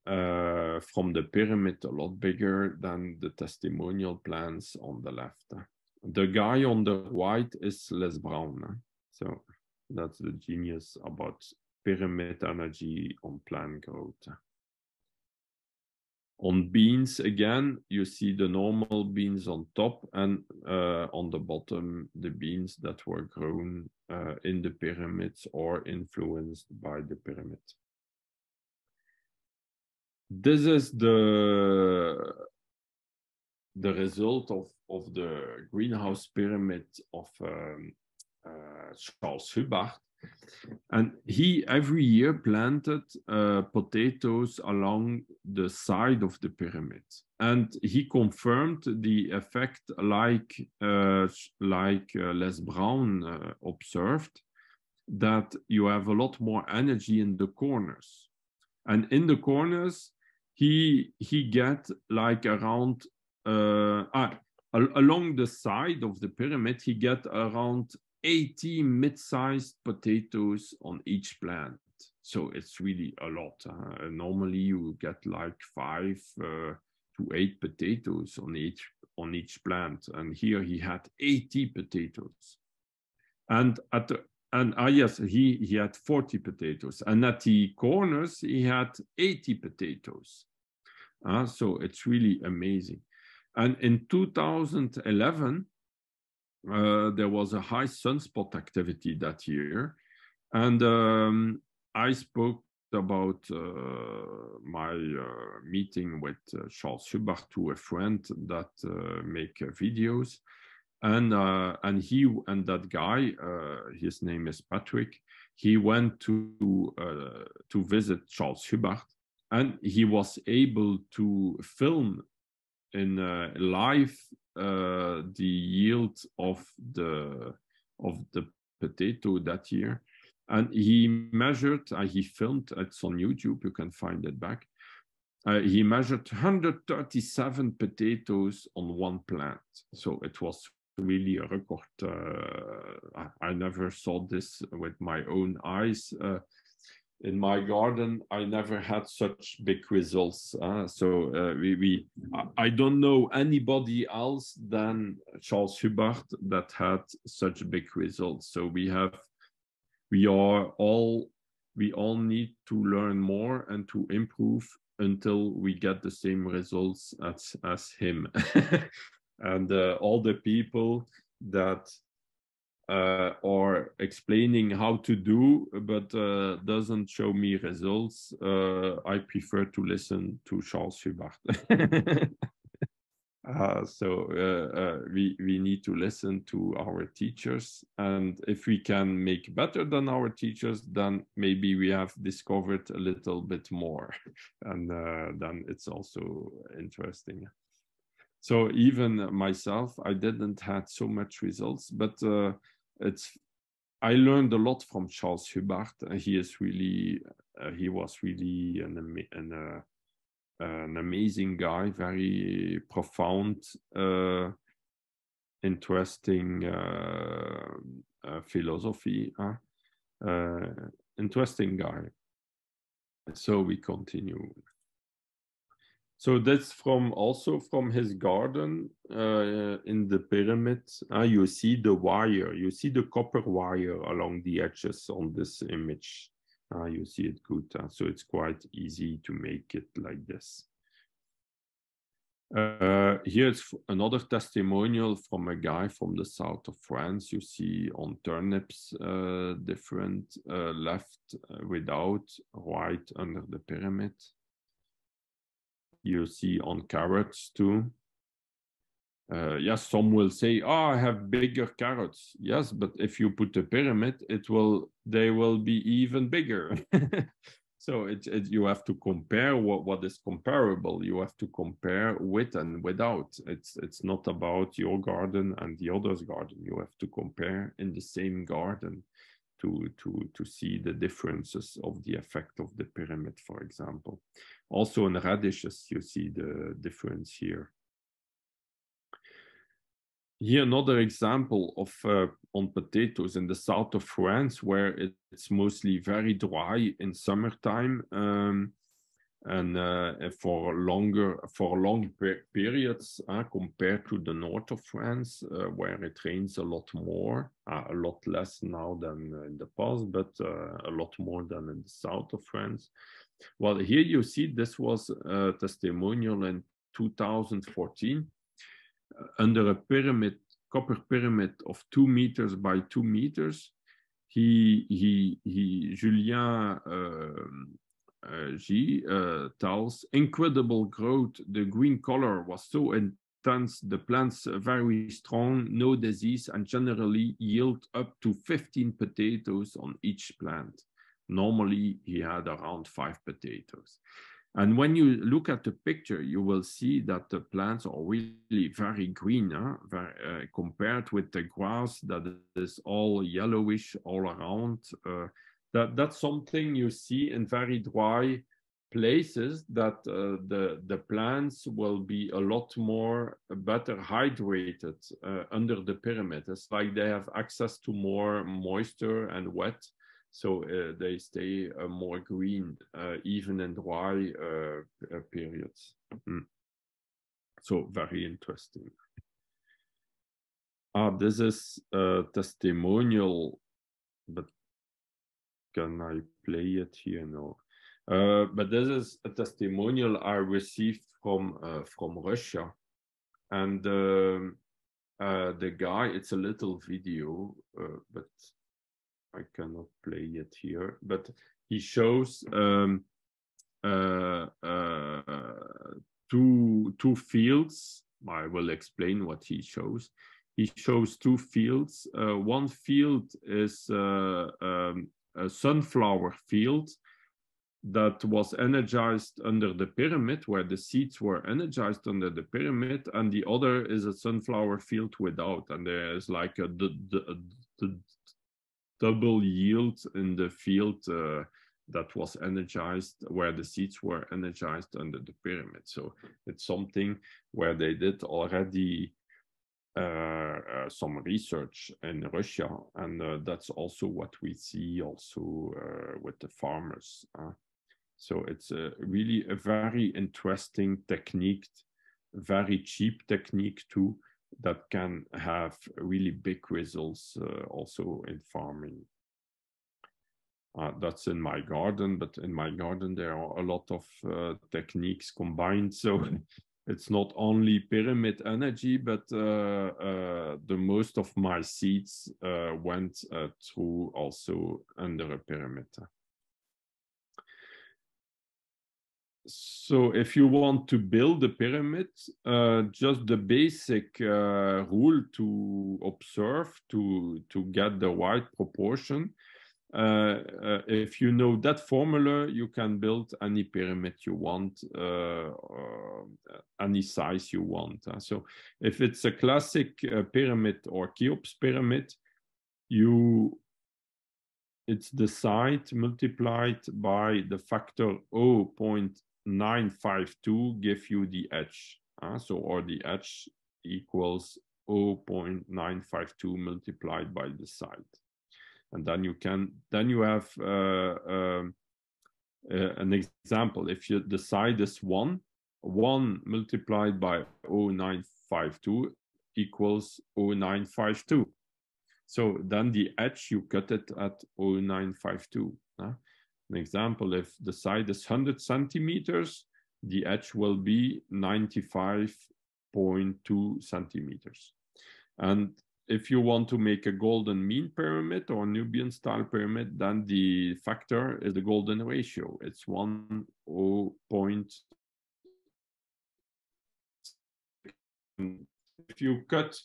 uh, from the pyramid, a lot bigger than the testimonial plants on the left. The guy on the right is Les Brown. So that's the genius about pyramid energy on plant growth. On beans, again, you see the normal beans on top and uh, on the bottom, the beans that were grown uh, in the pyramids or influenced by the pyramid. This is the, the result of, of the greenhouse pyramid of um, uh, Charles Hubbard. And he every year planted uh, potatoes along the side of the pyramid. And he confirmed the effect like, uh, like uh, Les Brown uh, observed, that you have a lot more energy in the corners. And in the corners, he, he get like around, uh, ah, along the side of the pyramid, he get around 80 mid-sized potatoes on each plant. So it's really a lot. Uh, normally you get like five uh, to eight potatoes on each on each plant, and here he had 80 potatoes. And at the and ah yes, he he had 40 potatoes, and at the corners he had 80 potatoes. Uh, so it's really amazing. And in 2011, uh, there was a high sunspot activity that year. And um, I spoke about uh, my uh, meeting with uh, Charles Hubbard to a friend that uh, make videos. And, and he and that guy, his name is Patrick, he went to, to visit Charles Hubbard and he was able to film in live uh, the yield of the of the potato that year. And he measured uh, he filmed it's on youtube you can find it back. Uh, he measured 137 potatoes on one plant. So it was really a record uh, I, I, never saw this with my own eyes. Uh, in my garden, I never had such big results. Uh, so uh, we, we, I don't know anybody else than Charles Hubbard that had such big results. So we have, we are all, we all need to learn more and to improve until we get the same results as as him. and uh, all the people that uh, or explaining how to do, but uh, doesn't show me results, uh, I prefer to listen to Charles Hubbard. Uh, so uh, uh, we we need to listen to our teachers, and if we can make better than our teachers, then maybe we have discovered a little bit more, and then it's also interesting. So even myself i didn't had so much results but uh, it's i learned a lot from charles hubbard. He is really uh, he was really an, an, uh, an amazing guy very profound uh, interesting uh, uh, philosophy interesting guy. So we continue so that's from also from his garden uh, in the pyramid. Uh, you see the wire, you see the copper wire along the edges on this image. Uh, you see it good. Uh, so it's quite easy to make it like this. Uh, here's another testimonial from a guy from the south of France. You see on turnips uh, different uh, left uh, without, right under the pyramid you see on carrots too. Uh, yes, some will say, "Oh, I have bigger carrots." Yes, but if you put a pyramid, it will they will be even bigger. so it, it, you have to compare what what is comparable. You have to compare with and without. It's it's not about your garden and the other's garden. You have to compare in the same garden to to to see the differences of the effect of the pyramid, for example. Also in radishes, you see the difference here. Here another example of uh, on potatoes in the south of France, where it's mostly very dry in summertime. Um, and uh, for longer for long per periods uh, compared to the north of France, uh, where it rains a lot more, uh, a lot less now than in the past, but uh, a lot more than in the south of France. Well, here you see this was a testimonial in 2014 uh, under a pyramid, copper pyramid of two meters by two meters. He, he, he, Julien uh, G uh, tells incredible growth. The green color was so intense. The plants very strong, no disease, and generally yield up to 15 potatoes on each plant. Normally, he had around five potatoes. And when you look at the picture, you will see that the plants are really very green huh? very, uh, compared with the grass that is all yellowish all around. Uh, that, that's something you see in very dry places that uh, the, the plants will be a lot more better hydrated uh, under the pyramid. It's like they have access to more moisture and wet so uh, they stay uh, more green uh, even in dry uh, periods. Mm. So very interesting. Ah, this is a testimonial, but can I play it here? No. Uh, but this is a testimonial I received from uh, from Russia, and um, uh, the guy. It's a little video, uh, but I cannot play it here. But he shows um, uh, uh, two two fields. I will explain what he shows. He shows two fields. one field is um, a sunflower field that was energized under the pyramid, where the seeds were energized under the pyramid, and the other is a sunflower field without, and there is like a, the, the, the double yield in the field uh, that was energized, where the seeds were energized under the pyramid. So it's something where they did already some research in Russia, and uh, that's also what we see also uh, with the farmers. So it's a, really a very interesting technique, very cheap technique too, that can have really big results uh, also in farming. Uh, that's in my garden, but in my garden there are a lot of uh, techniques combined. So it's not only pyramid energy, but uh, uh, the most of my seeds uh, went through also under a pyramid. so if you want to build a pyramid, uh, just the basic uh, rule to observe to to get the right proportion. Uh, uh if you know that formula, you can build any pyramid you want, uh, any size you want. so if it's a classic pyramid or Cheops pyramid, you it's the side multiplied by the factor 0.0 952 give you the edge. Uh, so, or the edge equals 0.952 multiplied by the side. And then you can, then you have uh, uh, an example. If you, the side is 1, 1 multiplied by 0.952 equals 0.952. So then the edge, you cut it at 0.952. Uh, an example, if the side is 100 centimeters, the edge will be 95.2 centimeters. And if you want to make a golden mean pyramid or Nubian style pyramid, then the factor is the golden ratio. It's 1 point. If you cut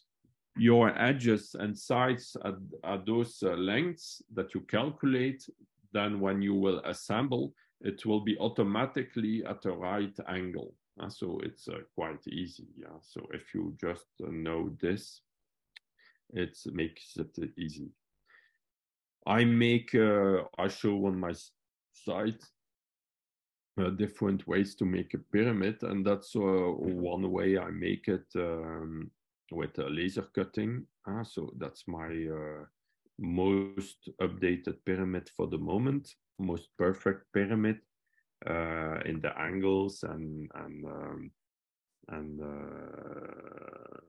your edges and sides at, at those uh, lengths that you calculate, then when you will assemble, it will be automatically at the right angle. Uh, so it's uh, quite easy. Yeah. So if you just uh, know this, it makes it easy. I make, uh, I show on my site uh, different ways to make a pyramid, and that's uh, one way I make it um, with laser cutting. so that's my most updated pyramid for the moment, most perfect pyramid uh, in the angles and and um, and uh,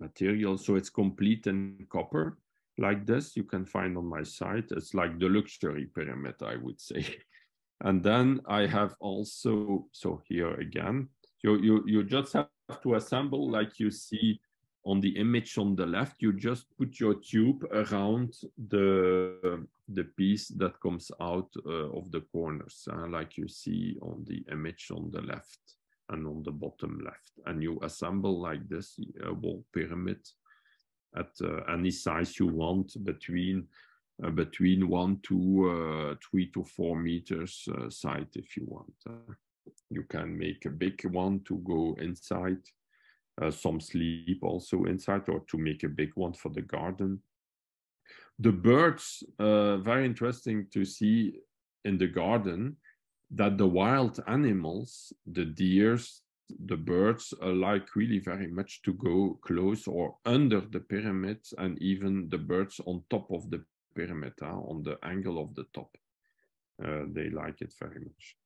material. So it's complete in copper like this. You can find on my site. It's like the luxury pyramid, I would say. and then I have also so here again. You you you just have to assemble like you see on the image on the left, you just put your tube around the, the piece that comes out uh, of the corners, uh, like you see on the image on the left and on the bottom left. And you assemble like this a wall pyramid at uh, any size you want between uh, between one to uh, three to four meters uh, side if you want. you can make a big one to go inside uh, some sleep also inside or to make a big one for the garden. The birds, uh, very interesting to see in the garden that the wild animals, the deers, the birds uh, like really very much to go close or under the pyramids and even the birds on top of the pyramid uh, on the angle of the top. Uh, they like it very much.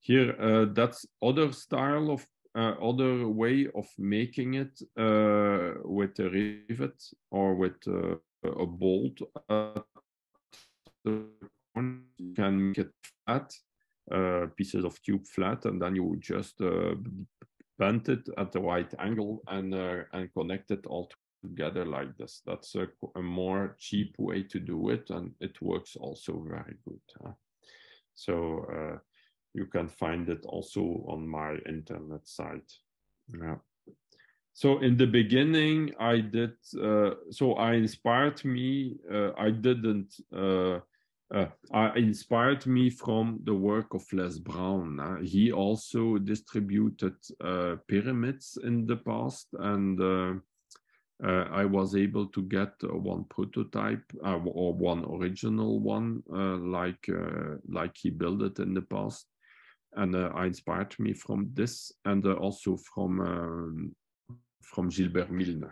Here, uh, that's other style of uh, other way of making it uh, with a rivet or with a bolt. you can make it flat, uh, pieces of tube flat, and then you just uh, bend it at the right angle and uh, and connect it all together like this. That's a, a, more cheap way to do it, and it works also very good. Huh? So you can find it also on my internet site. Yeah. So in the beginning, I did. Uh, so I inspired me. Uh, I didn't. Uh, uh I inspired me from the work of Les Brown. Uh, he also distributed uh, pyramids in the past, and I was able to get one prototype or one original one, like like he built it in the past and uh, I inspired me from this and uh, also from um, from Gilbert Milne.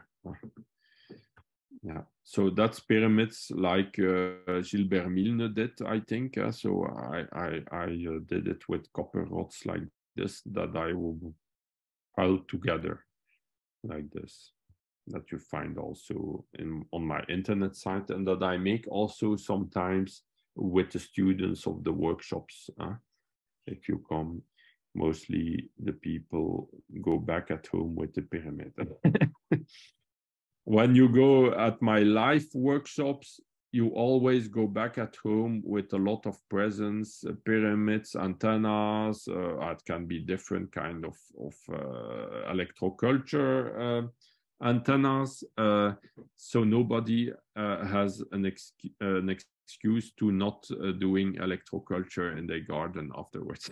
Yeah, so that's pyramids like uh, Gilbert Milne did, I think. Uh, so I I, I uh, did it with copper rods like this that I will pile together like this that you find also in on my internet site and that I make also sometimes with the students of the workshops. Uh, if you come, mostly the people go back at home with the pyramid. when you go at my live workshops, you always go back at home with a lot of presents, uh, pyramids, antennas. Uh, it can be different kind of, of uh, electroculture uh, antennas. Uh, so nobody has an, ex an excuse to not doing electroculture in their garden afterwards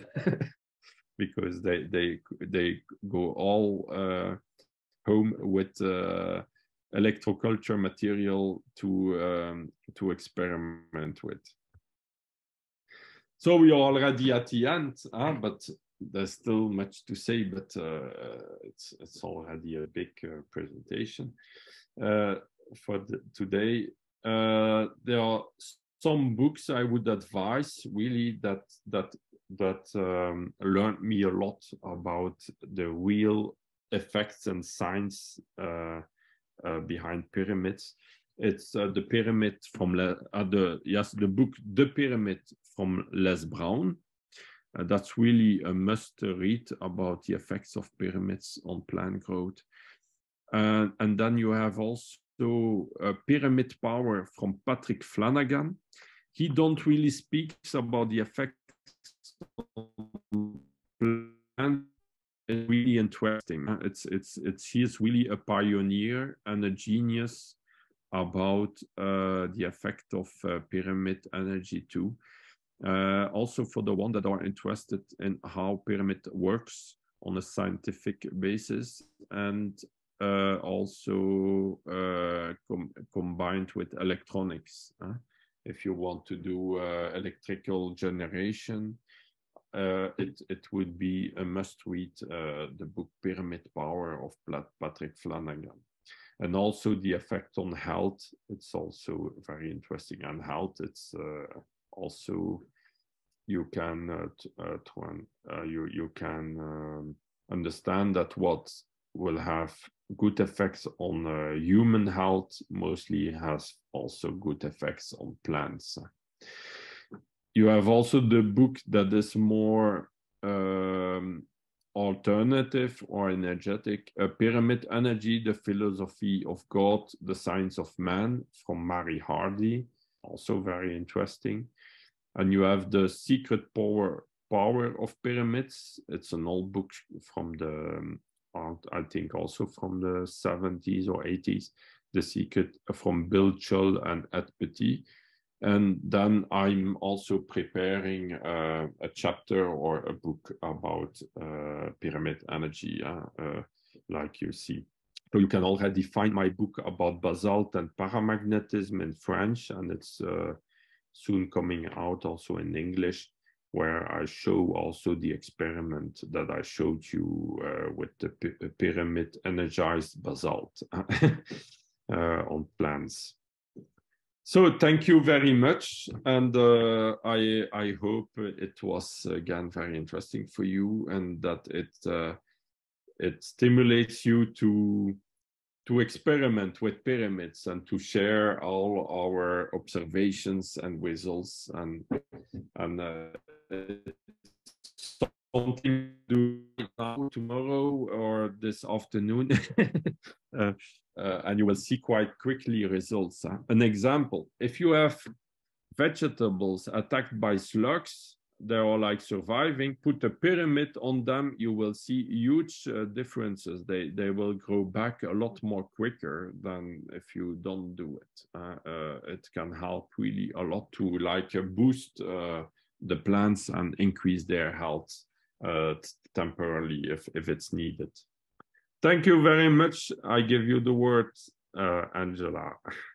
because they they they go all home with electroculture material to um, to experiment with. So we are already at the end huh? but there's still much to say but uh, it's it's already a big uh, presentation uh, for the, today. There are some books I would advise really that that that um, learned me a lot about the real effects and science uh, uh, behind pyramids. It's uh, the pyramid from Le uh, the yes the book The Pyramid from Les Brown. Uh, that's really a must read about the effects of pyramids on plant growth. and then you have also uh, pyramid power from Patrick Flanagan. He don't really speaks about the effects It's really interesting. It's it's it's he's really a pioneer and a genius about uh, the effect of uh, pyramid energy too. Uh, also for the one that are interested in how pyramid works on a scientific basis and uh, also uh, com combined with electronics. If you want to do uh, electrical generation, it, it would be a must read the book Pyramid Power of Patrick Flanagan and also the effect on health it's also very interesting and health it's uh, also you can uh, uh, uh, you you can um, understand that what will have good effects on uh, human health, mostly has also good effects on plants. You have also the book that is more um, alternative or energetic, uh, Pyramid Energy, The Philosophy of God, The Science of Man from Mary Hardy, also very interesting. And you have The Secret Power Power of Pyramids. It's an old book from the um, I think also from the 70s or 80s, The Secret from Bill Schul and Ed Pettit. And then I'm also preparing uh, a chapter or a book about uh, pyramid energy, uh, like you see. So you can already find my book about basalt and paramagnetism in French, and it's uh, soon coming out also in English where I show also the experiment that I showed you uh, with the pyramid energized basalt uh, on plants. So thank you very much, and uh, I I hope it was again very interesting for you, and that it uh, it stimulates you to to experiment with pyramids and to share all our observations and results and and uh, something to do now tomorrow or this afternoon uh, uh, and you will see quite quickly results. Huh? An example, if you have vegetables attacked by slugs, they are like surviving, put a pyramid on them, you will see huge uh, differences. They, they will grow back a lot more quicker than if you don't do it. Uh, it can help really a lot to like uh, boost uh, the plants and increase their health temporarily if, if it's needed. Thank you very much. I give you the word, uh, Angela.